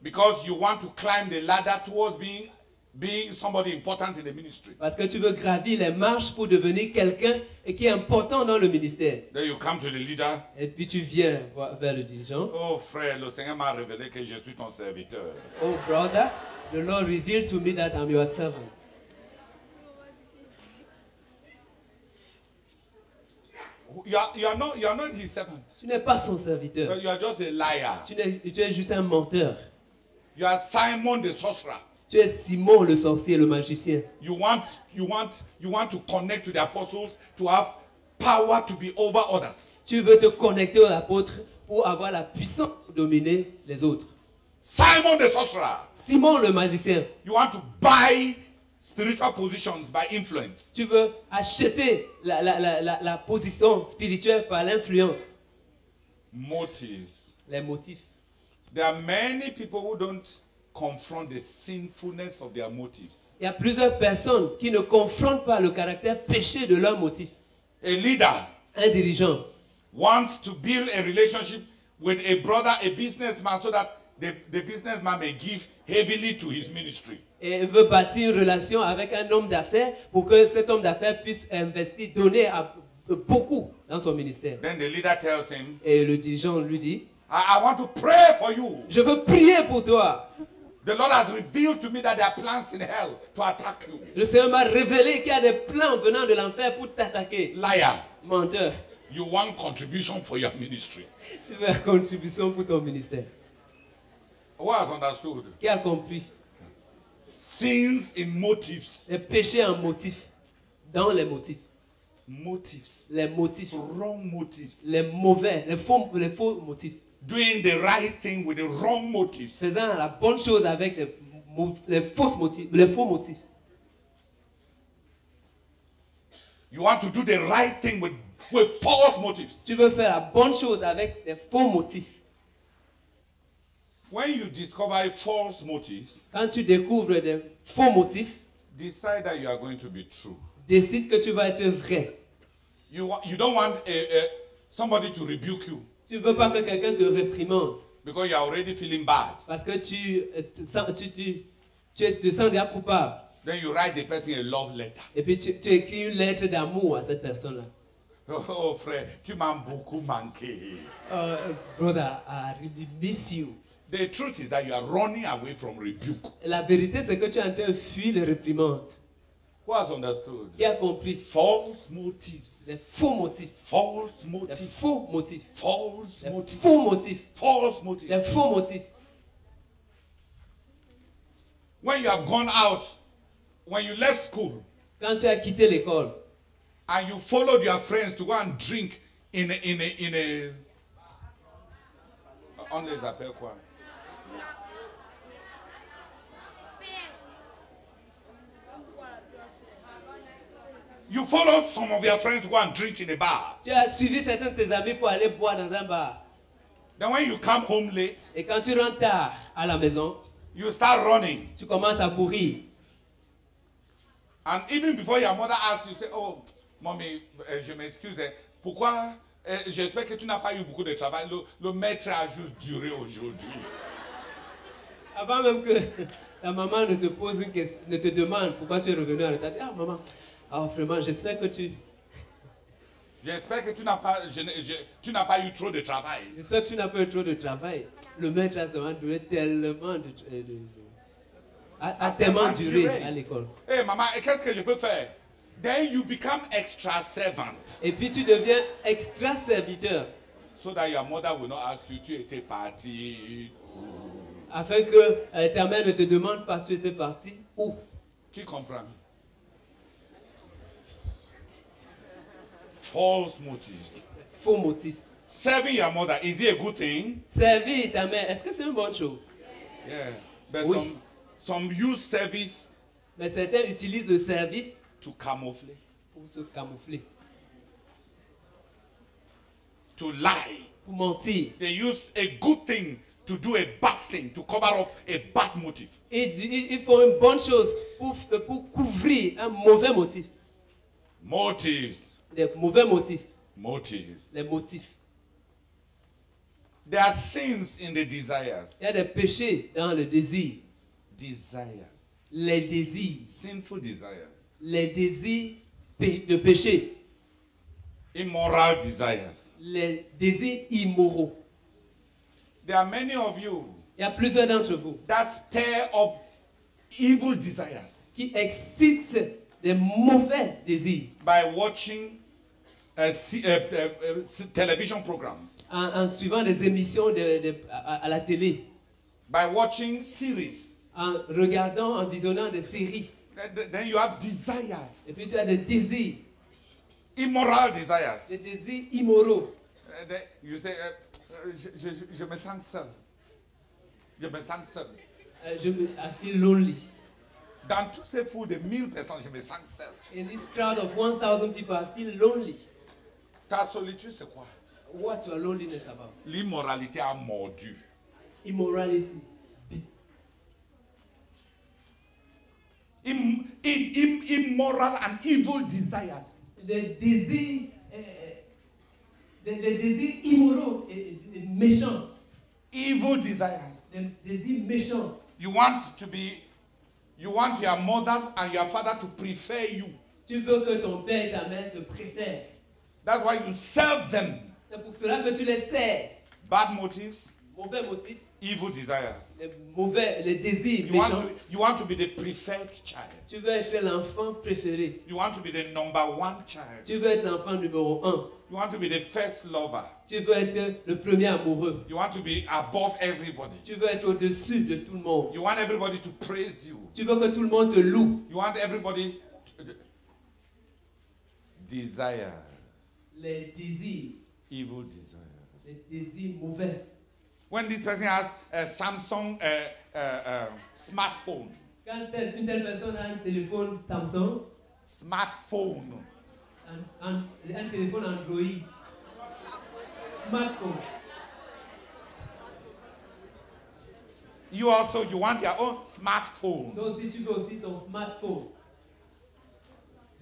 S2: because you want to climb the ladder towards being being somebody important in the ministry.
S1: parce que tu veux gravir les marches pour devenir quelqu'un qui est important dans le ministère.
S2: Then you come to the leader.
S1: Et puis tu viens vers le dirigeant.
S2: Oh frère, le Seigneur m'a révélé que je suis ton serviteur.
S1: Oh brother, the Lord revealed to me that I'm your servant.
S2: You are, you are not you are not his servant.
S1: Tu n'es pas son serviteur.
S2: You are just a liar.
S1: Tu, n'es- tu es juste un menteur.
S2: You are Simon the sorcerer.
S1: Tu es Simon le sorcier, le magicien.
S2: You want you want you want to connect to the apostles to have power to be over others.
S1: Tu veux te connecter aux apôtres pour avoir la puissance pour dominer les autres.
S2: Simon the sorcerer.
S1: Simon le magicien.
S2: You want to buy spiritual positions by influence.
S1: Tu veux acheter la, la- la- la- la position spirituelle par l'influence.
S2: Motives.
S1: Les motifs.
S2: There are many people who don't confront the sinfulness of their motives.
S1: Il y a plusieurs personnes qui ne confrontent pas le caractère péché de leurs motifs.
S2: A leader
S1: Un dirigeant
S2: wants to build a relationship with a brother, a businessman, so that the, the businessman may give heavily to his ministry.
S1: et veut bâtir une relation avec un homme d'affaires pour que cet homme d'affaires puisse investir, donner à- beaucoup dans son ministère.
S2: Then the leader tells him,
S1: Et le dirigeant lui dit,
S2: I, I want to pray for you.
S1: je veux prier pour toi.
S2: The Lord has revealed to me that there are plans in hell to attack you.
S1: Le Seigneur m'a révélé qu'il y a des plans venant de l'enfer pour t'attaquer.
S2: Liar.
S1: Menteur,
S2: You want contribution for your ministry.
S1: tu veux la contribution pour ton ministère.
S2: Who has understood?
S1: Qui a compris?
S2: Sins in motives.
S1: Les péchés en motif, dans les motifs.
S2: Motives.
S1: Les motifs,
S2: Wrong motives.
S1: les mauvais, les faux, les faux motifs.
S2: Doing the right thing with the wrong motives.
S1: Faisant la bonne chose avec les, les fausses motifs, les faux motifs.
S2: You want to do the right thing with, with false motives.
S1: Tu veux faire la bonne chose avec des faux motifs.
S2: When you discover false motives,
S1: Quand tu découvres des faux motifs,
S2: decide that you are going to be true.
S1: décide que tu vas être vrai.
S2: You, you don't want a, a, somebody to rebuke you
S1: Tu veux pas que quelqu'un te réprimande
S2: because you are already feeling bad.
S1: parce que tu, euh, te sens, tu, tu, tu es- te sens déjà coupable.
S2: Then you write the person a love letter.
S1: Et puis tu, tu écris une lettre d'amour à cette personne-là.
S2: Oh, oh, frère, tu m'as beaucoup manqué.
S1: Uh, brother, I really miss you.
S2: The truth is that you are running away from rebuke.
S1: La vérité, c'est que tu es en train de fuir les réprimandes.
S2: Who has understood?
S1: Qui a compris
S2: False motives.
S1: Les faux motifs.
S2: False
S1: Les
S2: motives.
S1: faux motifs.
S2: False
S1: Les
S2: motives.
S1: faux motifs.
S2: False
S1: Les
S2: motives.
S1: faux motifs.
S2: When you have gone out, when you left school,
S1: Quand tu as quitté l'école
S2: and you followed your friends to go and drink in a, in a, in a On les appelle quoi You follow some of your friends to go and drink in a bar.
S1: Tu as suivi certains de tes amis pour aller boire dans un bar.
S2: Then when you come home late,
S1: Et quand tu rentres tard à la maison,
S2: you start running.
S1: tu commences à courir.
S2: And even before your mother asks you, say, Oh, mommy, euh, je m'excuse. hein, Pourquoi euh, J'espère que tu n'as pas eu beaucoup de travail. Le, le maître a juste duré aujourd'hui.
S1: Avant même que ta maman ne te pose une question, ne te demande pourquoi tu es revenu en retard. tu dis, Ah maman, ah, vraiment, j'espère que tu,
S2: J'espère que tu n'as pas, je n'ai- je- tu n'as pas eu trop de travail.
S1: j'espère que tu n'as pas eu trop de travail. Le maître a donné tellement de, de- de- a, a tellement duré à l'école.
S2: Hey, maman, et qu'est-ce que je peux faire? Then you become extra servant.
S1: Et puis tu deviens extra serviteur
S2: So that your mother will not ask you, tu étais parti.
S1: afin que euh, ta mère ne te demande pas tu étais parti où?
S2: Qui comprend? False motives.
S1: Faux motif.
S2: Serving your mother, is it a good thing?
S1: Servir ta mère, est-ce que c'est une bonne chose
S2: Yeah. But
S1: Oui.
S2: some, some use service
S1: Mais certains utilisent le service
S2: to camouflage,
S1: pour se camoufler,
S2: to lie.
S1: pour mentir.
S2: They use a good thing to do a bad thing, to cover up a bad motive.
S1: Ils, ils- ils font une bonne chose pour, pour couvrir un mauvais motif.
S2: Motives.
S1: Les mauvais motifs.
S2: Motives.
S1: Les motifs.
S2: There are sins in the desires.
S1: Il y a des péchés dans le désir.
S2: Desires.
S1: Les désirs.
S2: Sinful desires.
S1: Les désirs de péché.
S2: Immoral desires.
S1: Les désirs immoraux.
S2: There are many of you
S1: Il y a plusieurs d'entre vous
S2: that stir up evil desires
S1: qui excitent des mauvais désirs
S2: by watching uh, see- uh, uh, uh, television programs,
S1: en, en suivant des émissions de- de- à, à la télé,
S2: by watching series.
S1: en regardant, en visionnant des séries.
S2: Th- th- Then you have desires,
S1: Et puis tu as des désirs,
S2: immoral desires.
S1: des désirs immoraux.
S2: Then you say, je, je- je me sens seul. Je me sens seul.
S1: Euh, je me I feel lonely.
S2: Dans tous ces fous de 1000 personnes, je me sens seul.
S1: In this crowd of 1,000 people, I feel lonely.
S2: Ta solitude, c'est quoi?
S1: What's your loneliness about?
S2: L'immoralité a mordu.
S1: Immorality.
S2: Im- im- im- immoral and evil desires.
S1: Des désirs, euh, des, des désirs immoraux et, et méchants.
S2: Evil desires.
S1: Des désirs méchants.
S2: You want to be, you want your mother and your father to prefer you.
S1: Tu veux que ton père et ta mère te préfèrent.
S2: That's why you serve them.
S1: C'est pour cela que tu les sers.
S2: Bad motives,
S1: Mauvais motifs,
S2: evil desires.
S1: les mauvais, les désirs
S2: You want to, you want to be the preferred child.
S1: Tu veux être l'enfant préféré.
S2: You want to be the number one child.
S1: Tu veux être l'enfant numéro un.
S2: You want to be the first lover.
S1: Tu veux être le premier amoureux.
S2: You want to be above everybody.
S1: Tu veux être au-dessus de tout le monde.
S2: You want everybody to praise you.
S1: Tu veux que tout le monde te loue.
S2: You want everybody to, desires,
S1: Les désirs,
S2: evil desires.
S1: les désirs mauvais.
S2: When this person has a Samsung uh, uh, uh, smartphone,
S1: Quand une telle personne a un téléphone Samsung,
S2: smartphone,
S1: un, un- un téléphone Android, smartphone,
S2: you also you want your own smartphone.
S1: toi aussi tu veux aussi ton smartphone.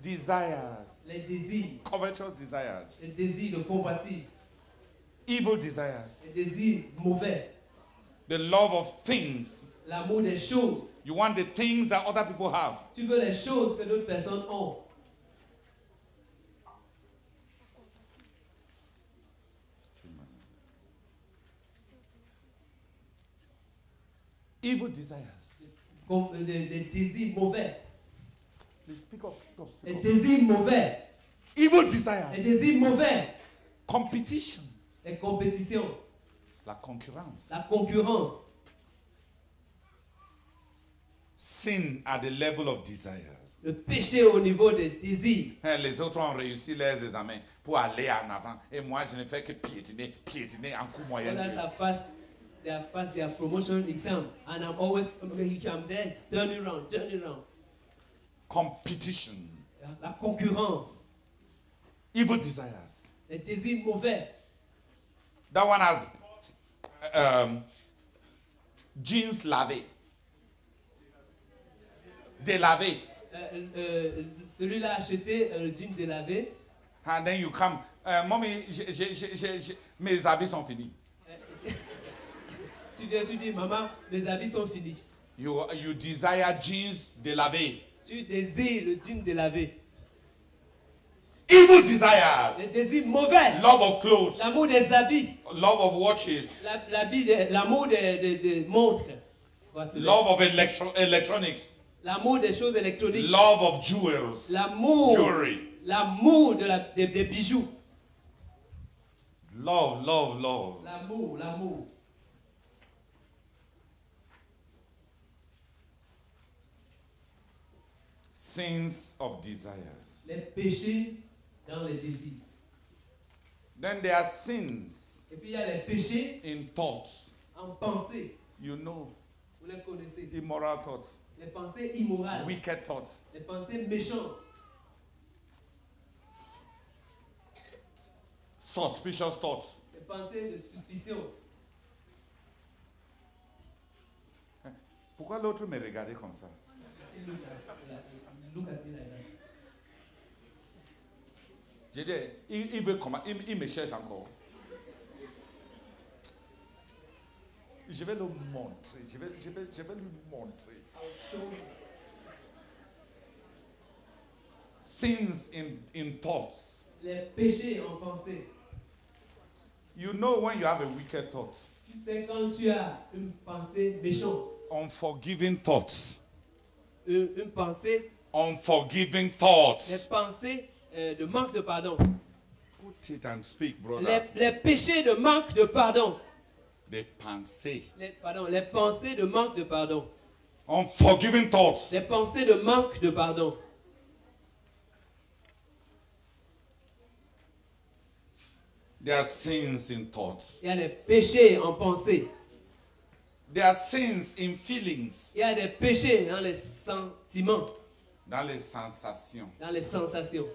S2: Desires,
S1: Les désirs,
S2: covetous desires,
S1: les désirs de convoitise,
S2: evil desires,
S1: les désirs mauvais,
S2: the love of things.
S1: l'amour des choses.
S2: You want the things that other people have.
S1: Tu veux les choses que d'autres personnes ont.
S2: Evil desires.
S1: Comme des, des désirs mauvais. Les désirs mauvais.
S2: Evil
S1: Les
S2: desires.
S1: désirs mauvais.
S2: Competition.
S1: Les compétitions.
S2: La concurrence.
S1: La concurrence.
S2: Sin at the level of desires.
S1: Le péché au niveau des désirs.
S2: Hein, Les autres ont réussi leurs examens pour aller en avant. Et moi, je ne fais que piétiner, piétiner en coup moyen.
S1: Voilà, ça passe. their pass their promotion exam, and I'm always I'm there, turning around, turning around.
S2: Competition,
S1: La, concurrence,
S2: evil desires.
S1: les désirs mauvais.
S2: That one has um, jeans lavé. Délavé.
S1: Euh, euh, Celui-là a acheté euh, le jean délavé.
S2: And then you come, mommy, j'ai- j'ai- j'ai- mes habits sont finis.
S1: Tu viens, tu dis, maman, mes habits sont finis.
S2: You, you desire jeans délavé.
S1: Tu désires le jean délavé.
S2: Evil
S1: Les
S2: desires.
S1: désirs mauvais.
S2: Love of clothes.
S1: L'amour des habits.
S2: Love of watches.
S1: La- L'amour des, des- des montres.
S2: Love of electro- electronics.
S1: L'amour des choses électroniques.
S2: Love of jewels.
S1: L'amour.
S2: Jewelry.
S1: L'amour de la- des, des bijoux.
S2: Love, love, love.
S1: L'amour, l'amour.
S2: Sins of desires.
S1: Les péchés dans les désirs.
S2: Then there are sins
S1: Et puis il y a les péchés
S2: in thoughts.
S1: en pensée.
S2: You know,
S1: Vous les connaissez.
S2: immoral thoughts,
S1: Les pensées immorales.
S2: wicked thoughts.
S1: Les pensées méchantes.
S2: suspicious thoughts.
S1: Les pensées de suspicion.
S2: Eh, pourquoi l'autre me regardait comme ça
S1: look at- me like that.
S2: J'ai dit, il, il veut comment il, il me cherche encore. Je vais le montrer. Je vais, je vais, je vais lui montrer.
S1: I'll show you.
S2: Sins in, in thoughts.
S1: Les péchés en pensée.
S2: You know when you have a wicked thought,
S1: Tu sais quand tu as une pensée méchante.
S2: unforgiving thoughts,
S1: Une, une pensée.
S2: Unforgiving
S1: Les pensées euh, de manque de pardon.
S2: Put it and speak,
S1: Les,
S2: brother.
S1: les péchés de manque de pardon.
S2: Des pensées.
S1: Les, pardon, les pensées de manque de pardon.
S2: Unforgiving thoughts.
S1: Les pensées de manque de pardon.
S2: There are sins in thoughts.
S1: Il y a des péchés en pensée.
S2: There are sins in feelings.
S1: Il y a des péchés dans les sentiments,
S2: Dans les sensations.
S1: dans les sensations.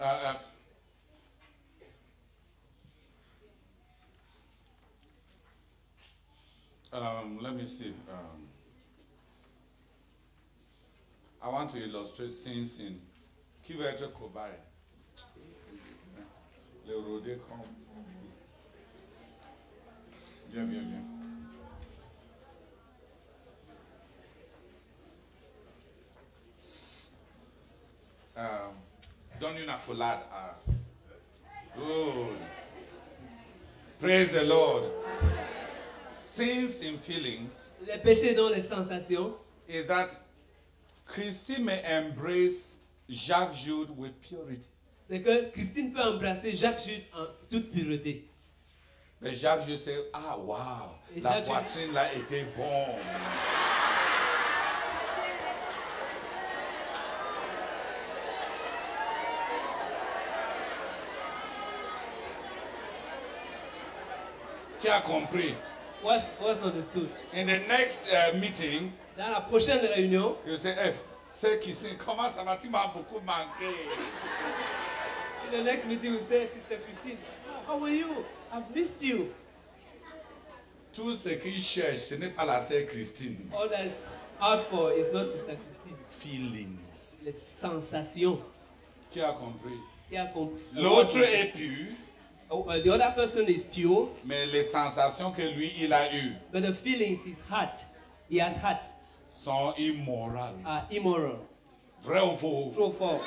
S2: Uh, uh, um, let me see. Um, I want to illustrate things in Qui veut être cobaye? Le rodé comme. Viens, viens, viens. Um, donne une accolade à. Good. Praise the Lord. Sins in feelings
S1: Les péchés dans les sensations,
S2: is that Christy may embrace Jacques Jude with purity.
S1: C'est que Christine peut embrasser Jacques Jude en toute pureté.
S2: Mais Jacques Jude sait, ah wow,
S1: Et
S2: la
S1: Jacques Jude-
S2: poitrine là était bon. Qui a compris?
S1: What's, what's understood?
S2: In the next uh, meeting,
S1: Dans la prochaine réunion,
S2: you say, hey, c'est qui c'est, comment ça va, tu m'as beaucoup manqué.
S1: In the next meeting, we say, Sister Christine, how are you? I've missed you.
S2: Tout ce qu'il cherche, ce n'est pas la sœur Christine.
S1: All that is out for is not Sister Christine.
S2: Feelings.
S1: Les sensations.
S2: Qui a compris?
S1: Qui a compris?
S2: L'autre est pur,
S1: Oh, uh, the other person is pure,
S2: mais les sensations que lui, il a eues
S1: but the feelings his heart, he has heart,
S2: sont immorales.
S1: are immoral.
S2: Vrai ou faux?
S1: True or false?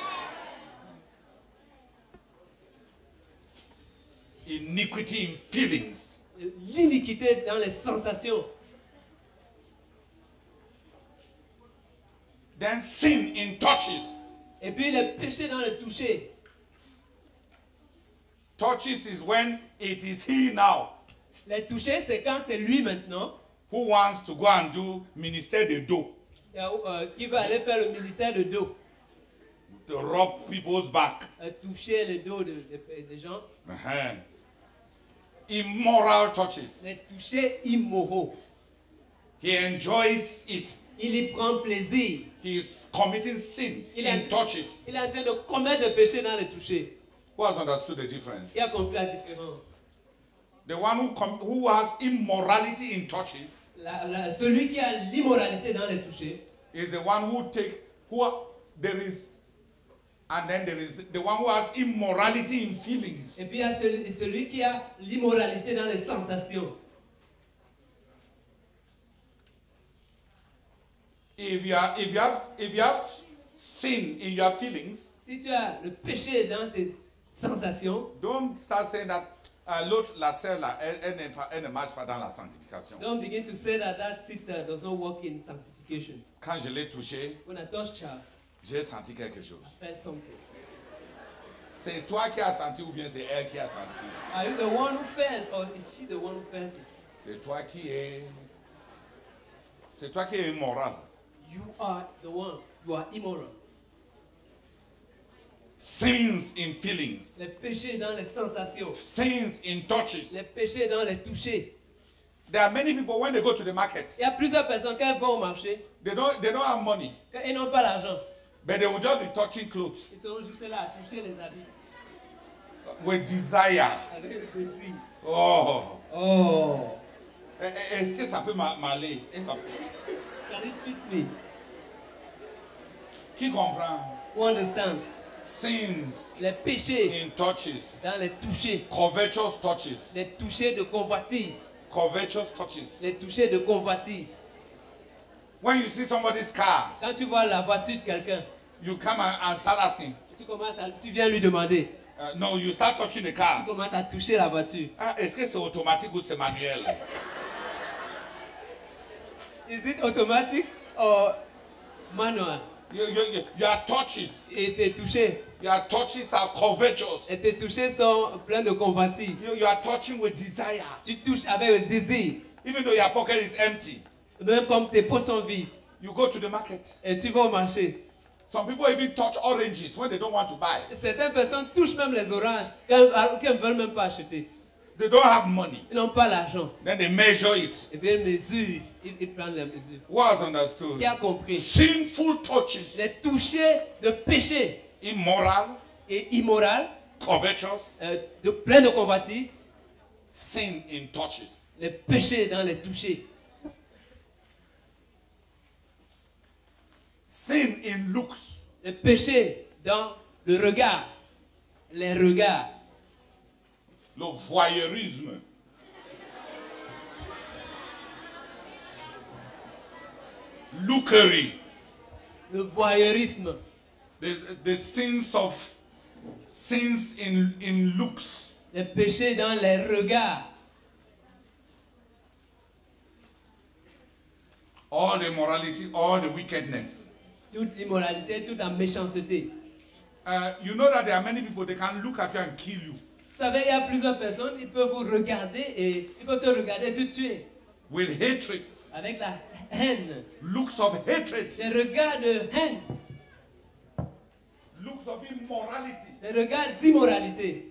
S2: Iniquity in feelings.
S1: L'iniquité dans les sensations.
S2: Then sin in touches.
S1: Et puis le péché dans le toucher.
S2: Touches is when it is he now
S1: Les toucher, c'est quand c'est lui maintenant
S2: who wants to go and do ministère de dos.
S1: Euh, qui va aller faire le ministère de dos,
S2: to rub people's back.
S1: euh, toucher le dos de- de- des gens,
S2: Uh-huh. Immoral touches.
S1: les toucher immoraux.
S2: He enjoys it.
S1: Il y prend plaisir.
S2: He is committing sin
S1: Il
S2: in
S1: est,
S2: touches.
S1: il est en train de commettre le péché dans les toucher.
S2: Who has understood the difference?
S1: Il a compris la différence.
S2: The one who, who has immorality in touches
S1: La- la- celui qui a l'immoralité dans les touchés,
S2: is the one who take who there is and then there is the, one who has immorality in feelings.
S1: et puis il y a celui, celui qui a l'immoralité dans les sensations.
S2: If you are if you have if you have sin in your feelings,
S1: Si tu as le péché dans tes sensations,
S2: don't start saying that uh, l'autre la sœur là elle, elle ne marche pas dans la sanctification.
S1: don't begin to say that that sister does not work in sanctification.
S2: Quand je l'ai touché,
S1: When I touched her,
S2: j'ai senti quelque chose. C'est toi qui as senti ou bien c'est elle qui a senti?
S1: Are you the one who felt or is she the one who felt it?
S2: C'est toi qui es c'est toi qui es immoral.
S1: You are the one. You are immoral.
S2: Sins in feelings,
S1: Les péchés dans les sensations.
S2: sins in touches.
S1: Les péchés dans les touchés.
S2: There are many people when they go to the market,
S1: Il y a plusieurs personnes quand elles vont au marché,
S2: they don't they don't have money,
S1: ils n'ont pas l'argent,
S2: but they will just be touching clothes
S1: ils seront juste là à toucher les habits
S2: with desire.
S1: avec le désir.
S2: Oh,
S1: Oh,
S2: Eh, eh, est-ce que ça peut m'a- m'aller? Ça-
S1: can it fit me?
S2: Qui comprend?
S1: Who understands?
S2: Sins
S1: Les péchés
S2: in touches,
S1: dans les touchés.
S2: covetous touches,
S1: Les touchés de convoitise.
S2: covetous touches.
S1: Les touchés de convoitise.
S2: When you see somebody's car,
S1: Quand tu vois la voiture de quelqu'un,
S2: you come and, start asking.
S1: tu commences à, tu viens lui demander.
S2: Uh, no, you start touching the
S1: Tu
S2: car.
S1: commences à toucher la voiture.
S2: Ah, est-ce que c'est automatique ou c'est manuel?
S1: Is it automatic or manual?
S2: You, you, you, your touches,
S1: Et tes touchés,
S2: your touches are covetous.
S1: et tes touchés sont pleins de convoitise.
S2: You, you are touching with desire.
S1: Tu touches avec le désir.
S2: Even though your pocket is empty,
S1: Même comme tes poches sont vides.
S2: you go to the market.
S1: Et tu vas au marché.
S2: Some people even touch oranges when they don't want to buy.
S1: Certaines personnes touchent même les oranges qu'elles ne veulent même pas acheter.
S2: They don't have money.
S1: Ils n'ont pas l'argent.
S2: Then they measure it.
S1: Et puis ils mesurent. Ils, ils prennent
S2: understood?
S1: Qui a compris?
S2: Sinful touches,
S1: Les touchés de péché
S2: immoral,
S1: et immoral,
S2: covetous,
S1: euh, de, plein de convoitises,
S2: sin in touches.
S1: les péchés dans les touchés.
S2: Sin in looks.
S1: Les péchés dans le regard. Les regards.
S2: Le voyeurisme. Lookery.
S1: Le voyeurisme.
S2: The, the sins of sins in, in looks.
S1: Les péchés dans les regards.
S2: All the morality, all the wickedness.
S1: Toute l'immoralité, toute la méchanceté.
S2: Uh, you know that there are many people they can look at you and kill you
S1: Vous savez, il y a plusieurs personnes, ils peuvent vous regarder et ils peuvent te regarder et te tuer.
S2: with hatred,
S1: Avec la haine.
S2: looks of hatred,
S1: Les regards de haine.
S2: looks of immorality.
S1: Les regards d'immoralité.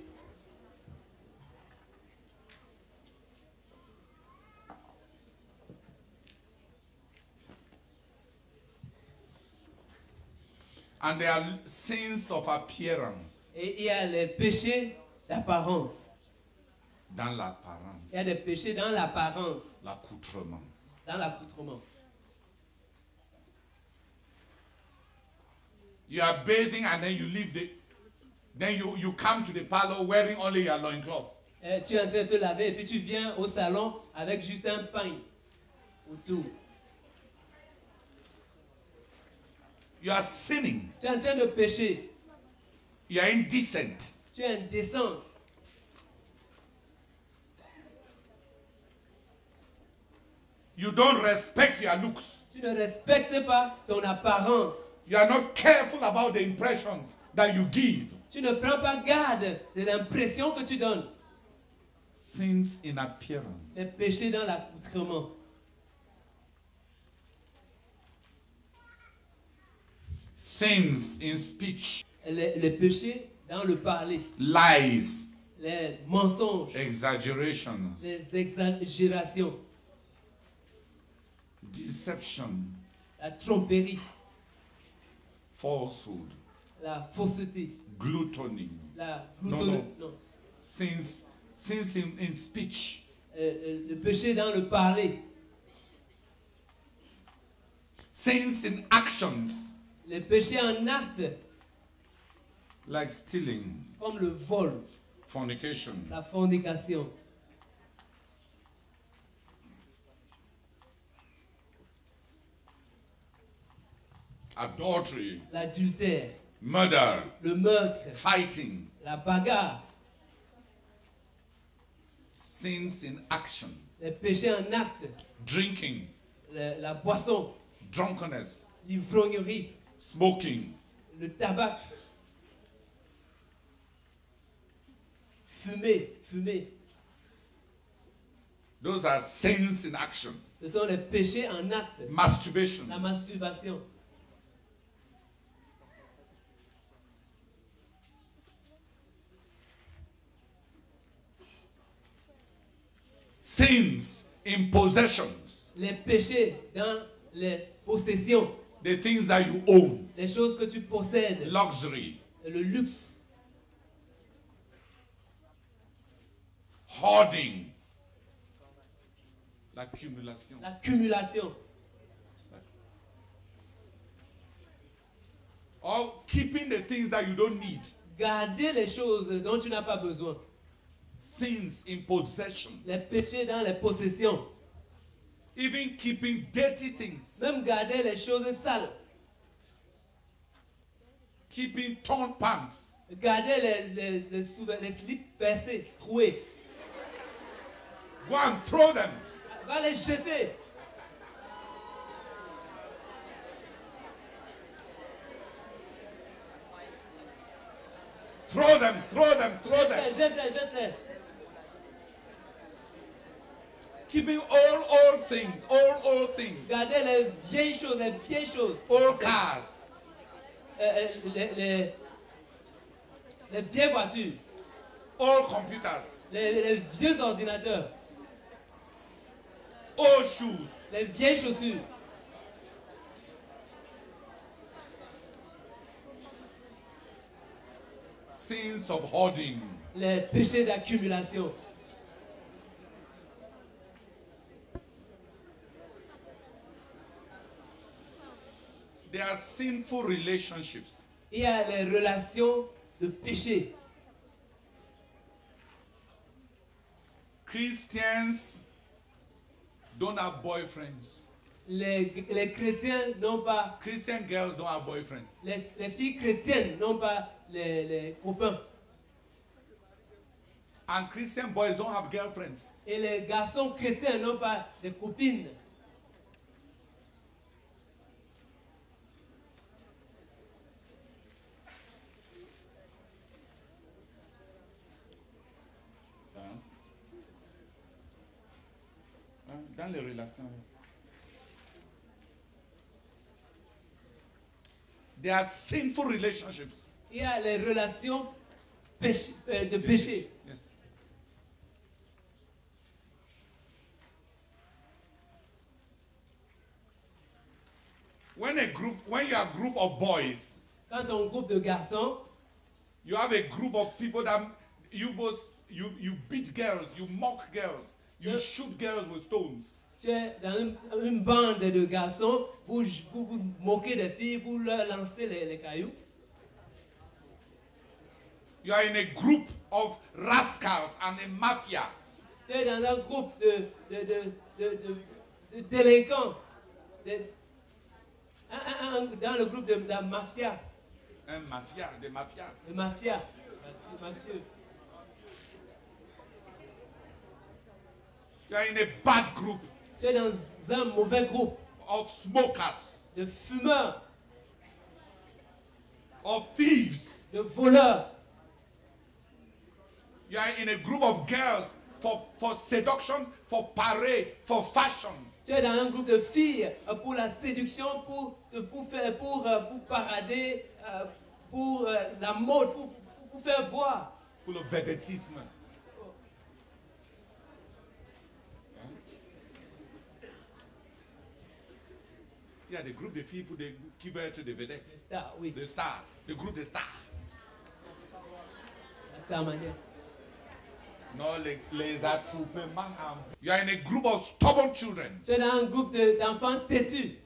S2: And there are sins of appearance.
S1: Et il y a les péchés d'apparence.
S2: Dans l'apparence,
S1: Il y a des péchés dans l'apparence,
S2: l'accoutrement.
S1: dans l'accoutrement.
S2: You are bathing and then you leave the, then you, you come to the parlor wearing only your loincloth.
S1: Et tu es en train de te laver et puis tu viens au salon avec juste un pain autour.
S2: You are sinning.
S1: Tu es en train de pécher.
S2: You are indecent.
S1: Tu es indécente.
S2: You don't respect your looks.
S1: Tu ne respectes pas ton apparence.
S2: You are not careful about the impressions that you give.
S1: Tu ne prends pas garde de l'impression que tu donnes.
S2: Sins in appearance.
S1: Les péchés dans l'accoutrement.
S2: Sins in speech,
S1: les, les péchés dans le parler,
S2: lies,
S1: les mensonges,
S2: exaggerations,
S1: les exagérations,
S2: deception,
S1: la tromperie,
S2: falsehood,
S1: la fausseté,
S2: gluttony,
S1: la
S2: Non,
S1: gloutonnerie.
S2: non.
S1: non.
S2: sins, sins in, in speech,
S1: Euh, euh, le péché dans le parler,
S2: sins in actions,
S1: les péchés en acte,
S2: like stealing,
S1: comme le vol,
S2: fornication,
S1: la fornication,
S2: adultery,
S1: l'adultère,
S2: murder,
S1: le meurtre,
S2: fighting,
S1: la bagarre,
S2: sins in action,
S1: les péchés en acte,
S2: drinking,
S1: le- la boisson,
S2: drunkenness,
S1: l'ivrognerie,
S2: smoking,
S1: le tabac, fumer, fumer.
S2: those are sins in action.
S1: Ce sont les péchés en acte.
S2: Masturbation,
S1: La masturbation,
S2: sins in possessions,
S1: les péchés dans les possessions,
S2: the things that you own,
S1: les choses que tu possèdes,
S2: luxury,
S1: le luxe,
S2: hoarding, l'accumulation.
S1: l'accumulation,
S2: Or keeping the things that you don't need.
S1: garder les choses dont tu n'as pas besoin,
S2: Sins in possession.
S1: les péchés dans les possessions,
S2: Even keeping dirty things.
S1: même garder les choses sales,
S2: Keeping torn pants.
S1: garder les, les, les, les slips percés, troués,
S2: Go and throw them.
S1: va les jeter.
S2: Throw them, throw them, throw them. Keeping all old things, all old things.
S1: Garder les vieilles choses, les vieilles choses.
S2: Old cars,
S1: Euh, euh, les, les, les vieilles voitures,
S2: old computers,
S1: les, les vieux ordinateurs,
S2: old shoes,
S1: les vieilles chaussures,
S2: sins of hoarding,
S1: les péchés d'accumulation,
S2: There are sinful relationships.
S1: il y a les relations de péché.
S2: Christians don't have boyfriends.
S1: Les, les chrétiens n'ont pas,
S2: Christian girls don't have boyfriends.
S1: les, les filles chrétiennes n'ont pas les, les copains.
S2: And Christian boys don't have girlfriends.
S1: Et les garçons chrétiens n'ont pas de copines.
S2: Hein? Hein? Dans les relations. There are sinful relationships.
S1: Il y a les relations péché- euh, de péché.
S2: Yes. When a group, when you are a group of boys,
S1: Quand un groupe de garçons,
S2: you have a group of people that you both you you beat girls, you mock girls, you shoot girls with stones.
S1: Tu es dans une, une bande de garçons, vous, vous vous moquez des filles, vous leur lancez les, les cailloux.
S2: You are in a group of rascals and a mafia.
S1: Tu es dans un groupe de, de, de, de, délinquants. un- un- dans le groupe de, la mafia.
S2: Un mafia, des mafias.
S1: De mafia. Mathieu.
S2: You are in a bad group
S1: Tu es dans un mauvais groupe
S2: of smokers,
S1: de fumeurs,
S2: of thieves.
S1: de voleurs.
S2: You are in a group of girls for, for seduction, for parade, for fashion.
S1: Tu es dans un groupe de filles euh, pour la séduction, pour, pour, faire, pour, euh, pour parader, euh, pour la mode, pour, pour faire voir.
S2: pour le védétisme. Il y a des groupes de filles pour des- qui veulent être des vedettes,
S1: Star, oui,
S2: des stars, des groupes de stars.
S1: la star manière.
S2: Non, les, les attroupements. en- You are in a group of stubborn children,
S1: Tu es dans un groupe de- d'enfants têtus.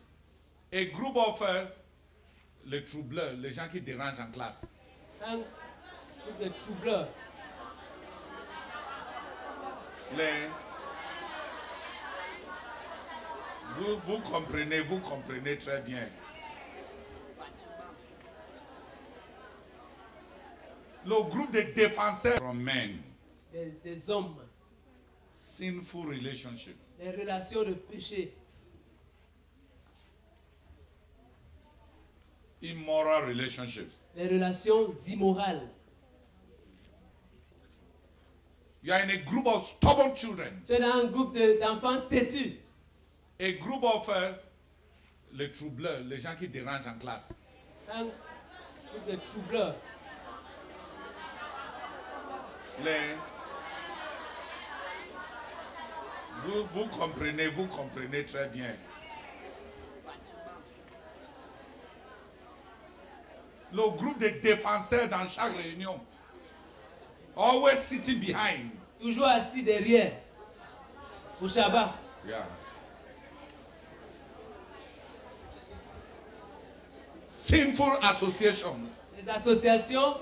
S2: a group of uh, les troubleurs, les gens qui dérangent en classe.
S1: Un groupe de troubleurs.
S2: Les... Vous, vous comprenez, vous comprenez très bien. Le groupe de défenseurs men,
S1: Des, des hommes,
S2: sinful relationships.
S1: des relations de péché,
S2: immoral relationships.
S1: des relations immorales.
S2: You are in a group of stubborn children,
S1: Tu es dans un groupe de- d'enfants têtus.
S2: A group of uh, les troubleurs, les gens qui dérangent en classe.
S1: Un groupe de troubleurs.
S2: Les... Vous, vous comprenez, vous comprenez très bien. Le groupe de défenseurs dans chaque réunion. Always sitting behind.
S1: Toujours assis derrière. Au Shabbat.
S2: Yeah. Sinful associations.
S1: Les associations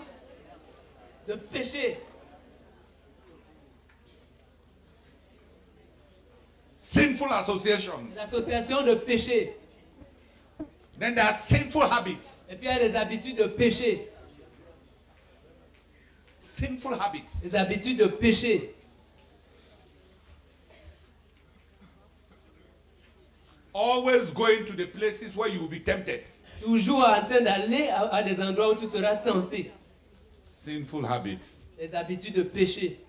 S1: de péché.
S2: Sinful associations.
S1: Les associations de péché.
S2: Then there are sinful habits.
S1: Et puis il y a des habitudes de péché.
S2: Sinful habits.
S1: Des habitudes de péché.
S2: Always going to the places where you will be tempted.
S1: Toujours en train d'aller à, à des endroits où tu seras tenté.
S2: Sinful habits.
S1: Les habitudes de péché.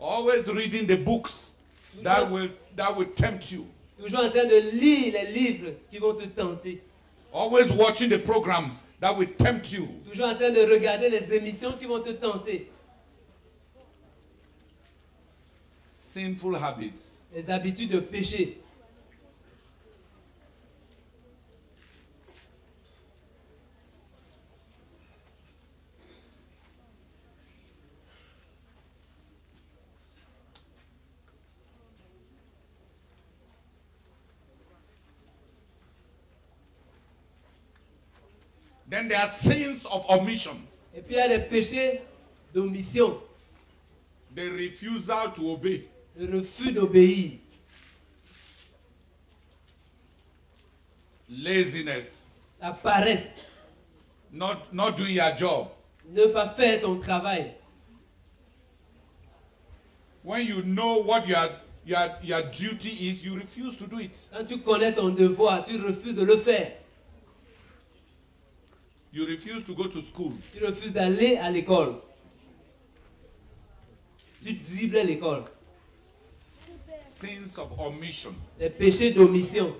S2: Always reading the books that will that will tempt you.
S1: Toujours en train de lire les livres qui vont te tenter.
S2: Always watching the programs that will tempt you.
S1: Toujours en train de regarder les émissions qui vont te tenter.
S2: Sinful habits.
S1: Les habitudes de péché.
S2: Then there are sins of omission.
S1: Et puis il y a des péchés d'omission.
S2: The refusal to obey.
S1: Le refus d'obéir.
S2: Laziness.
S1: La paresse.
S2: Not not doing your job.
S1: Ne pas faire ton travail.
S2: When you know what your your your duty is, you refuse to do it.
S1: Quand tu connais ton devoir, tu refuses de le faire.
S2: You refuse to go to school.
S1: Tu refuses d'aller à l'école. Tu dribbles l'école.
S2: Sins of omission.
S1: Les péchés d'omission.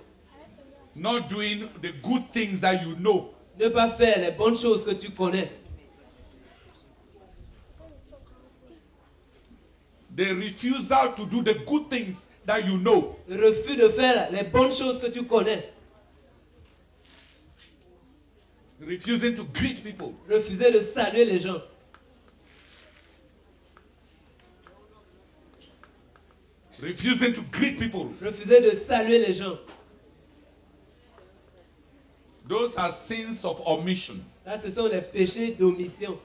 S2: Not doing the good things that you know.
S1: Ne pas faire les bonnes choses que tu connais.
S2: The refusal to do the good things that you know.
S1: Le refus de faire les bonnes choses que tu connais.
S2: Refusing to greet people.
S1: Refuser de saluer les gens.
S2: Refusing to greet people.
S1: Refuser de saluer les gens.
S2: Those are sins of omission.
S1: Ça, ce sont les péchés d'omission.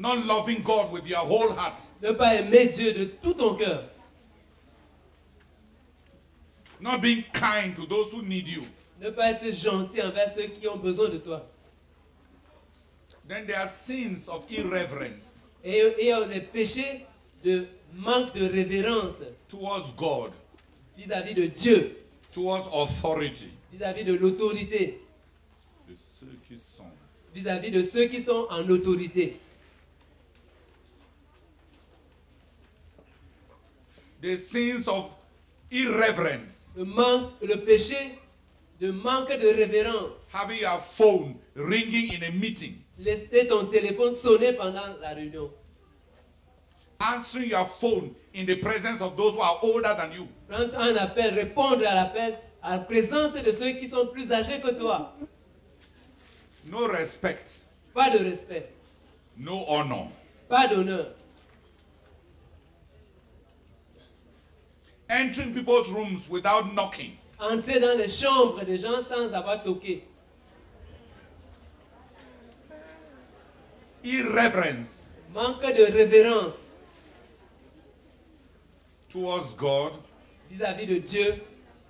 S2: Not loving God with your whole heart.
S1: Ne pas aimer Dieu de tout ton cœur.
S2: Not being kind to those who need you.
S1: Ne pas être gentil envers ceux qui ont besoin de toi.
S2: Then there are sins of irreverence
S1: Et, et les péchés de manque de révérence
S2: towards God,
S1: vis-à-vis de Dieu,
S2: towards authority.
S1: vis-à-vis de l'autorité,
S2: De ceux qui sont.
S1: vis-à-vis de ceux qui sont en autorité.
S2: The sins of irreverence.
S1: Le, manque, le péché de manque de révérence.
S2: Having your phone ringing in a meeting,
S1: Laisser ton téléphone sonner pendant la réunion.
S2: answering your phone in the presence of those who are older than you.
S1: Prendre un appel, répondre à l'appel à la présence de ceux qui sont plus âgés que toi.
S2: No respect,
S1: Pas de respect,
S2: no honor.
S1: pas d'honneur.
S2: Entering people's rooms without knocking.
S1: Entrer dans les chambres des gens sans avoir toqué.
S2: Irreverence
S1: Manque de révérence
S2: towards God,
S1: vis-à-vis de Dieu,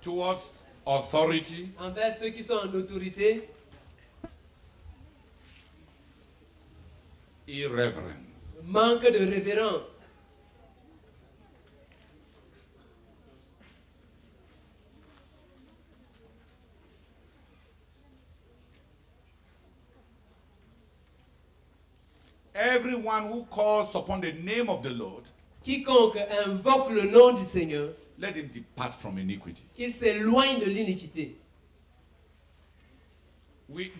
S2: towards authority,
S1: envers ceux qui sont en autorité.
S2: irreverence.
S1: Manque de révérence.
S2: Everyone who calls upon the name of the Lord,
S1: Quiconque invoque le nom du Seigneur,
S2: let him depart from iniquity.
S1: qu'il s'éloigne de l'iniquité.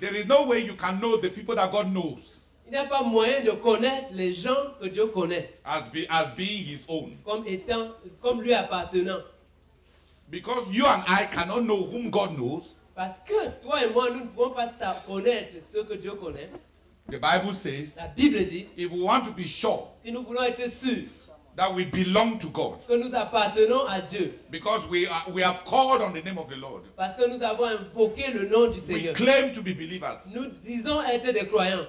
S2: There is no way you can know the people that God knows
S1: Il n'y a pas moyen de connaître les gens que Dieu connaît
S2: as, be, as being his own.
S1: comme étant, comme lui appartenant.
S2: Because you and I cannot know whom God knows.
S1: Parce que toi et moi, nous ne pouvons pas connaître ce que Dieu connaît.
S2: The Bible says,
S1: La Bible dit,
S2: if we want to be sure
S1: si nous voulons être sûrs
S2: that we belong to God,
S1: que nous appartenons à Dieu,
S2: because we, are, we have called on the name of the Lord,
S1: parce que nous avons invoqué le nom du
S2: we
S1: Seigneur,
S2: claim to be believers,
S1: nous disons être des croyants,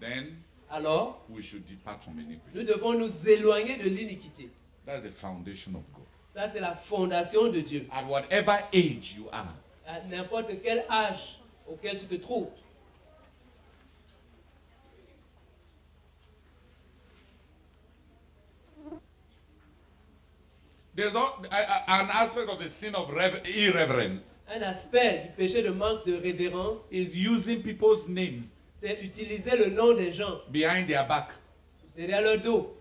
S2: then
S1: alors
S2: we should depart from iniquity.
S1: nous devons nous éloigner de l'iniquité.
S2: That's the foundation of God.
S1: Ça, c'est la fondation de Dieu.
S2: At whatever age you are,
S1: À n'importe quel âge auquel tu te trouves.
S2: There's al- a- a- an aspect of the sin of rev- irreverence
S1: Un aspect du péché de manque de révérence,
S2: is using people's name
S1: c'est utiliser le nom des gens
S2: behind their back
S1: derrière leur dos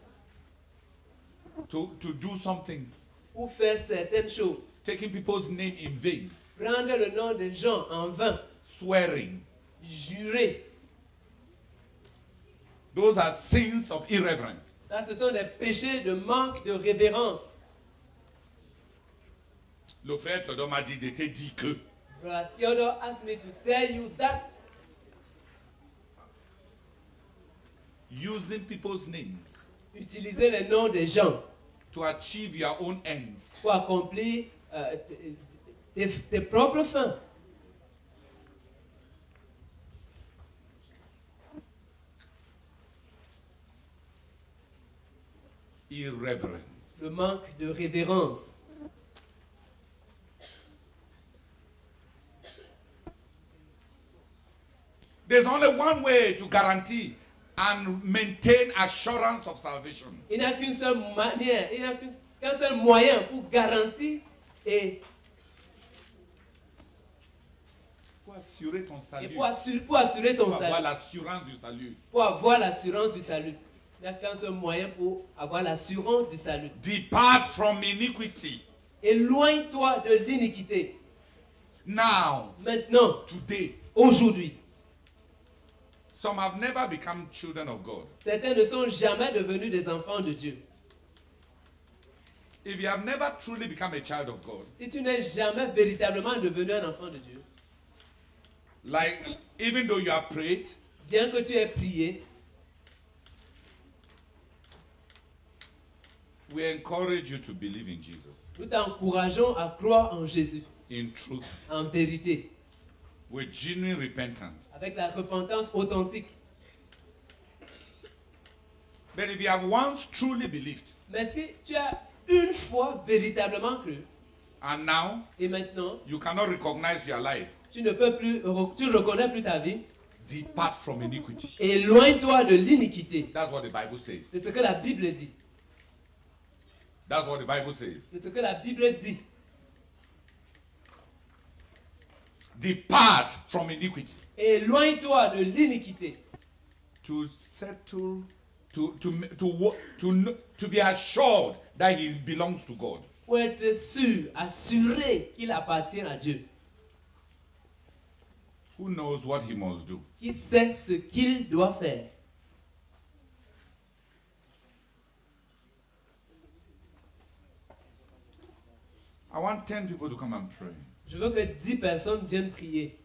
S2: to, to do some things,
S1: pour faire certaines choses.
S2: taking people's name in vain,
S1: Prendre le nom des gens en vain,
S2: swearing.
S1: jurer.
S2: Those are sins of irreverence.
S1: Ça, ce sont des péchés de manque de révérence.
S2: Le frère Théodore m'a dit, de te dit que.
S1: Brother Theodore asked me to tell you that
S2: Using people's names
S1: utiliser les noms des gens
S2: to achieve your own ends
S1: pour accomplir euh, tes propres fins.
S2: irreverence.
S1: Le manque de révérence.
S2: There's only one way to guarantee and maintain assurance of salvation.
S1: Il n'y a qu'une seule manière, il n'y a qu'un seul moyen pour garantir et,
S2: Pour assurer ton
S1: et
S2: salut.
S1: pour, assurer, pour assurer ton
S2: Pour avoir l'assurance du salut.
S1: pour avoir l'assurance du salut. Il n'y a qu'un seul moyen pour avoir l'assurance du salut.
S2: Depart from iniquity.
S1: Éloigne-toi de l'iniquité.
S2: Now,
S1: Maintenant,
S2: today,
S1: aujourd'hui,
S2: some have never become children of God.
S1: certains ne sont jamais devenus des enfants de Dieu.
S2: If you have never truly become a child of God,
S1: Si tu n'es jamais véritablement devenu un enfant de Dieu,
S2: like even though you have prayed,
S1: bien que tu aies prié,
S2: we encourage you to believe in Jesus
S1: nous t'encourageons à croire en Jésus,
S2: in truth
S1: en vérité,
S2: with genuine repentance.
S1: avec la repentance authentique.
S2: But if you have once truly believed,
S1: Mais si tu as une fois véritablement cru,
S2: And now
S1: Et maintenant,
S2: you cannot recognize your life.
S1: tu ne peux plus, tu reconnais plus ta vie.
S2: Depart from iniquity.
S1: Éloigne-toi de l'iniquité.
S2: That's what the Bible says.
S1: C'est ce que la Bible dit.
S2: That's what the Bible says.
S1: C'est ce que la Bible dit.
S2: Depart from iniquity.
S1: Éloigne-toi de l'iniquité.
S2: To settle, to, to, to, to, to be assured that he belongs to God.
S1: Pour être sûr, assuré qu'il appartient à Dieu.
S2: Who knows what he must do?
S1: Qui sait ce qu'il doit faire?
S2: I want 10 people to come and pray.
S1: Je veux que 10 personnes viennent prier.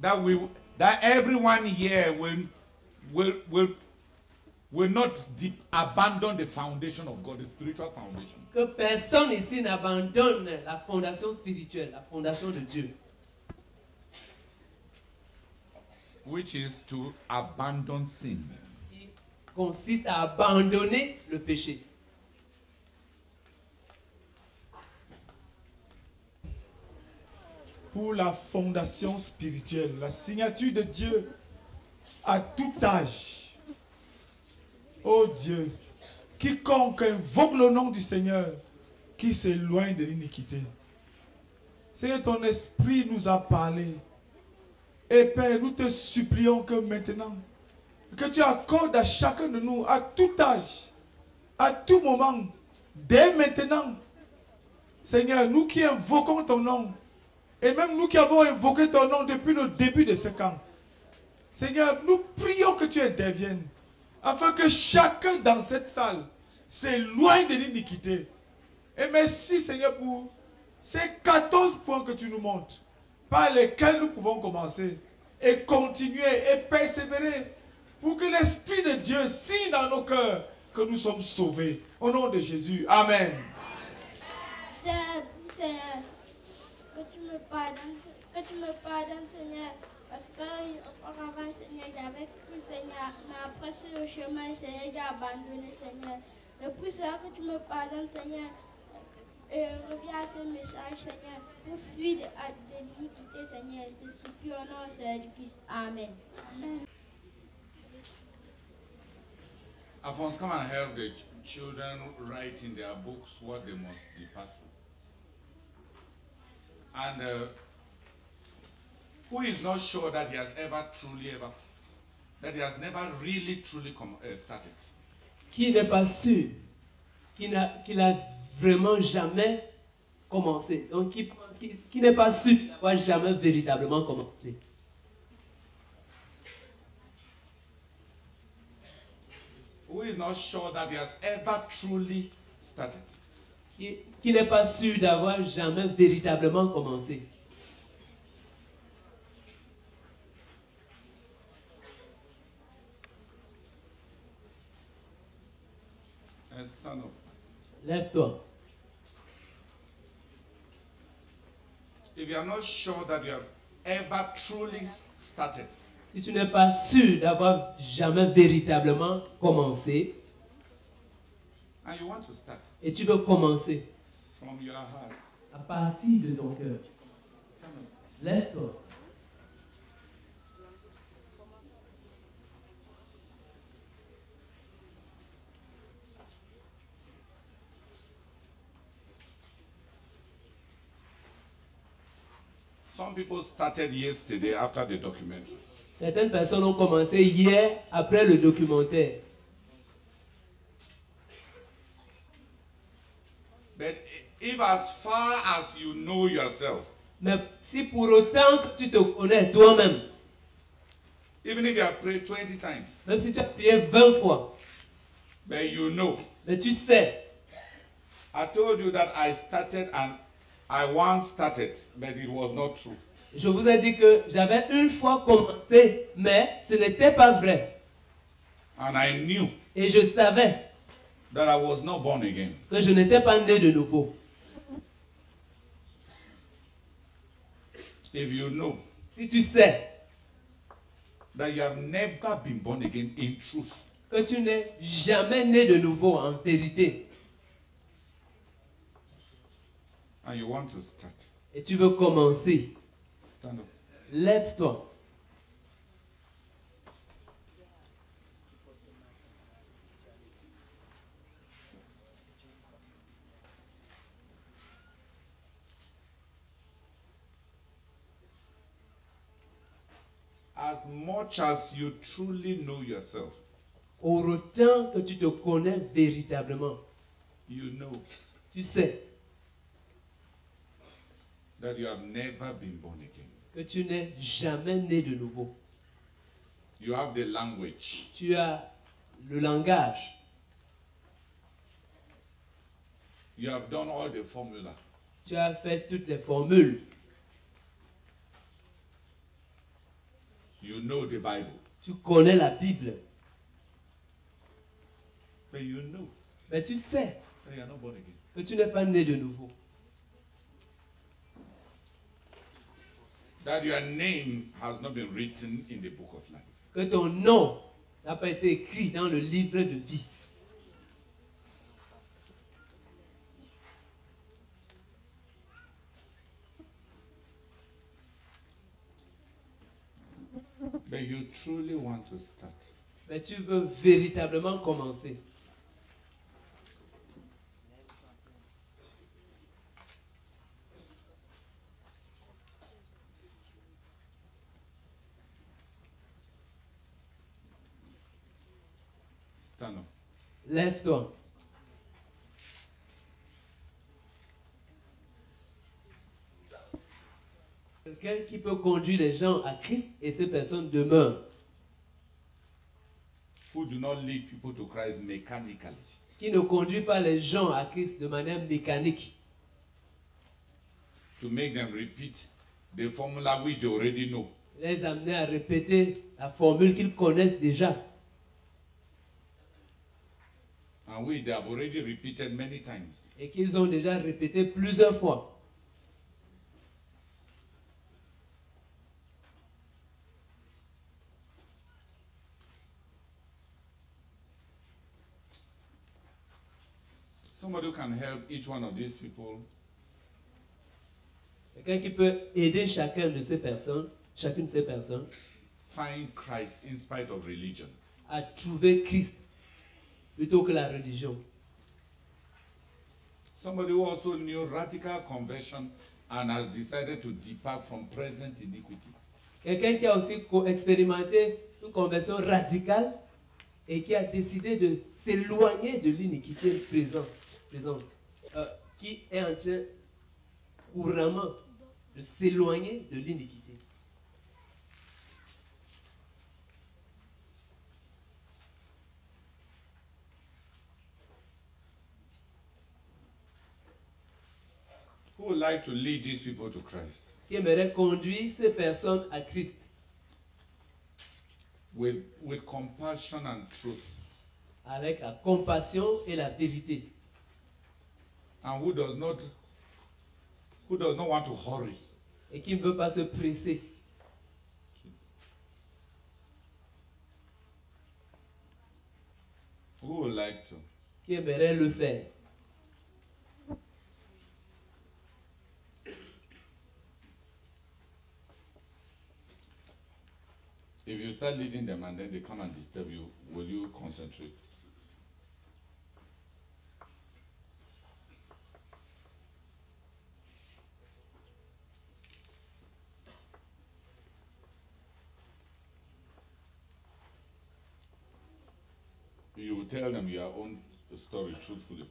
S2: That we that everyone here will will will will not deep, abandon the foundation of God, the spiritual foundation.
S1: Que personne ici n'abandonne la fondation spirituelle, la fondation de Dieu.
S2: Which is to abandon sin.
S1: Qui consiste à abandonner le péché.
S3: Pour la fondation spirituelle, la signature de Dieu à tout âge. Oh Dieu, quiconque invoque le nom du Seigneur, qui s'éloigne de l'iniquité. Seigneur, ton esprit nous a parlé. Et Père, nous te supplions que maintenant, que tu accordes à chacun de nous, à tout âge, à tout moment, dès maintenant, Seigneur, nous qui invoquons ton nom, et même nous qui avons invoqué ton nom depuis le début de ce camp, Seigneur, nous prions que tu interviennes, afin que chacun dans cette salle s'éloigne de l'iniquité. Et merci, Seigneur, pour ces 14 points que tu nous montres, par lesquels nous pouvons commencer et continuer et persévérer, pour que l'Esprit de Dieu signe dans nos cœurs que nous sommes sauvés. Au nom de Jésus. Amen.
S4: Que pardonnes, que tu me pardonnes, Seigneur, parce que auparavant, Seigneur, j'avais cru, Seigneur, mais après sur le chemin, Seigneur, j'ai abandonné, Seigneur. Je prie, Seigneur, que tu me pardonnes, Seigneur, et reviens à ce message, Seigneur, pour fuir de, de l'iniquité, Seigneur. Je te supplie au nom Seigneur du Christ. Amen.
S2: Alphonse, come and help the ch- children write in their books what they must depart from. And uh, who is not sure that he has ever truly ever, that he has never really truly com- uh, started?
S1: Qui n'est pas sûr qu'il a vraiment jamais commencé. Donc, qui, qui, qui n'est pas sûr d'avoir jamais véritablement commencé.
S2: Who is not sure that he has ever truly started?
S1: Qui, qui n'est pas sûr d'avoir jamais véritablement commencé. Lève-toi.
S2: If you are not sure that you have ever truly started,
S1: Si tu n'es pas sûr d'avoir jamais véritablement commencé
S2: and you want to start
S1: et tu veux commencer
S2: from your heart,
S1: à partir de ton cœur, lève-toi.
S2: Some people started yesterday after the documentary.
S1: Certaines personnes ont commencé hier après le documentaire.
S2: But i- if as far as you know yourself,
S1: Mais si pour autant que tu te connais toi-même,
S2: even if you have prayed 20 times,
S1: même si tu as prié 20 fois,
S2: but you know,
S1: mais tu sais,
S2: I told you that I started and I once started, but it was not true.
S1: je vous ai dit que j'avais une fois commencé, mais ce n'était pas vrai.
S2: And I knew
S1: Et je savais
S2: that I was not born again.
S1: que je n'étais pas né de nouveau.
S2: If you know
S1: Si tu sais
S2: that you have never been born again in truth,
S1: que tu n'es jamais né de nouveau en vérité,
S2: and you want to start,
S1: et tu veux commencer,
S2: stand up.
S1: lève-toi.
S2: As much as you truly know yourself,
S1: Autant que tu te connais véritablement,
S2: you know
S1: tu sais
S2: that you have never been born again.
S1: que tu n'es jamais né de nouveau.
S2: You have the language,
S1: Tu as le langage,
S2: you have done all the formula,
S1: tu as fait toutes les formules,
S2: you know the Bible,
S1: tu connais la Bible,
S2: but you know
S1: mais tu sais
S2: that you are not born again.
S1: que tu n'es pas né de nouveau.
S2: That your name has not been written in the book of life.
S1: Que ton nom n'a pas été écrit dans le livre de vie.
S2: But you truly want to start.
S1: Mais tu veux véritablement commencer.
S2: Stand up.
S1: Lève-toi. Quelqu'un qui peut conduire les gens à Christ et ces personnes demeurent.
S2: Who do not lead people to Christ mechanically.
S1: Qui ne conduit pas les gens à Christ de manière mécanique.
S2: To make them repeat the formula which they already know.
S1: Les amener à répéter la formule qu'ils connaissent déjà.
S2: And which they have already repeated many times.
S1: Et qu'ils ont déjà répété plusieurs fois.
S2: Somebody who can help each one of these people
S1: Quelqu'un qui peut aider chacun de ces personnes, chacune de ces personnes,
S2: find Christ in spite of religion.
S1: à trouver Christ plutôt que la religion.
S2: Somebody who also knew radical conversion and has decided to depart from present iniquity.
S1: Quelqu'un qui a aussi expérimenté une conversion radicale et qui a décidé de s'éloigner de l'iniquité présente, présente euh, qui est en train couramment de s'éloigner de l'iniquité.
S2: Who would like to lead these people to Christ?
S1: Qui aimerait conduire ces personnes à Christ
S2: with, with compassion and truth?
S1: avec la compassion et la vérité.
S2: And who does not who does not want to hurry?
S1: et qui ne veut pas se presser.
S2: Who would like to?
S1: qui aimerait le faire?
S2: If you start leading them and then they come and disturb you, will you concentrate? Tell them your own story truthfully,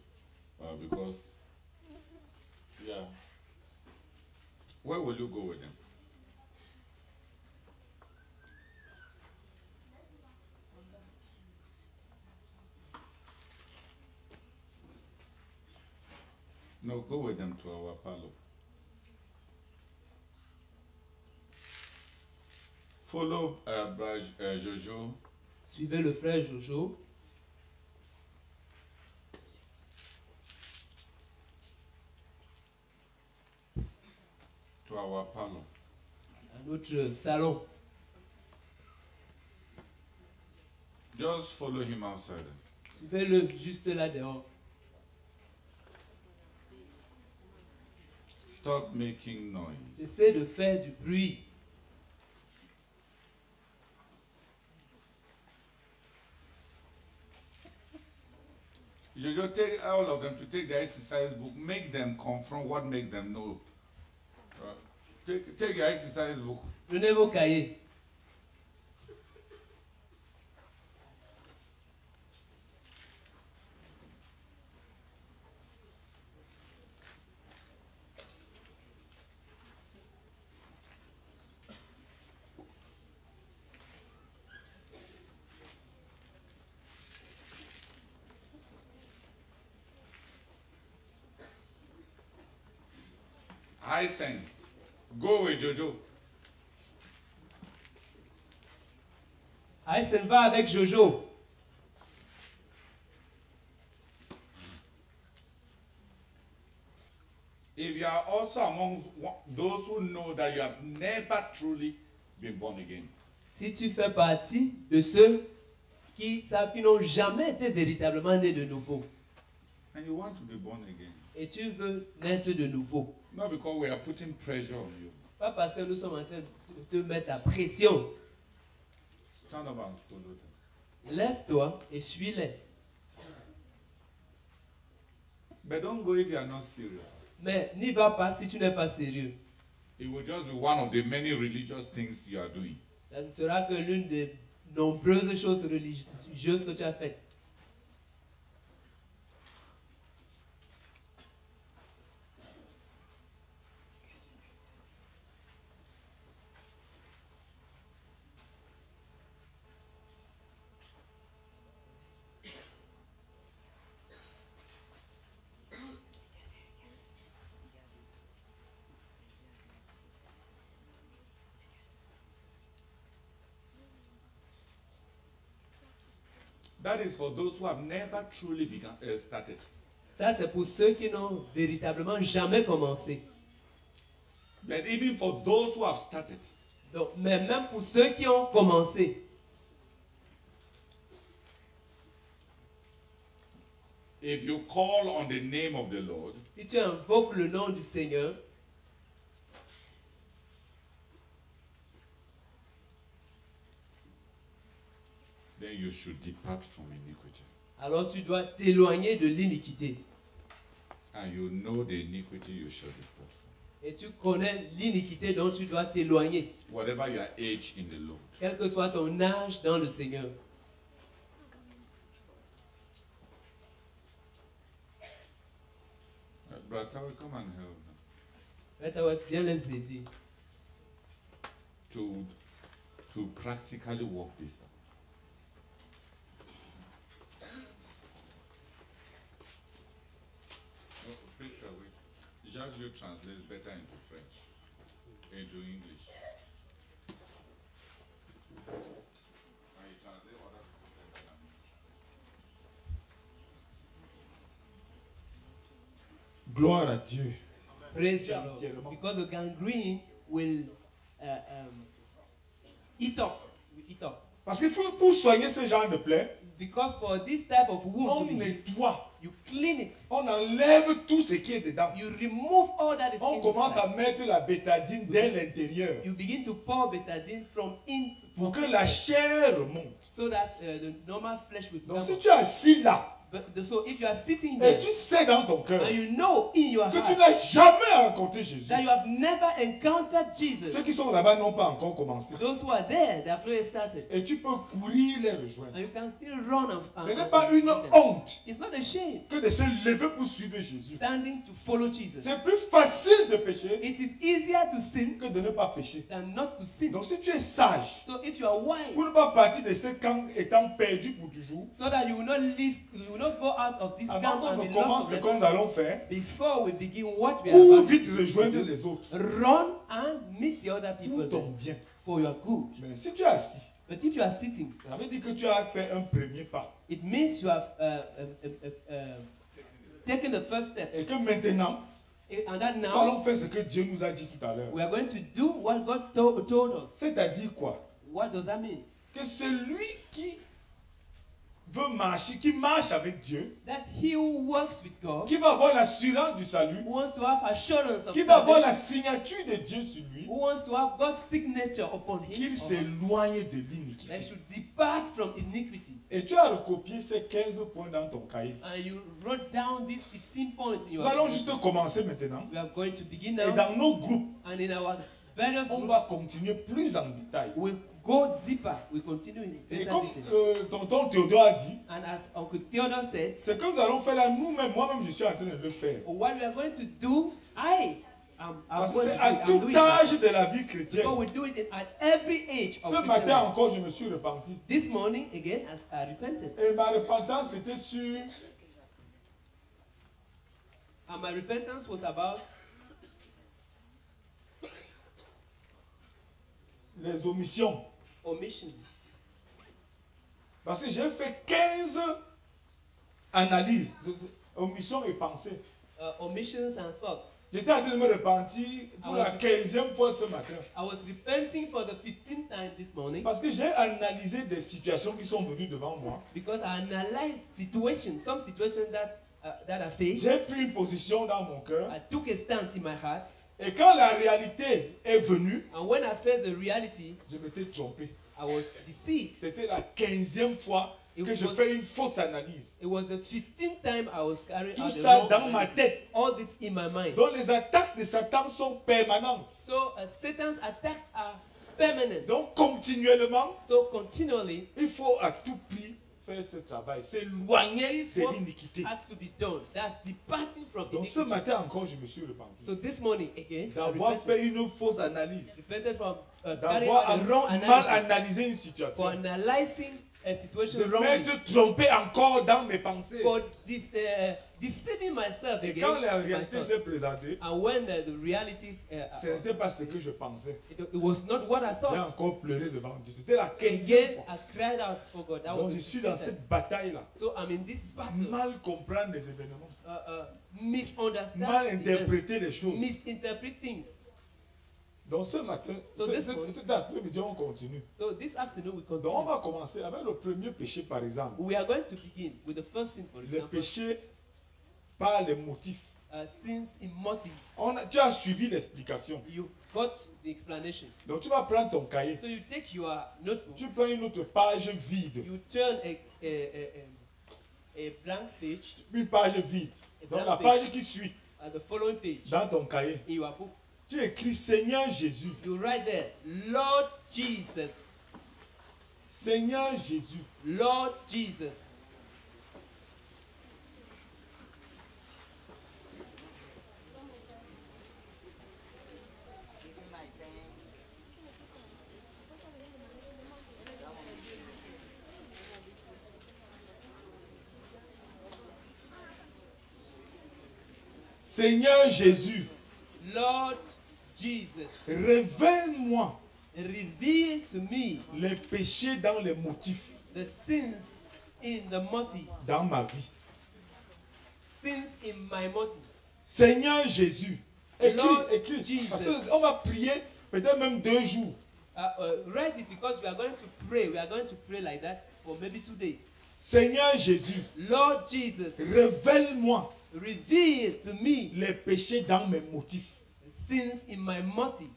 S2: uh, because, yeah. Where will you go with them? No, go with them to our parlor. Follow uh, uh, Jojo
S1: Suivez le frère Jojo
S2: parlor.
S1: à notre salon.
S2: Just follow him outside.
S1: Suivez-le juste là dehors.
S2: Stop making noise.
S1: Cessez de faire du bruit.
S2: Jojo, take all of them to take the exercise book, make them confront what makes them know. Take, take your exercise book.
S1: Prenez vos cahiers. Aysen va avec Jojo.
S2: If you are also among those who know that you have never truly been born again,
S1: Si tu fais partie de ceux qui savent qu'ils n'ont jamais été véritablement nés de nouveau.
S2: And you want to be born again,
S1: et tu veux naître de nouveau,
S2: not because we are putting pressure on you,
S1: pas parce que nous sommes en train de te mettre la pression,
S2: stand up and follow them.
S1: lève-toi et suis-les.
S2: But don't go if you are not serious.
S1: Mais n'y va pas si tu n'es pas sérieux.
S2: It will just be one of the many religious things you are doing.
S1: Ça ne sera que l'une des nombreuses choses religieuses que tu as faites.
S2: That is for those who have never truly begun, uh, started.
S1: Ça, c'est pour ceux qui n'ont véritablement jamais commencé.
S2: But even for those who have started,
S1: Donc, mais même pour ceux qui ont commencé,
S2: if you call on the name of the Lord,
S1: si tu invoques le nom du Seigneur,
S2: you should depart from iniquity.
S1: alors tu dois t'éloigner de l'iniquité.
S2: And you know the iniquity you shall depart from.
S1: Et tu connais l'iniquité dont tu dois t'éloigner,
S2: Whatever your age in the Lord.
S1: quel que soit ton âge dans le Seigneur.
S2: Uh, Brother, come and help
S1: ouais, viens les aider
S2: to, to practically work this out. Jacques, you translate better into French, into English. And you translate other.
S3: Gloire à Dieu.
S1: Praise the Lord. Because the gangrene will uh, um, eat up. Will eat up.
S3: Parce qu'il faut pour soigner ce genre de plaie,
S1: Because for this type of wound
S3: on
S1: to be
S3: nettoie,
S1: you clean it.
S3: on enlève tout ce qui est dedans.
S1: You remove all that is
S3: On commence à mettre la bétadine dès l'intérieur
S1: You begin to pour
S3: que la chair remonte.
S1: so that uh, the normal flesh will
S3: Donc si tu es assis là
S1: so if you are sitting
S3: et tu sais dans ton cœur
S1: you know
S3: que tu n'as jamais rencontré Jésus,
S1: that you have never encountered Jesus,
S3: ceux qui sont là-bas n'ont pas encore commencé.
S1: those who are there, they have already started,
S3: Et tu peux courir les rejoindre.
S1: and you can still run and, and
S3: Ce n'est pas une honte
S1: It's not a shame
S3: que de se lever pour suivre Jésus.
S1: standing to follow Jesus.
S3: C'est plus facile de pécher
S1: It is easier to sin
S3: que de ne pas pécher.
S1: than not to sin.
S3: Donc si tu es sage,
S1: So if you are wise,
S3: pour ne pas partir de ce camp étant perdu pour toujours,
S1: so that you will not live, you will not go out of this
S3: avant
S1: camp and be lost
S3: ce que nous allons faire,
S1: Before we begin what we are about
S3: vite rejoindre les autres
S1: run and meet the other people
S3: pour bien.
S1: for your good.
S3: Mais si tu es assis,
S1: But if you are sitting,
S3: ça veut dire que tu as fait un premier pas.
S1: it means you have uh, uh, uh, taken the first step.
S3: Et que maintenant,
S1: And that
S3: nous
S1: now
S3: allons faire ce que Dieu nous a dit tout à l'heure.
S1: we are going to do what God to- told us.
S3: C'est-à-dire quoi?
S1: What does that mean?
S3: Que celui qui veut marcher, qui marche avec Dieu,
S1: that he who works with God,
S3: qui va avoir l'assurance du salut,
S1: who wants to have assurance of
S3: qui va avoir la signature de Dieu sur lui,
S1: who wants to have God's signature upon him,
S3: qu'il s'éloigne de
S1: that
S3: l'iniquité.
S1: should depart from iniquity.
S3: Et tu as recopié ces 15 points dans ton cahier.
S1: And you wrote down these 15 points in your
S3: Nous allons juste commencer maintenant.
S1: We are going to begin
S3: Et
S1: now,
S3: dans nos groupes,
S1: and in our various
S3: on
S1: groups,
S3: va continuer plus en détail.
S1: Go deeper. We continue in
S3: Et comme euh, tonton Théodore a dit,
S1: And as Uncle Theodore said,
S3: ce que nous allons faire là, nous-mêmes, moi-même, je suis en train de le faire.
S1: what we are going to do, I am
S3: Parce que
S1: going
S3: c'est
S1: to do
S3: à tout âge
S1: it.
S3: de la vie chrétienne.
S1: Because we do it at every age of
S3: Ce
S1: Christian
S3: matin
S1: life.
S3: encore, je me suis repenti.
S1: This morning, again, as I repented.
S3: Et ma repentance était sur
S1: And my repentance was about
S3: les omissions.
S1: Omissions.
S3: Parce que j'ai fait 15 analyses, omissions et pensées.
S1: Uh, omissions and thoughts.
S3: J'étais en train de me repentir pour la
S1: ouais.
S3: 15e fois ce matin.
S1: I was repenting for the 15th time this morning
S3: Parce que j'ai analysé des situations qui sont venues devant moi.
S1: because I analyzed situations, some situations that uh, that I faced.
S3: J'ai pris une position dans mon cœur.
S1: I took a stance in my heart,
S3: Et quand la réalité est venue,
S1: and when I faced the reality,
S3: je m'étais trompé.
S1: I was deceived.
S3: C'était la 15e fois
S1: It
S3: que je
S1: was-
S3: fais une fausse analyse.
S1: It was the 15th time I was carrying
S3: Tout
S1: the
S3: ça dans ma tête.
S1: All this in my mind.
S3: Donc les attaques de Satan sont permanentes.
S1: So uh, Satan's attacks are permanent.
S3: Donc continuellement,
S1: So continually,
S3: il faut à tout prix faire ce travail, s'éloigner de l'iniquité. Donc ce matin encore, je me suis repenti.
S1: So this morning again, I
S3: D'avoir fait une fausse analyse.
S1: uh,
S3: D'avoir mal analysé une situation.
S1: Situation
S3: De m'être trompé encore dans mes pensées.
S1: for dis, uh, deceiving myself
S3: Et
S1: again.
S3: quand la réalité s'est présentée,
S1: And when uh, the reality, uh,
S3: ce n'était pas ce que je pensais.
S1: it, it was not what I
S3: J'ai
S1: thought.
S3: encore pleuré devant Dieu. C'était la 15e
S1: Again,
S3: fois.
S1: I cried out for God. That
S3: Donc
S1: was
S3: je suis dans
S1: 15th time.
S3: cette bataille-là.
S1: So I'm in this battle.
S3: Mal comprendre les événements.
S1: Uh, uh,
S3: Mal interpréter les choses.
S1: misinterpret things.
S3: Donc ce matin,
S1: So
S3: cet après-midi, on continue.
S1: So this afternoon we
S3: Donc on
S1: continue.
S3: va commencer avec le premier péché, par exemple.
S1: We are going to begin with the first sin, for
S3: Le
S1: example,
S3: péché par les motifs.
S1: uh, sins in motives.
S3: On a- tu as suivi l'explication.
S1: You got the explanation.
S3: Donc tu vas prendre ton cahier.
S1: So you take your notebook,
S3: Tu prends une autre page vide.
S1: you turn a, a, a, a, a blank page,
S3: Une page vide. Donc la
S1: page,
S3: page qui suit
S1: and the following page
S3: dans ton cahier.
S1: in your book.
S3: Tu écris Seigneur Jésus.
S1: You write there, Lord Jesus,
S3: Seigneur Jésus.
S1: Lord Jesus.
S3: Seigneur Jésus.
S1: Lord Jesus,
S3: Révèle-moi
S1: reveal to me
S3: les péchés dans les motifs
S1: the sins in the motives,
S3: dans ma vie.
S1: sins in my motive.
S3: Seigneur Jésus. Écris,
S1: Lord
S3: écris.
S1: Jesus.
S3: Parce qu'on va prier peut-être même deux jours.
S1: Uh, uh, write it because we are going to pray. We are going to pray like that for maybe two days.
S3: Seigneur Jésus,
S1: Lord Jesus,
S3: révèle-moi
S1: reveal to me
S3: les péchés dans mes motifs.
S1: Sins in my motive.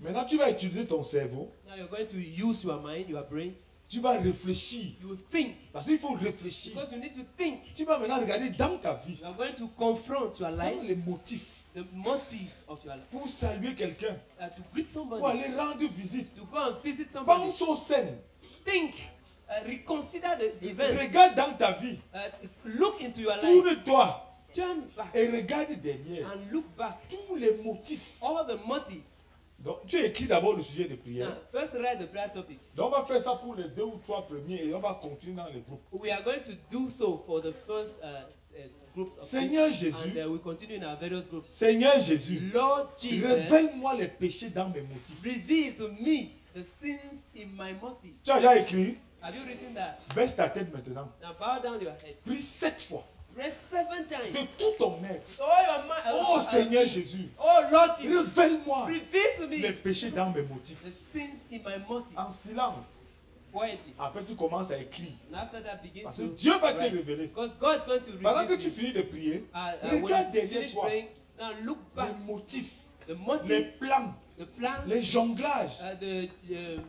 S3: Maintenant, tu vas utiliser ton cerveau.
S1: Now you're going to use your mind, your brain.
S3: Tu vas réfléchir.
S1: You will think
S3: Parce qu'il faut réfléchir.
S1: because you need to think.
S3: Tu vas maintenant regarder dans ta vie,
S1: You are going to confront your
S3: dans
S1: life,
S3: les motifs,
S1: the motives of your life,
S3: pour saluer quelqu'un,
S1: uh, to greet somebody,
S3: pour aller rendre visite.
S1: to go and visit somebody.
S3: Pense aux scènes.
S1: Think, uh, reconsider the events.
S3: Regarde dans ta vie.
S1: Uh, look into your life.
S3: Tourne-toi
S1: Turn back
S3: et regarde derrière.
S1: and look back.
S3: Tous les motifs.
S1: All the motives.
S3: Donc, tu écris d'abord le sujet de
S1: Now,
S3: prière.
S1: first write the prayer topics.
S3: Donc, on va faire ça pour les deux ou trois premiers et on va continuer dans les groupes.
S1: We are going to do so for the first uh, uh,
S3: Seigneur Jésus,
S1: uh.
S3: Seigneur Jésus, révèle-moi les péchés dans mes motifs.
S1: reveal to me the sins in my motive.
S3: Tu as déjà écrit
S1: Have you written that?
S3: Baisse ta tête maintenant.
S1: Now bow down your head.
S3: Prie sept fois.
S1: Pray seven
S3: de
S1: times.
S3: tout ton être.
S1: Oh, your mind.
S3: Oh Seigneur Jésus,
S1: Oh Lord
S3: révèle-moi
S1: Reveal to
S3: péchés dans mes motifs.
S1: the sins in my motive.
S3: En silence. Après, tu commences à écrire.
S1: And after that, begin
S3: Parce que. Dieu va te révéler.
S1: Because God is going to
S3: Pendant que tu finis de prier,
S1: Uh, uh,
S3: regarde derrière toi
S1: praying, now look back.
S3: les motifs,
S1: The
S3: les plans, les jonglages.
S1: uh, the um,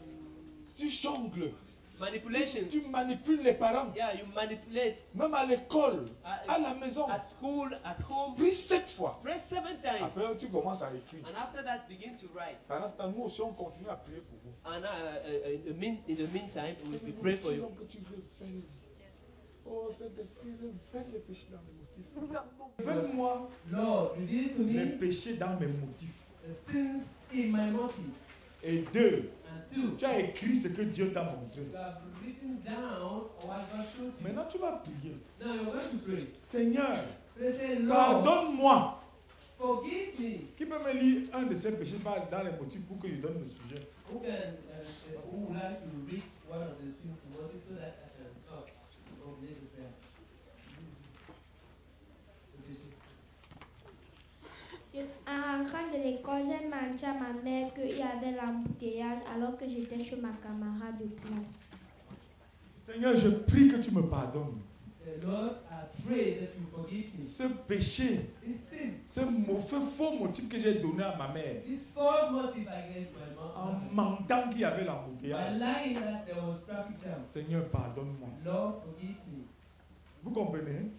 S3: Tu jongles.
S1: Manipulations.
S3: Tu manipules les parents.
S1: Yeah, you manipulate
S3: Même à l'école,
S1: uh,
S3: à la maison.
S1: at school, at home.
S3: Prie sept fois.
S1: Pray seven times.
S3: Après, tu commences à écrire.
S1: And after that, begin to write.
S3: Pendant ce temps, nous aussi, on continue à prier pour vous.
S1: And uh, uh, in, the mean, in the meantime, we will
S3: Seigneur,
S1: pray
S3: nous
S1: for you.
S3: prions que tu révèles. Oh Saint-Esprit, révèle les péchés dans mes motifs. Révèle-moi les péchés dans mes motifs.
S1: the sins in my motive.
S3: Et deux,
S1: two,
S3: tu as écrit ce que Dieu t'a montré.
S1: you down what you.
S3: Maintenant, tu vas prier.
S1: Now you're going to pray.
S3: Seigneur, pardonne-moi. Qui peut me lire un de ces péchés dans les motifs pour que je donne le sujet?
S1: Who can, uh, who would like to read one of the in motive so that I can talk or lead the prayer?
S4: Je- En rentrant de l'école, j'ai menti à ma mère qu'il y avait l'embouteillage alors que j'étais chez ma camarade de classe.
S3: Seigneur, je prie que tu me pardonnes.
S1: Lord, I pray that you forgive me.
S3: Ce péché, ce mauvais faux motif que j'ai donné à ma mère
S1: this false motive I gave my
S3: en mentant qu'il y avait
S1: by
S3: l'embouteillage.
S1: lying that there was traffic jam.
S3: Seigneur, pardonne-moi.
S1: Lord, forgive me.
S3: Vous comprenez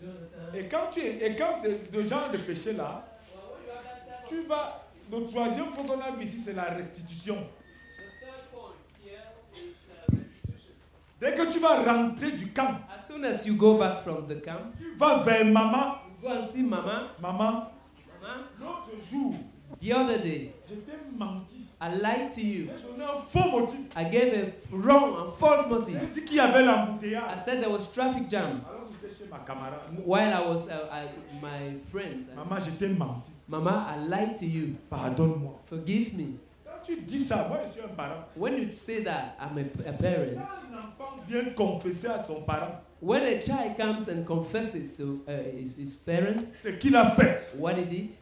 S1: You, understand?
S3: Et quand, tu es, et quand c'est le genre de péché-là,
S1: Well, when you have that type of-
S3: tu vas... Le troisième point qu'on a vu ici, c'est la restitution. Dès que tu vas rentrer du camp,
S1: As soon as you go back from the camp,
S3: tu vas vers maman.
S1: you go and see Mama.
S3: Maman,
S1: Mama,
S3: l'autre jour,
S1: the other day,
S3: je t'ai menti.
S1: I lied to you.
S3: J'ai donné un faux motif.
S1: I gave a wrong and false
S3: J'ai
S1: motive.
S3: dit qu'il y avait
S1: I said there was traffic jam
S3: Alors ma camarade.
S1: while I was uh, at my friends.
S3: Maman, je t'ai menti.
S1: Mama, I lied to you.
S3: Pardonne-moi.
S1: Forgive me.
S3: Quand tu dis ça, moi je suis un parent.
S1: When you say that, I'm a, a parent.
S3: Quand un enfant vient confesser à son parent
S1: When a child comes and confesses to uh, his, his parents
S3: ce qu'il a fait,
S1: what he did,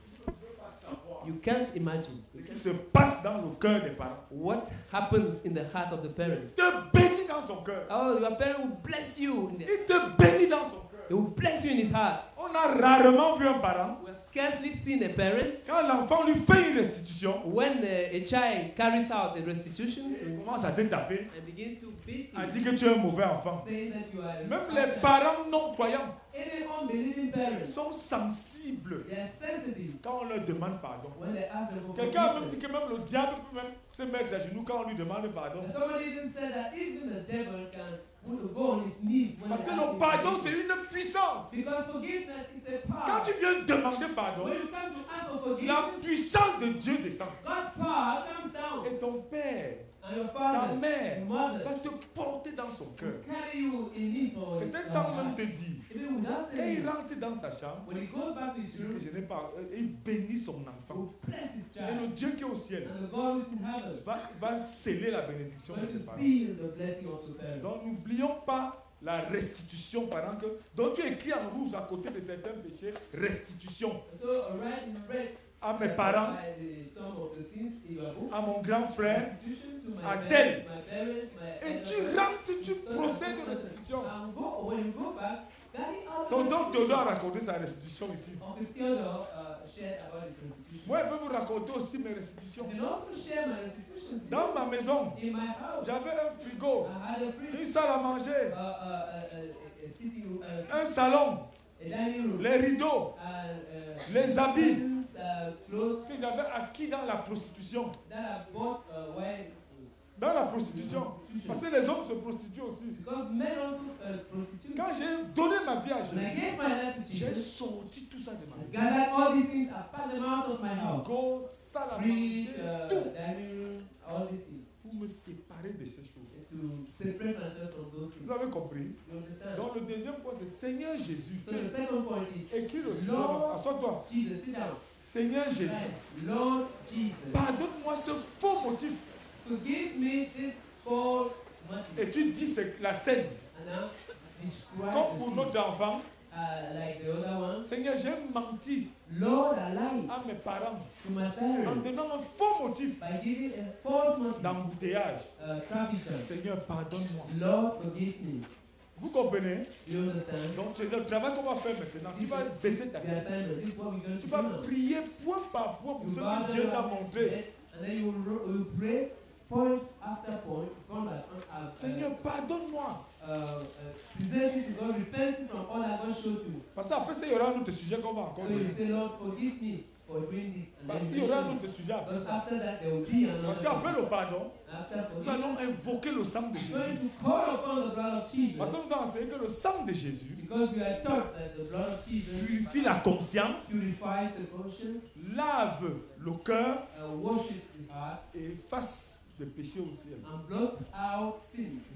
S1: you can't imagine
S3: ce qui se passe dans le cœur des parents,
S1: what happens in the heart of the parent.
S3: te bénit dans son cœur.
S1: Oh, your parent will bless you.
S3: Il te bénit dans son cœur.
S1: He will bless you in his heart.
S3: On a rarement vu un parent,
S1: We have scarcely seen a parent
S3: quand l'enfant lui fait une restitution,
S1: when uh, a child carries out a restitution
S3: il commence à te taper,
S1: and begins to beat
S3: a
S1: you,
S3: dit que tu es un mauvais enfant.
S1: saying that you are a
S3: Même les
S1: child.
S3: parents non croyants
S1: Any unbelieving parents,
S3: sont sensibles
S1: they are sensitive
S3: quand on leur demande pardon.
S1: when they ask them
S3: Quelqu'un a même dit que même le diable peut même se mettre à genoux quand on lui demande pardon.
S1: And somebody even said that even the devil can
S3: Parce que le pardon, c'est une puissance.
S1: Because forgiveness is a power.
S3: Quand tu viens demander pardon, la puissance de Dieu descend. Et ton père, ta mère, va te porter dans son cœur. Peut-être sans même
S1: heart.
S3: te dire.
S1: Without
S3: Quand il
S1: you,
S3: rentre dans sa chambre,
S1: when he goes back to his
S3: il dit
S1: room,
S3: que je n'ai pas. euh, Il bénit son enfant. Et le. Dieu qui est au ciel va, va sceller la bénédiction de tes parents. Donc n'oublions pas la restitution, par que donc tu écris en rouge à côté de certains péchés, restitution
S1: So
S3: à mes parents, à mon grand frère, à tel. et tu rentres, tu procèdes de restitution. Tonton. Théodore a raconté sa restitution ici. Moi, je peux vous raconter aussi mes restitutions. Dans ma maison, j'avais un frigo, une salle à manger, un salon, les rideaux, les habits
S1: clothes
S3: que j'avais acquis dans la prostitution.
S1: that I bought uh, while
S3: Dans la prostitution. Parce que les hommes se prostituent aussi.
S1: because men also uh, prostitute.
S3: Quand j'ai donné ma vie à Jésus, j'ai sorti tout ça de ma vie.
S1: Fridge,
S3: manger,
S1: uh,
S3: tout.
S1: dining room, all these things.
S3: Pour me séparer de ces choses. Vous avez compris? Donc le deuxième point, c'est Seigneur Jésus. Écris le sujet. Assois-toi. Seigneur Jésus, pardonne-moi ce faux motif.
S1: forgive me this false
S3: Et tu dis c'est la scène. Comme pour notre enfant,
S1: uh, like the other one.
S3: Seigneur, j'ai menti
S1: Lord,
S3: à mes parents
S1: to my
S3: en donnant un faux motif d'embouteillage.
S1: uh.
S3: Seigneur, pardonne-moi. Vous comprenez? Donc, c'est le travail qu'on va faire maintenant. Tu vas baisser ta tête. Tu vas prier point par point pour ce que Dieu t'a montré.
S1: point after point,
S3: Seigneur, pardonne-moi.
S1: uh, uh, that God showed you.
S3: Parce qu'après ça, il y aura un autre sujet qu'on va encore
S1: So you
S3: donner.
S1: say, Lord, forgive me
S3: Parce qu'il y aura un autre sujet après ça. Parce qu'après le pardon, nous allons invoquer le sang de Jésus. Parce que nous avons enseigné que le sang de Jésus purifie la conscience, lave le cœur et efface le péché au ciel.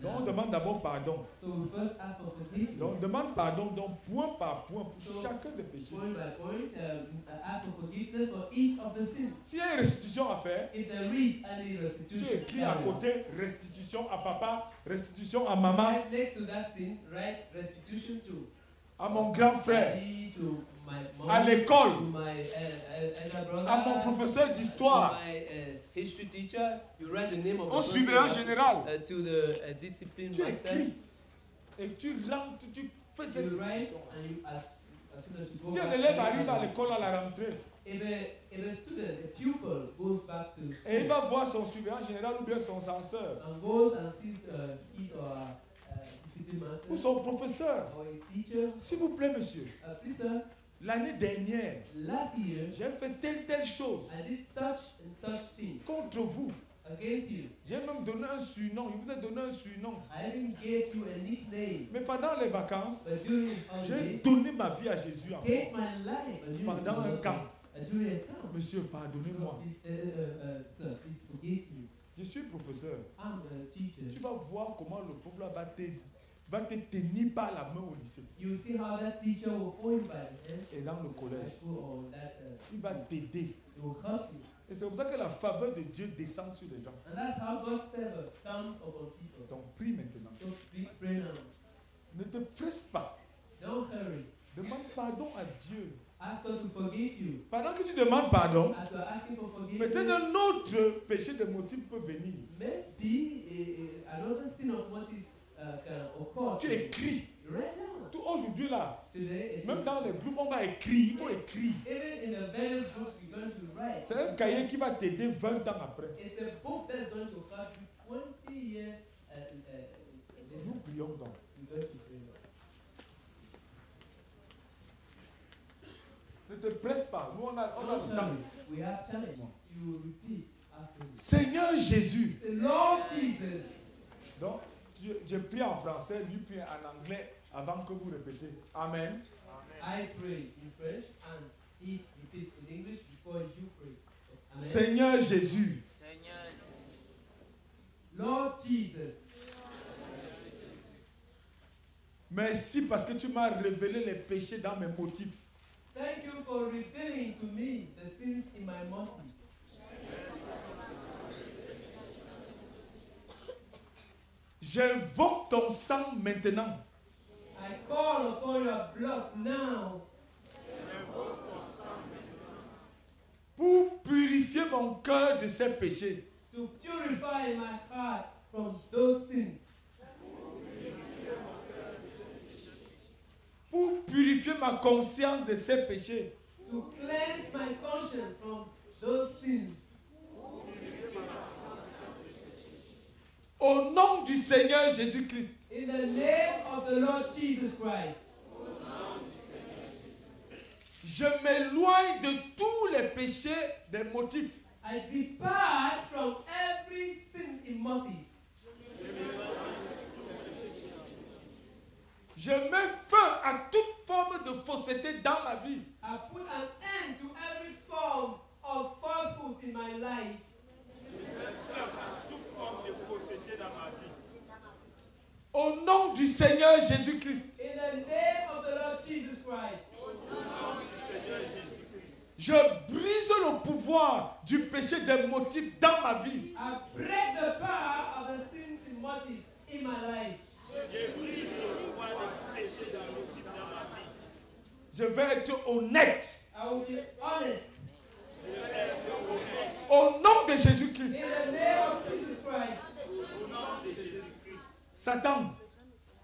S3: Donc on demande d'abord pardon. Donc on demande pardon donc point par point pour chacun des péchés.
S1: Point by point, ask for forgiveness for each of the sins.
S3: S'il y a une restitution à faire, tu écris à côté restitution à papa, restitution à maman, à mon grand frère, à l'école,
S1: uh, uh,
S3: à mon professeur
S1: to
S3: d'histoire,
S1: uh,
S3: au surveillant général. Tu écris et tu rentres, tu fais cette Si un élève arrive à l'école à la rentrée
S1: If a, if a student, a pupil, goes back to
S3: et il va voir son surveillant général ou bien son censeur
S1: and goes and sees uh, his or her uh, discipline master
S3: ou son professeur,
S1: or his teacher,
S3: s'il vous plaît monsieur,
S1: uh, please sir,
S3: l'année dernière,
S1: last year
S3: j'ai fait telle telle chose
S1: I did such and such thing
S3: contre vous.
S1: against you.
S3: J'ai même donné un surnom, il vous a donné un surnom. Mais pendant les vacances, j'ai donné ma vie à Jésus encore.
S1: gave my life during
S3: Pendant un camp. Monsieur, pardonnez-moi.
S1: uh, uh, uh.
S3: Je suis professeur.
S1: I'm a teacher.
S3: Tu vas voir comment le là va te, va te tenir par la main au lycée
S1: You see how that teacher will hold you by the hand
S3: et dans le collège.
S1: that uh,
S3: Il va t'aider. Et c'est comme ça que la faveur de Dieu descend sur les gens.
S1: And that's how God's favor comes upon people.
S3: Donc prie maintenant.
S1: So pray, now.
S3: Ne te presse pas.
S1: Don't hurry.
S3: Demande pardon à Dieu.
S1: Ask God to forgive you.
S3: Pendant que tu demandes pardon, peut-être un autre péché de motif peut venir.
S1: maybe a, a, another sin of motive.
S3: Tu
S1: to you.
S3: écris. Tout Aujourd'hui là, même dans les groupes, on va écrire. Il faut écrire. C'est un cahier qui va t'aider 20 ans après.
S1: it's a book that's going to help you 20 years uh, uh,
S3: Nous prions donc. Ne te presse pas. Nous, on a, on a le temps. Seigneur Jésus.
S1: The Lord Jesus.
S3: Donc, je, je prie en français, lui prie en anglais avant que vous répétez. Amen.
S1: I pray in French and he repeats in English before you pray. Amen.
S3: Seigneur Jésus,
S1: Lord Jesus,
S3: merci parce que tu m'as révélé les péchés dans mes motifs.
S1: thank you for revealing to me the sins in my motive.
S3: J'invoque ton sang maintenant
S1: I call upon your blood now
S3: pour purifier mon cœur de ces péchés.
S1: to purify my heart from those sins,
S3: Pour purifier ma conscience de ces péchés.
S1: to cleanse my conscience from those sins.
S3: Au nom du Seigneur Jésus-Christ,
S1: In the name of the Lord Jesus Christ,
S3: je m'éloigne de tous les péchés des motifs.
S1: I depart from every sin in motive.
S3: Je mets fin à toute forme de fausseté dans ma vie.
S1: I put an end to every form of falsehood in my life.
S5: toute forme de fausseté dans ma vie.
S3: Au nom du Seigneur Jésus-Christ, je brise le pouvoir du péché des motifs dans ma vie.
S5: Je brise le pouvoir de péché dans le type dans ma vie.
S3: Je vais être honnête.
S1: I will be honest.
S3: Au nom de Jésus-Christ.
S1: In the name of Jesus Christ.
S3: Satan,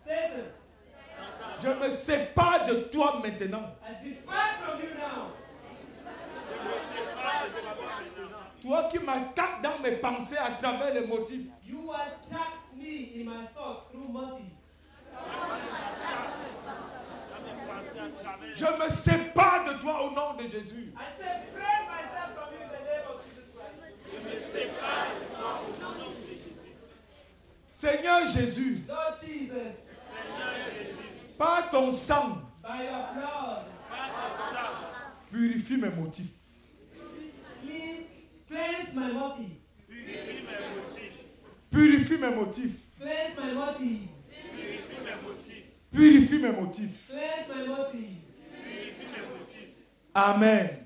S1: Satan,
S3: je me sépare de toi maintenant. Toi qui m'attaques dans mes pensées à travers les motifs.
S1: You attack me in my thought through motive.
S3: Je me sépare de toi au nom de Jésus.
S1: I separate myself from you in the name of Jesus Christ.
S3: Seigneur Jésus,
S1: Lord Jesus,
S3: par ton sang,
S1: by your blood,
S3: purifie mes motifs.
S1: cleanse my motives.
S3: Purifie mes motifs.
S1: Cleanse my motives.
S3: Purifie mes motifs.
S1: Cleanse my motives.
S3: Amen.